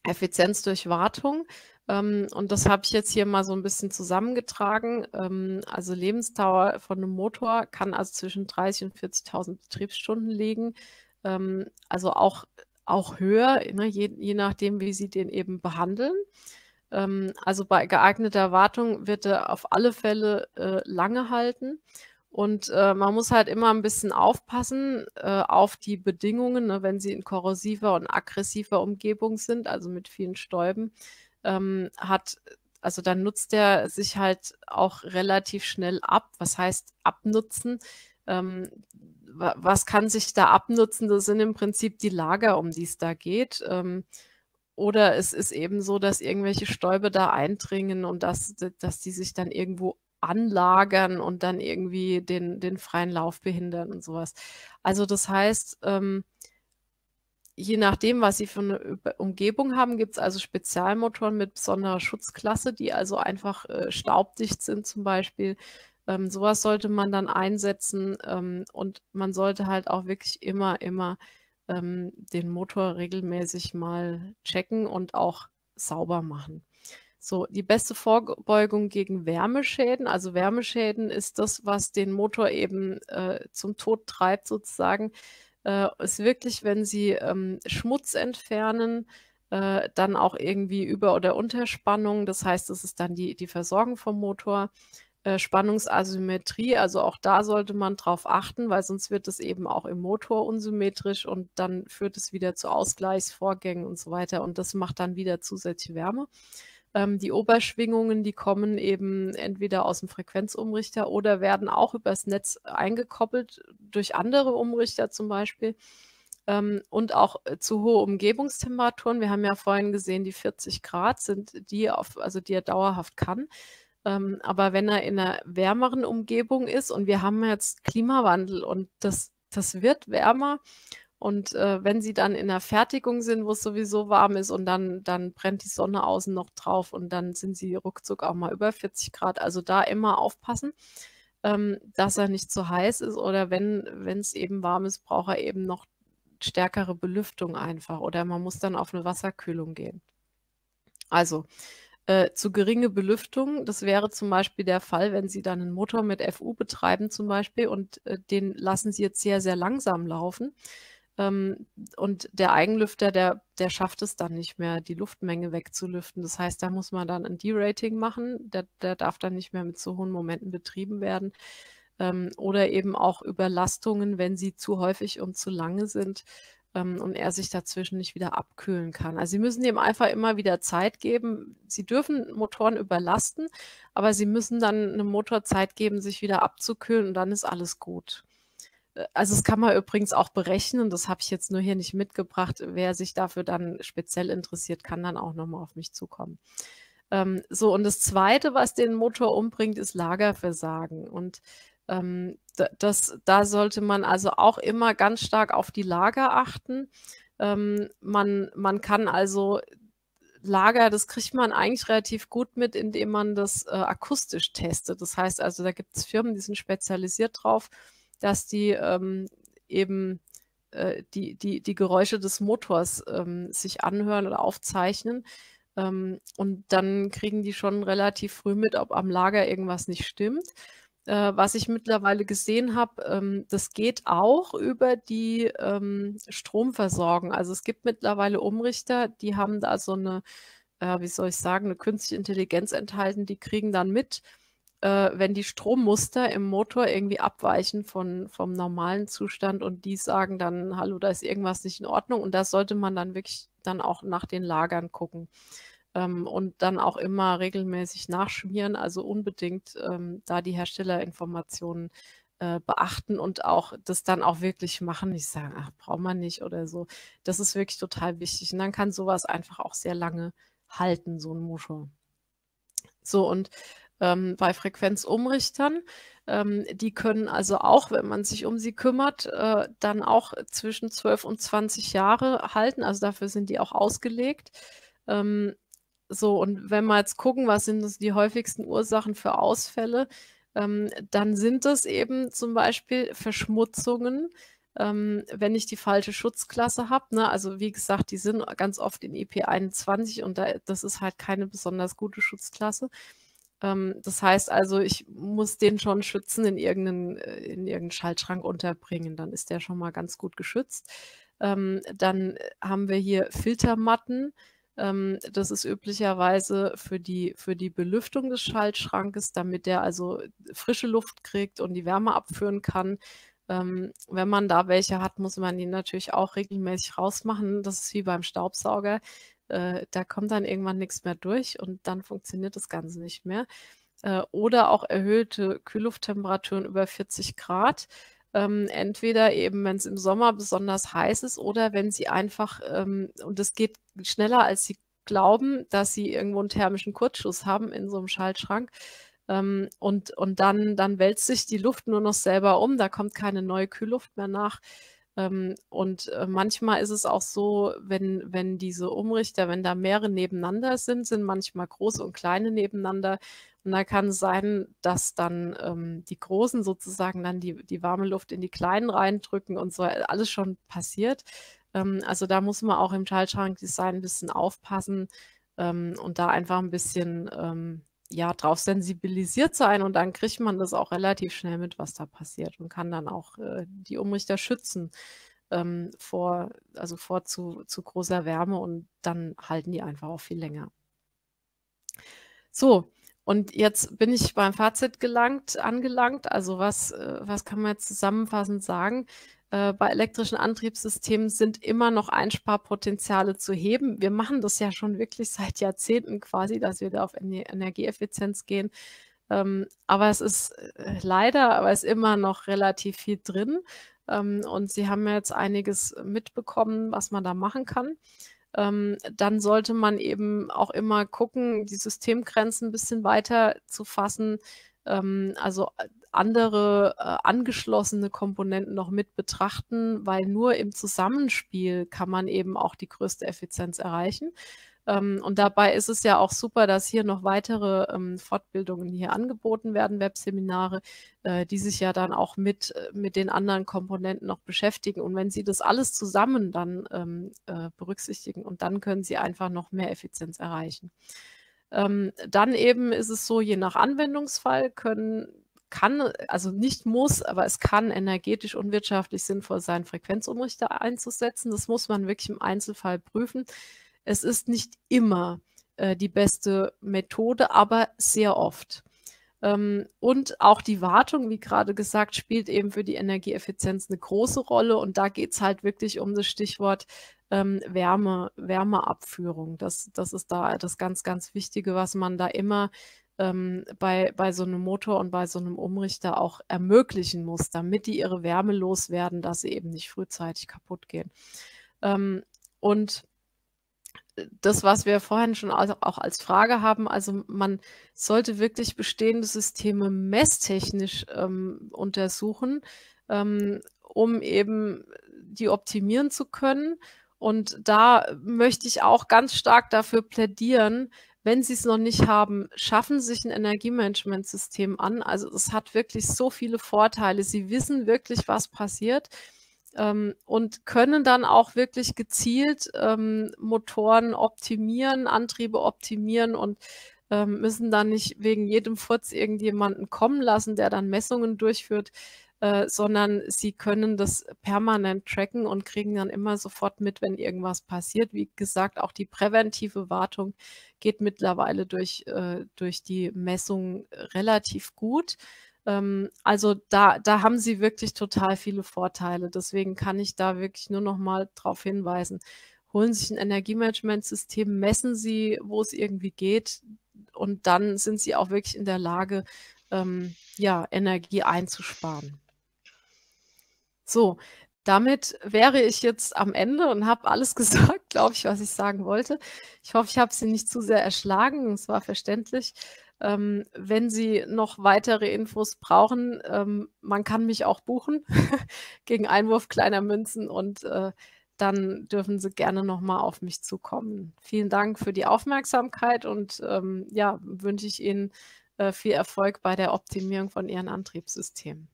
Effizienz durch Wartung. Ähm, und das habe ich jetzt hier mal so ein bisschen zusammengetragen. Ähm, also Lebensdauer von einem Motor kann also zwischen 30.000 und 40.000 Betriebsstunden liegen. Ähm, also auch, auch höher, ne, je, je nachdem, wie Sie den eben behandeln. Also bei geeigneter Wartung wird er auf alle Fälle äh, lange halten. Und äh, man muss halt immer ein bisschen aufpassen äh, auf die Bedingungen, ne, wenn sie in korrosiver und aggressiver Umgebung sind, also mit vielen Stäuben, ähm, hat, also dann nutzt er sich halt auch relativ schnell ab. Was heißt abnutzen? Ähm, was kann sich da abnutzen? Das sind im Prinzip die Lager, um die es da geht. Ähm, oder es ist eben so, dass irgendwelche Stäube da eindringen und dass, dass die sich dann irgendwo anlagern und dann irgendwie den, den freien Lauf behindern und sowas. Also das heißt, ähm, je nachdem, was Sie für eine Umgebung haben, gibt es also Spezialmotoren mit besonderer Schutzklasse, die also einfach äh, staubdicht sind zum Beispiel. Ähm, sowas sollte man dann einsetzen ähm, und man sollte halt auch wirklich immer, immer ähm, den Motor regelmäßig mal checken und auch sauber machen. So, die beste Vorbeugung gegen Wärmeschäden. Also Wärmeschäden ist das, was den Motor eben äh, zum Tod treibt, sozusagen. Äh, ist wirklich, wenn Sie ähm, Schmutz entfernen, äh, dann auch irgendwie Über- oder Unterspannung. Das heißt, das ist dann die, die Versorgung vom Motor. Äh, Spannungsasymmetrie, also auch da sollte man drauf achten, weil sonst wird es eben auch im Motor unsymmetrisch und dann führt es wieder zu Ausgleichsvorgängen und so weiter und das macht dann wieder zusätzliche Wärme. Ähm, die Oberschwingungen, die kommen eben entweder aus dem Frequenzumrichter oder werden auch übers Netz eingekoppelt durch andere Umrichter zum Beispiel. Ähm, und auch äh, zu hohe Umgebungstemperaturen. Wir haben ja vorhin gesehen, die 40 Grad sind die, auf, also die er dauerhaft kann. Ähm, aber wenn er in einer wärmeren Umgebung ist und wir haben jetzt Klimawandel und das, das wird wärmer und äh, wenn sie dann in der Fertigung sind, wo es sowieso warm ist und dann, dann brennt die Sonne außen noch drauf und dann sind sie ruckzuck auch mal über 40 Grad. Also da immer aufpassen, ähm, dass er nicht zu heiß ist oder wenn es eben warm ist, braucht er eben noch stärkere Belüftung einfach oder man muss dann auf eine Wasserkühlung gehen. Also äh, zu geringe Belüftung. Das wäre zum Beispiel der Fall, wenn Sie dann einen Motor mit FU betreiben zum Beispiel und äh, den lassen Sie jetzt sehr, sehr langsam laufen. Ähm, und der Eigenlüfter, der, der schafft es dann nicht mehr, die Luftmenge wegzulüften. Das heißt, da muss man dann ein D-Rating machen. Der, der darf dann nicht mehr mit so hohen Momenten betrieben werden. Ähm, oder eben auch Überlastungen, wenn sie zu häufig und zu lange sind ähm, und er sich dazwischen nicht wieder abkühlen kann. Also Sie müssen ihm einfach immer wieder Zeit geben. Sie dürfen Motoren überlasten, aber Sie müssen dann einem Motor Zeit geben, sich wieder abzukühlen und dann ist alles gut. Also das kann man übrigens auch berechnen, das habe ich jetzt nur hier nicht mitgebracht. Wer sich dafür dann speziell interessiert, kann dann auch nochmal auf mich zukommen. Ähm, so, und das Zweite, was den Motor umbringt, ist Lagerversagen. Und ähm, das, da sollte man also auch immer ganz stark auf die Lager achten. Ähm, man, man kann also Lager, das kriegt man eigentlich relativ gut mit, indem man das äh, akustisch testet. Das heißt also, da gibt es Firmen, die sind spezialisiert drauf, dass die ähm, eben äh, die, die, die Geräusche des Motors ähm, sich anhören oder aufzeichnen. Ähm, und dann kriegen die schon relativ früh mit, ob am Lager irgendwas nicht stimmt äh, was ich mittlerweile gesehen habe, ähm, das geht auch über die ähm, Stromversorgung. Also es gibt mittlerweile Umrichter, die haben da so eine, äh, wie soll ich sagen, eine künstliche Intelligenz enthalten, die kriegen dann mit, äh, wenn die Strommuster im Motor irgendwie abweichen von, vom normalen Zustand und die sagen dann, hallo, da ist irgendwas nicht in Ordnung und da sollte man dann wirklich dann auch nach den Lagern gucken ähm, und dann auch immer regelmäßig nachschmieren, also unbedingt ähm, da die Herstellerinformationen äh, beachten und auch das dann auch wirklich machen. Ich sage, ach, braucht man nicht oder so. Das ist wirklich total wichtig. Und dann kann sowas einfach auch sehr lange halten, so ein Motor. So, und ähm, bei Frequenzumrichtern, ähm, die können also auch, wenn man sich um sie kümmert, äh, dann auch zwischen 12 und 20 Jahre halten. Also dafür sind die auch ausgelegt. Ähm, so, und wenn wir jetzt gucken, was sind das die häufigsten Ursachen für Ausfälle, ähm, dann sind es eben zum Beispiel Verschmutzungen, ähm, wenn ich die falsche Schutzklasse habe. Ne? Also wie gesagt, die sind ganz oft in EP21 und da, das ist halt keine besonders gute Schutzklasse. Ähm, das heißt also, ich muss den schon schützen, in irgendeinen, äh, in irgendeinen Schaltschrank unterbringen. Dann ist der schon mal ganz gut geschützt. Ähm, dann haben wir hier Filtermatten. Ähm, das ist üblicherweise für die, für die Belüftung des Schaltschrankes, damit der also frische Luft kriegt und die Wärme abführen kann. Ähm, wenn man da welche hat, muss man die natürlich auch regelmäßig rausmachen. Das ist wie beim Staubsauger. Äh, da kommt dann irgendwann nichts mehr durch und dann funktioniert das Ganze nicht mehr. Äh, oder auch erhöhte Kühllufttemperaturen über 40 Grad. Ähm, entweder eben, wenn es im Sommer besonders heiß ist oder wenn sie einfach, ähm, und es geht schneller, als sie glauben, dass sie irgendwo einen thermischen Kurzschluss haben in so einem Schaltschrank. Ähm, und und dann, dann wälzt sich die Luft nur noch selber um, da kommt keine neue Kühlluft mehr nach. Ähm, und äh, manchmal ist es auch so, wenn, wenn diese Umrichter, wenn da mehrere nebeneinander sind, sind manchmal große und kleine nebeneinander. Und da kann es sein, dass dann ähm, die Großen sozusagen dann die, die warme Luft in die Kleinen reindrücken und so alles schon passiert. Ähm, also da muss man auch im Schaltschrankdesign ein bisschen aufpassen ähm, und da einfach ein bisschen ähm, ja, drauf sensibilisiert sein und dann kriegt man das auch relativ schnell mit, was da passiert und kann dann auch äh, die Umrichter schützen ähm, vor, also vor zu, zu großer Wärme und dann halten die einfach auch viel länger. So, und jetzt bin ich beim Fazit gelangt, angelangt. Also was, äh, was kann man jetzt zusammenfassend sagen? Äh, bei elektrischen Antriebssystemen sind immer noch Einsparpotenziale zu heben. Wir machen das ja schon wirklich seit Jahrzehnten quasi, dass wir da auf Energieeffizienz gehen. Ähm, aber es ist äh, leider, aber es ist immer noch relativ viel drin. Ähm, und Sie haben ja jetzt einiges mitbekommen, was man da machen kann. Ähm, dann sollte man eben auch immer gucken, die Systemgrenzen ein bisschen weiter zu fassen. Ähm, also äh, andere äh, angeschlossene Komponenten noch mit betrachten, weil nur im Zusammenspiel kann man eben auch die größte Effizienz erreichen. Ähm, und dabei ist es ja auch super, dass hier noch weitere ähm, Fortbildungen hier angeboten werden, Webseminare, äh, die sich ja dann auch mit, äh, mit den anderen Komponenten noch beschäftigen. Und wenn Sie das alles zusammen dann ähm, äh, berücksichtigen und dann können Sie einfach noch mehr Effizienz erreichen. Ähm, dann eben ist es so, je nach Anwendungsfall können kann, also nicht muss, aber es kann energetisch und wirtschaftlich sinnvoll sein, Frequenzumrichter einzusetzen. Das muss man wirklich im Einzelfall prüfen. Es ist nicht immer äh, die beste Methode, aber sehr oft. Ähm, und auch die Wartung, wie gerade gesagt, spielt eben für die Energieeffizienz eine große Rolle. Und da geht es halt wirklich um das Stichwort ähm, Wärme, Wärmeabführung. Das, das ist da das ganz, ganz Wichtige, was man da immer ähm, bei, bei so einem Motor und bei so einem Umrichter auch ermöglichen muss, damit die ihre Wärme loswerden, dass sie eben nicht frühzeitig kaputt gehen. Ähm, und das, was wir vorhin schon auch als Frage haben, also man sollte wirklich bestehende Systeme messtechnisch ähm, untersuchen, ähm, um eben die optimieren zu können. Und da möchte ich auch ganz stark dafür plädieren, wenn Sie es noch nicht haben, schaffen Sie sich ein Energiemanagementsystem an. Also es hat wirklich so viele Vorteile. Sie wissen wirklich, was passiert ähm, und können dann auch wirklich gezielt ähm, Motoren optimieren, Antriebe optimieren und ähm, müssen dann nicht wegen jedem Furz irgendjemanden kommen lassen, der dann Messungen durchführt, äh, sondern sie können das permanent tracken und kriegen dann immer sofort mit, wenn irgendwas passiert. Wie gesagt, auch die präventive Wartung geht mittlerweile durch, äh, durch die Messung relativ gut. Ähm, also da, da haben sie wirklich total viele Vorteile. Deswegen kann ich da wirklich nur noch mal darauf hinweisen. Holen Sie sich ein Energiemanagementsystem, messen Sie, wo es irgendwie geht und dann sind Sie auch wirklich in der Lage, ähm, ja, Energie einzusparen. So, damit wäre ich jetzt am Ende und habe alles *laughs* gesagt, glaube ich, was ich sagen wollte. Ich hoffe, ich habe Sie nicht zu sehr erschlagen. Es war verständlich. Ähm, wenn Sie noch weitere Infos brauchen, ähm, man kann mich auch buchen *laughs* gegen Einwurf kleiner Münzen und äh, dann dürfen Sie gerne nochmal auf mich zukommen. Vielen Dank für die Aufmerksamkeit und ähm, ja, wünsche ich Ihnen äh, viel Erfolg bei der Optimierung von Ihren Antriebssystemen.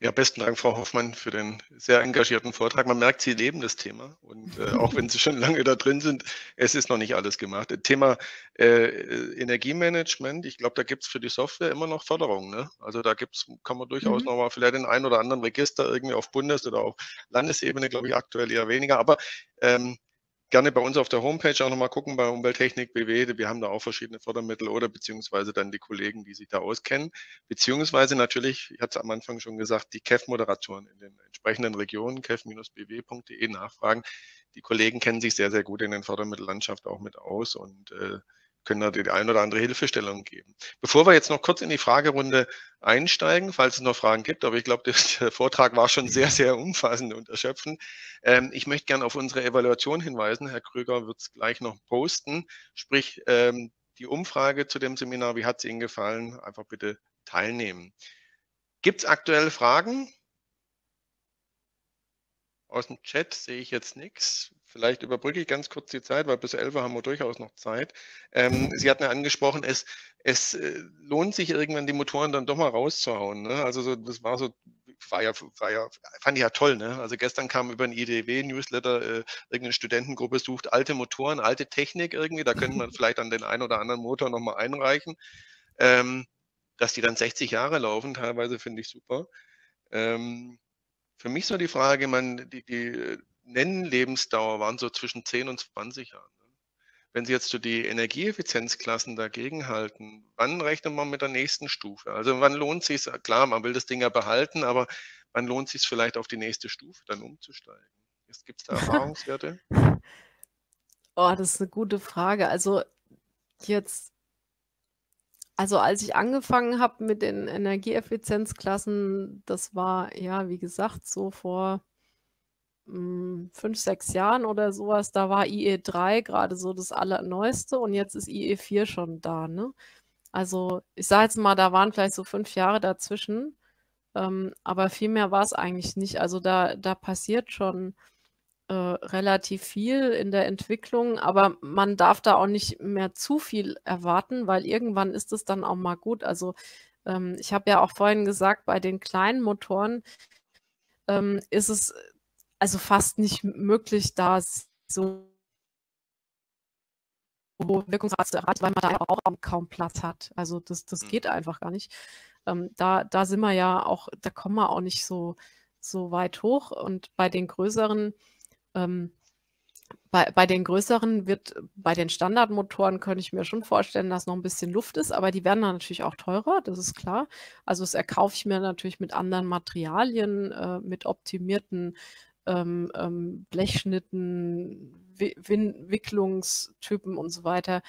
Ja, besten Dank, Frau Hoffmann, für den sehr engagierten Vortrag. Man merkt, Sie leben das Thema. Und äh, auch wenn Sie schon lange da drin sind, es ist noch nicht alles gemacht. Thema äh, Energiemanagement, ich glaube, da gibt es für die Software immer noch Förderung. Ne? Also da gibt's, kann man durchaus mhm. nochmal vielleicht den einen oder anderen Register irgendwie auf Bundes- oder auf Landesebene, glaube ich, aktuell eher weniger. Aber ähm, gerne bei uns auf der Homepage auch nochmal gucken, bei Umwelttechnik BW. Wir haben da auch verschiedene Fördermittel oder beziehungsweise dann die Kollegen, die sich da auskennen. Beziehungsweise natürlich, ich hatte es am Anfang schon gesagt, die KEF-Moderatoren in den entsprechenden Regionen, kef-bw.de nachfragen. Die Kollegen kennen sich sehr, sehr gut in den Fördermittellandschaft auch mit aus und äh, können da die ein oder andere Hilfestellung geben. Bevor wir jetzt noch kurz in die Fragerunde einsteigen, falls es noch Fragen gibt, aber ich glaube, der Vortrag war schon sehr, sehr umfassend und erschöpfend. Ähm, ich möchte gerne auf unsere Evaluation hinweisen. Herr Krüger wird es gleich noch posten, sprich ähm, die Umfrage zu dem Seminar, wie hat es Ihnen gefallen? Einfach bitte teilnehmen. Gibt es aktuelle Fragen? Aus dem Chat sehe ich jetzt nichts. Vielleicht überbrücke ich ganz kurz die Zeit, weil bis 11 Uhr haben wir durchaus noch Zeit. Ähm, Sie hatten ja angesprochen, es, es äh, lohnt sich irgendwann die Motoren dann doch mal rauszuhauen. Ne? Also so, das war so war ja, war ja, fand ich ja toll. Ne? Also gestern kam über ein IDW-Newsletter, äh, irgendeine Studentengruppe sucht alte Motoren, alte Technik irgendwie. Da könnte man *laughs* vielleicht an den einen oder anderen Motor nochmal einreichen. Ähm, dass die dann 60 Jahre laufen, teilweise finde ich super. Ähm, für mich so die Frage, man, die, die Nennlebensdauer waren so zwischen 10 und 20 Jahren. Ne? Wenn Sie jetzt so die Energieeffizienzklassen dagegen halten, wann rechnet man mit der nächsten Stufe? Also wann lohnt es sich, klar, man will das Ding ja behalten, aber wann lohnt es sich vielleicht auf die nächste Stufe dann umzusteigen? Gibt es da Erfahrungswerte? *laughs* oh, das ist eine gute Frage. Also jetzt also als ich angefangen habe mit den Energieeffizienzklassen, das war ja, wie gesagt, so vor hm, fünf, sechs Jahren oder sowas, da war IE3 gerade so das Allerneueste und jetzt ist IE4 schon da. Ne? Also ich sage jetzt mal, da waren vielleicht so fünf Jahre dazwischen, ähm, aber viel mehr war es eigentlich nicht. Also da, da passiert schon äh, relativ viel in der Entwicklung, aber man darf da auch nicht mehr zu viel erwarten, weil irgendwann ist es dann auch mal gut. Also ähm, ich habe ja auch vorhin gesagt, bei den kleinen Motoren ähm, ist es also fast nicht möglich, da so Wirkungsgrad zu erreichen, weil man da auch kaum Platz hat. Also das, das hm. geht einfach gar nicht. Ähm, da, da sind wir ja auch, da kommen wir auch nicht so, so weit hoch. Und bei den größeren ähm, bei, bei den größeren wird, bei den Standardmotoren könnte ich mir schon vorstellen, dass noch ein bisschen Luft ist, aber die werden dann natürlich auch teurer, das ist klar. Also das erkaufe ich mir natürlich mit anderen Materialien, äh, mit optimierten ähm, ähm, Blechschnitten, Wicklungstypen und so weiter.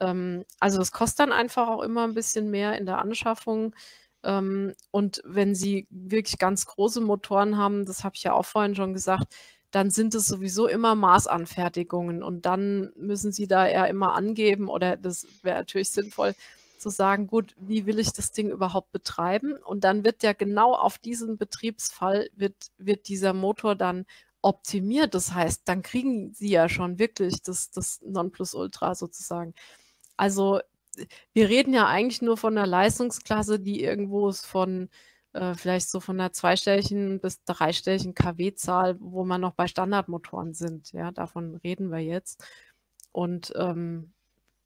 Ähm, also das kostet dann einfach auch immer ein bisschen mehr in der Anschaffung. Ähm, und wenn Sie wirklich ganz große Motoren haben, das habe ich ja auch vorhin schon gesagt, dann sind es sowieso immer Maßanfertigungen und dann müssen Sie da eher immer angeben oder das wäre natürlich sinnvoll zu sagen, gut, wie will ich das Ding überhaupt betreiben? Und dann wird ja genau auf diesen Betriebsfall wird, wird dieser Motor dann optimiert. Das heißt, dann kriegen Sie ja schon wirklich das, das Nonplusultra sozusagen. Also wir reden ja eigentlich nur von einer Leistungsklasse, die irgendwo ist von äh, vielleicht so von einer zweistelligen bis dreistelligen kW-Zahl, wo man noch bei Standardmotoren sind. Ja, davon reden wir jetzt. Und ähm,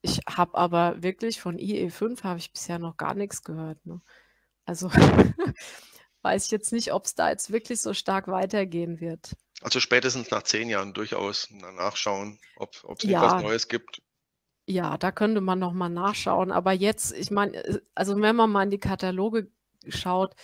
ich habe aber wirklich von IE5 habe ich bisher noch gar nichts gehört. Ne? Also *laughs* weiß ich jetzt nicht, ob es da jetzt wirklich so stark weitergehen wird. Also spätestens nach zehn Jahren durchaus nachschauen, ob es ja. etwas Neues gibt. Ja, da könnte man noch mal nachschauen. Aber jetzt, ich meine, äh, also wenn man mal in die Kataloge schaut,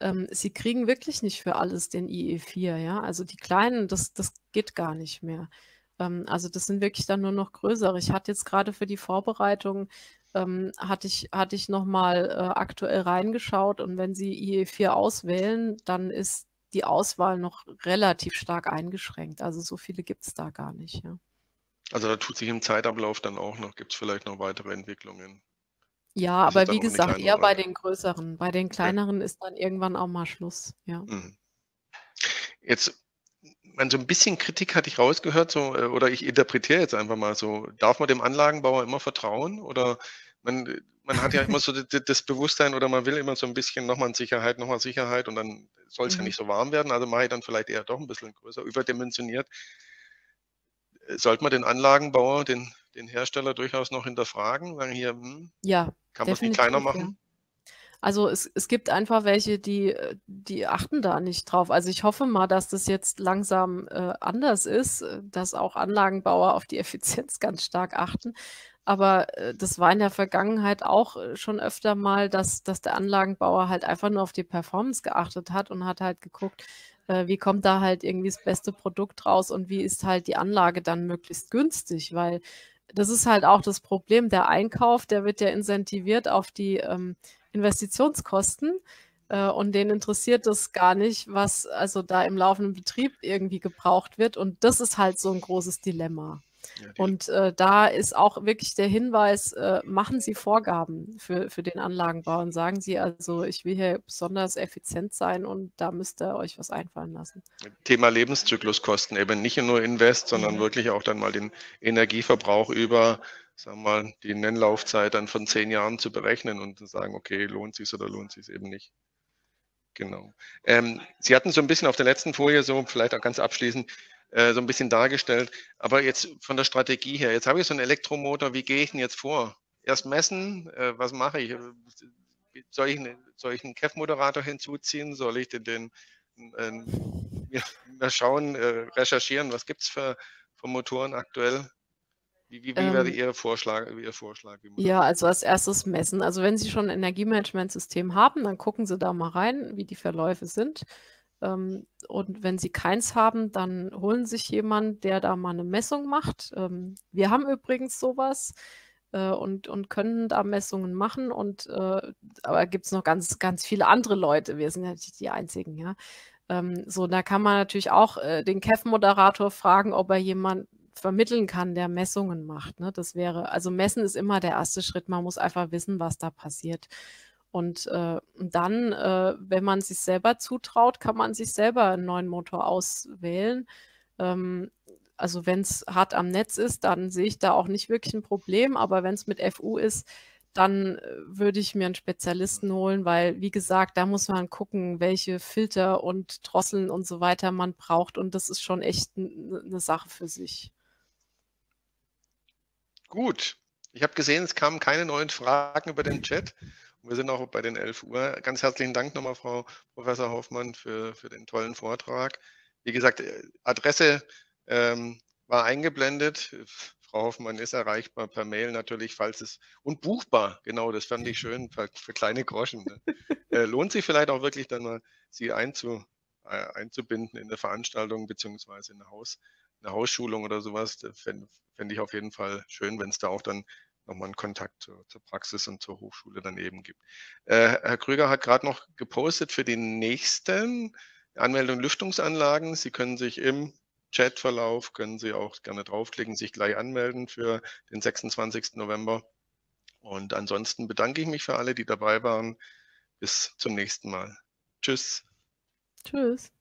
ähm, sie kriegen wirklich nicht für alles den IE4, ja. Also die kleinen, das, das geht gar nicht mehr. Ähm, also das sind wirklich dann nur noch größere. Ich hatte jetzt gerade für die Vorbereitung, ähm, hatte ich, hatte ich nochmal äh, aktuell reingeschaut und wenn Sie IE4 auswählen, dann ist die Auswahl noch relativ stark eingeschränkt. Also so viele gibt es da gar nicht, ja. Also da tut sich im Zeitablauf dann auch noch, gibt es vielleicht noch weitere Entwicklungen. Ja, aber wie gesagt, eher bei den größeren. Bei den kleineren ist dann irgendwann auch mal Schluss, ja. Mhm. Jetzt, man so ein bisschen Kritik hatte ich rausgehört, so, äh, oder ich interpretiere jetzt einfach mal so, darf man dem Anlagenbauer immer vertrauen? Oder man, man hat ja immer so *laughs* das Bewusstsein oder man will immer so ein bisschen nochmal Sicherheit, nochmal Sicherheit und dann soll es ja mhm. nicht so warm werden, also mache ich dann vielleicht eher doch ein bisschen größer, überdimensioniert. Äh, sollte man den Anlagenbauer, den den Hersteller durchaus noch hinterfragen, sagen hier, hm, ja, kann man es nicht kleiner machen? Also es, es gibt einfach welche, die, die achten da nicht drauf. Also ich hoffe mal, dass das jetzt langsam äh, anders ist, äh, dass auch Anlagenbauer auf die *laughs* Effizienz ganz stark achten. Aber äh, das war in der Vergangenheit auch äh, schon öfter mal, dass, dass der Anlagenbauer halt einfach nur auf die Performance geachtet hat und hat halt geguckt, äh, wie kommt da halt irgendwie das beste Produkt raus und wie ist halt die Anlage dann möglichst günstig, weil das ist halt auch das Problem. Der Einkauf, der wird ja incentiviert auf die ähm, Investitionskosten äh, und den interessiert es gar nicht, was also da im laufenden Betrieb irgendwie gebraucht wird. Und das ist halt so ein großes Dilemma. Und äh, da ist auch wirklich der Hinweis, äh, machen Sie Vorgaben für, für den Anlagenbau und sagen Sie also, ich will hier besonders effizient sein und da müsst ihr euch was einfallen lassen. Thema Lebenszykluskosten, eben nicht nur Invest, sondern ja. wirklich auch dann mal den Energieverbrauch über sagen wir mal, die Nennlaufzeit dann von zehn Jahren zu berechnen und zu sagen, okay, lohnt sich oder lohnt sich eben nicht. Genau. Ähm, Sie hatten so ein bisschen auf der letzten Folie so, vielleicht auch ganz abschließend, äh, so ein bisschen dargestellt. Aber jetzt von der Strategie her, jetzt habe ich so einen Elektromotor, wie gehe ich denn jetzt vor? Erst messen, äh, was mache ich? Soll ich, eine, soll ich einen KEF-Moderator hinzuziehen? Soll ich den, den äh, mir schauen, äh, recherchieren, was gibt es für, für Motoren aktuell? Wie, wie, wie ähm, wäre Ihr Vorschlag? Ihr Vorschlag ja, also als erstes messen. Also wenn Sie schon ein Energiemanagementsystem haben, dann gucken Sie da mal rein, wie die Verläufe sind. Ähm, und wenn Sie keins haben, dann holen sich jemanden, der da mal eine Messung macht. Ähm, wir haben übrigens sowas äh, und, und können da Messungen machen. Und äh, aber gibt es noch ganz, ganz viele andere Leute. Wir sind ja nicht die einzigen, ja. Ähm, so, da kann man natürlich auch äh, den KEF-Moderator fragen, ob er jemanden vermitteln kann, der Messungen macht. Ne? Das wäre, also Messen ist immer der erste Schritt. Man muss einfach wissen, was da passiert. Und äh, dann, äh, wenn man sich selber zutraut, kann man sich selber einen neuen Motor auswählen. Ähm, also wenn es hart am Netz ist, dann sehe ich da auch nicht wirklich ein Problem. Aber wenn es mit FU ist, dann äh, würde ich mir einen Spezialisten holen, weil, wie gesagt, da muss man gucken, welche Filter und Drosseln und so weiter man braucht. Und das ist schon echt eine Sache für sich. Gut. Ich habe gesehen, es kamen keine neuen Fragen über den Chat. Wir sind auch bei den 11 Uhr. Ganz herzlichen Dank nochmal, Frau Professor Hoffmann, für, für den tollen Vortrag. Wie gesagt, äh, Adresse ähm, war eingeblendet. Frau Hoffmann ist erreichbar per Mail natürlich, falls es und buchbar. Genau, das fand ich schön für, für kleine Groschen. Ne? *laughs* äh, lohnt sich vielleicht auch wirklich dann mal, Sie einzu, äh, einzubinden in eine Veranstaltung beziehungsweise in eine Haus, eine Hausschulung oder sowas, fände fänd ich auf jeden Fall schön, wenn es da auch dann nochmal einen Kontakt zur, zur, Praxis und zur Hochschule daneben gibt. Äh, Herr Krüger hat gerade noch gepostet für die nächsten Anmeldung Lüftungsanlagen. Sie können sich im Chatverlauf, können Sie auch gerne draufklicken, sich gleich anmelden für den 26. November. Und ansonsten bedanke ich mich für alle, die dabei waren. Bis zum nächsten Mal. Tschüss. Tschüss.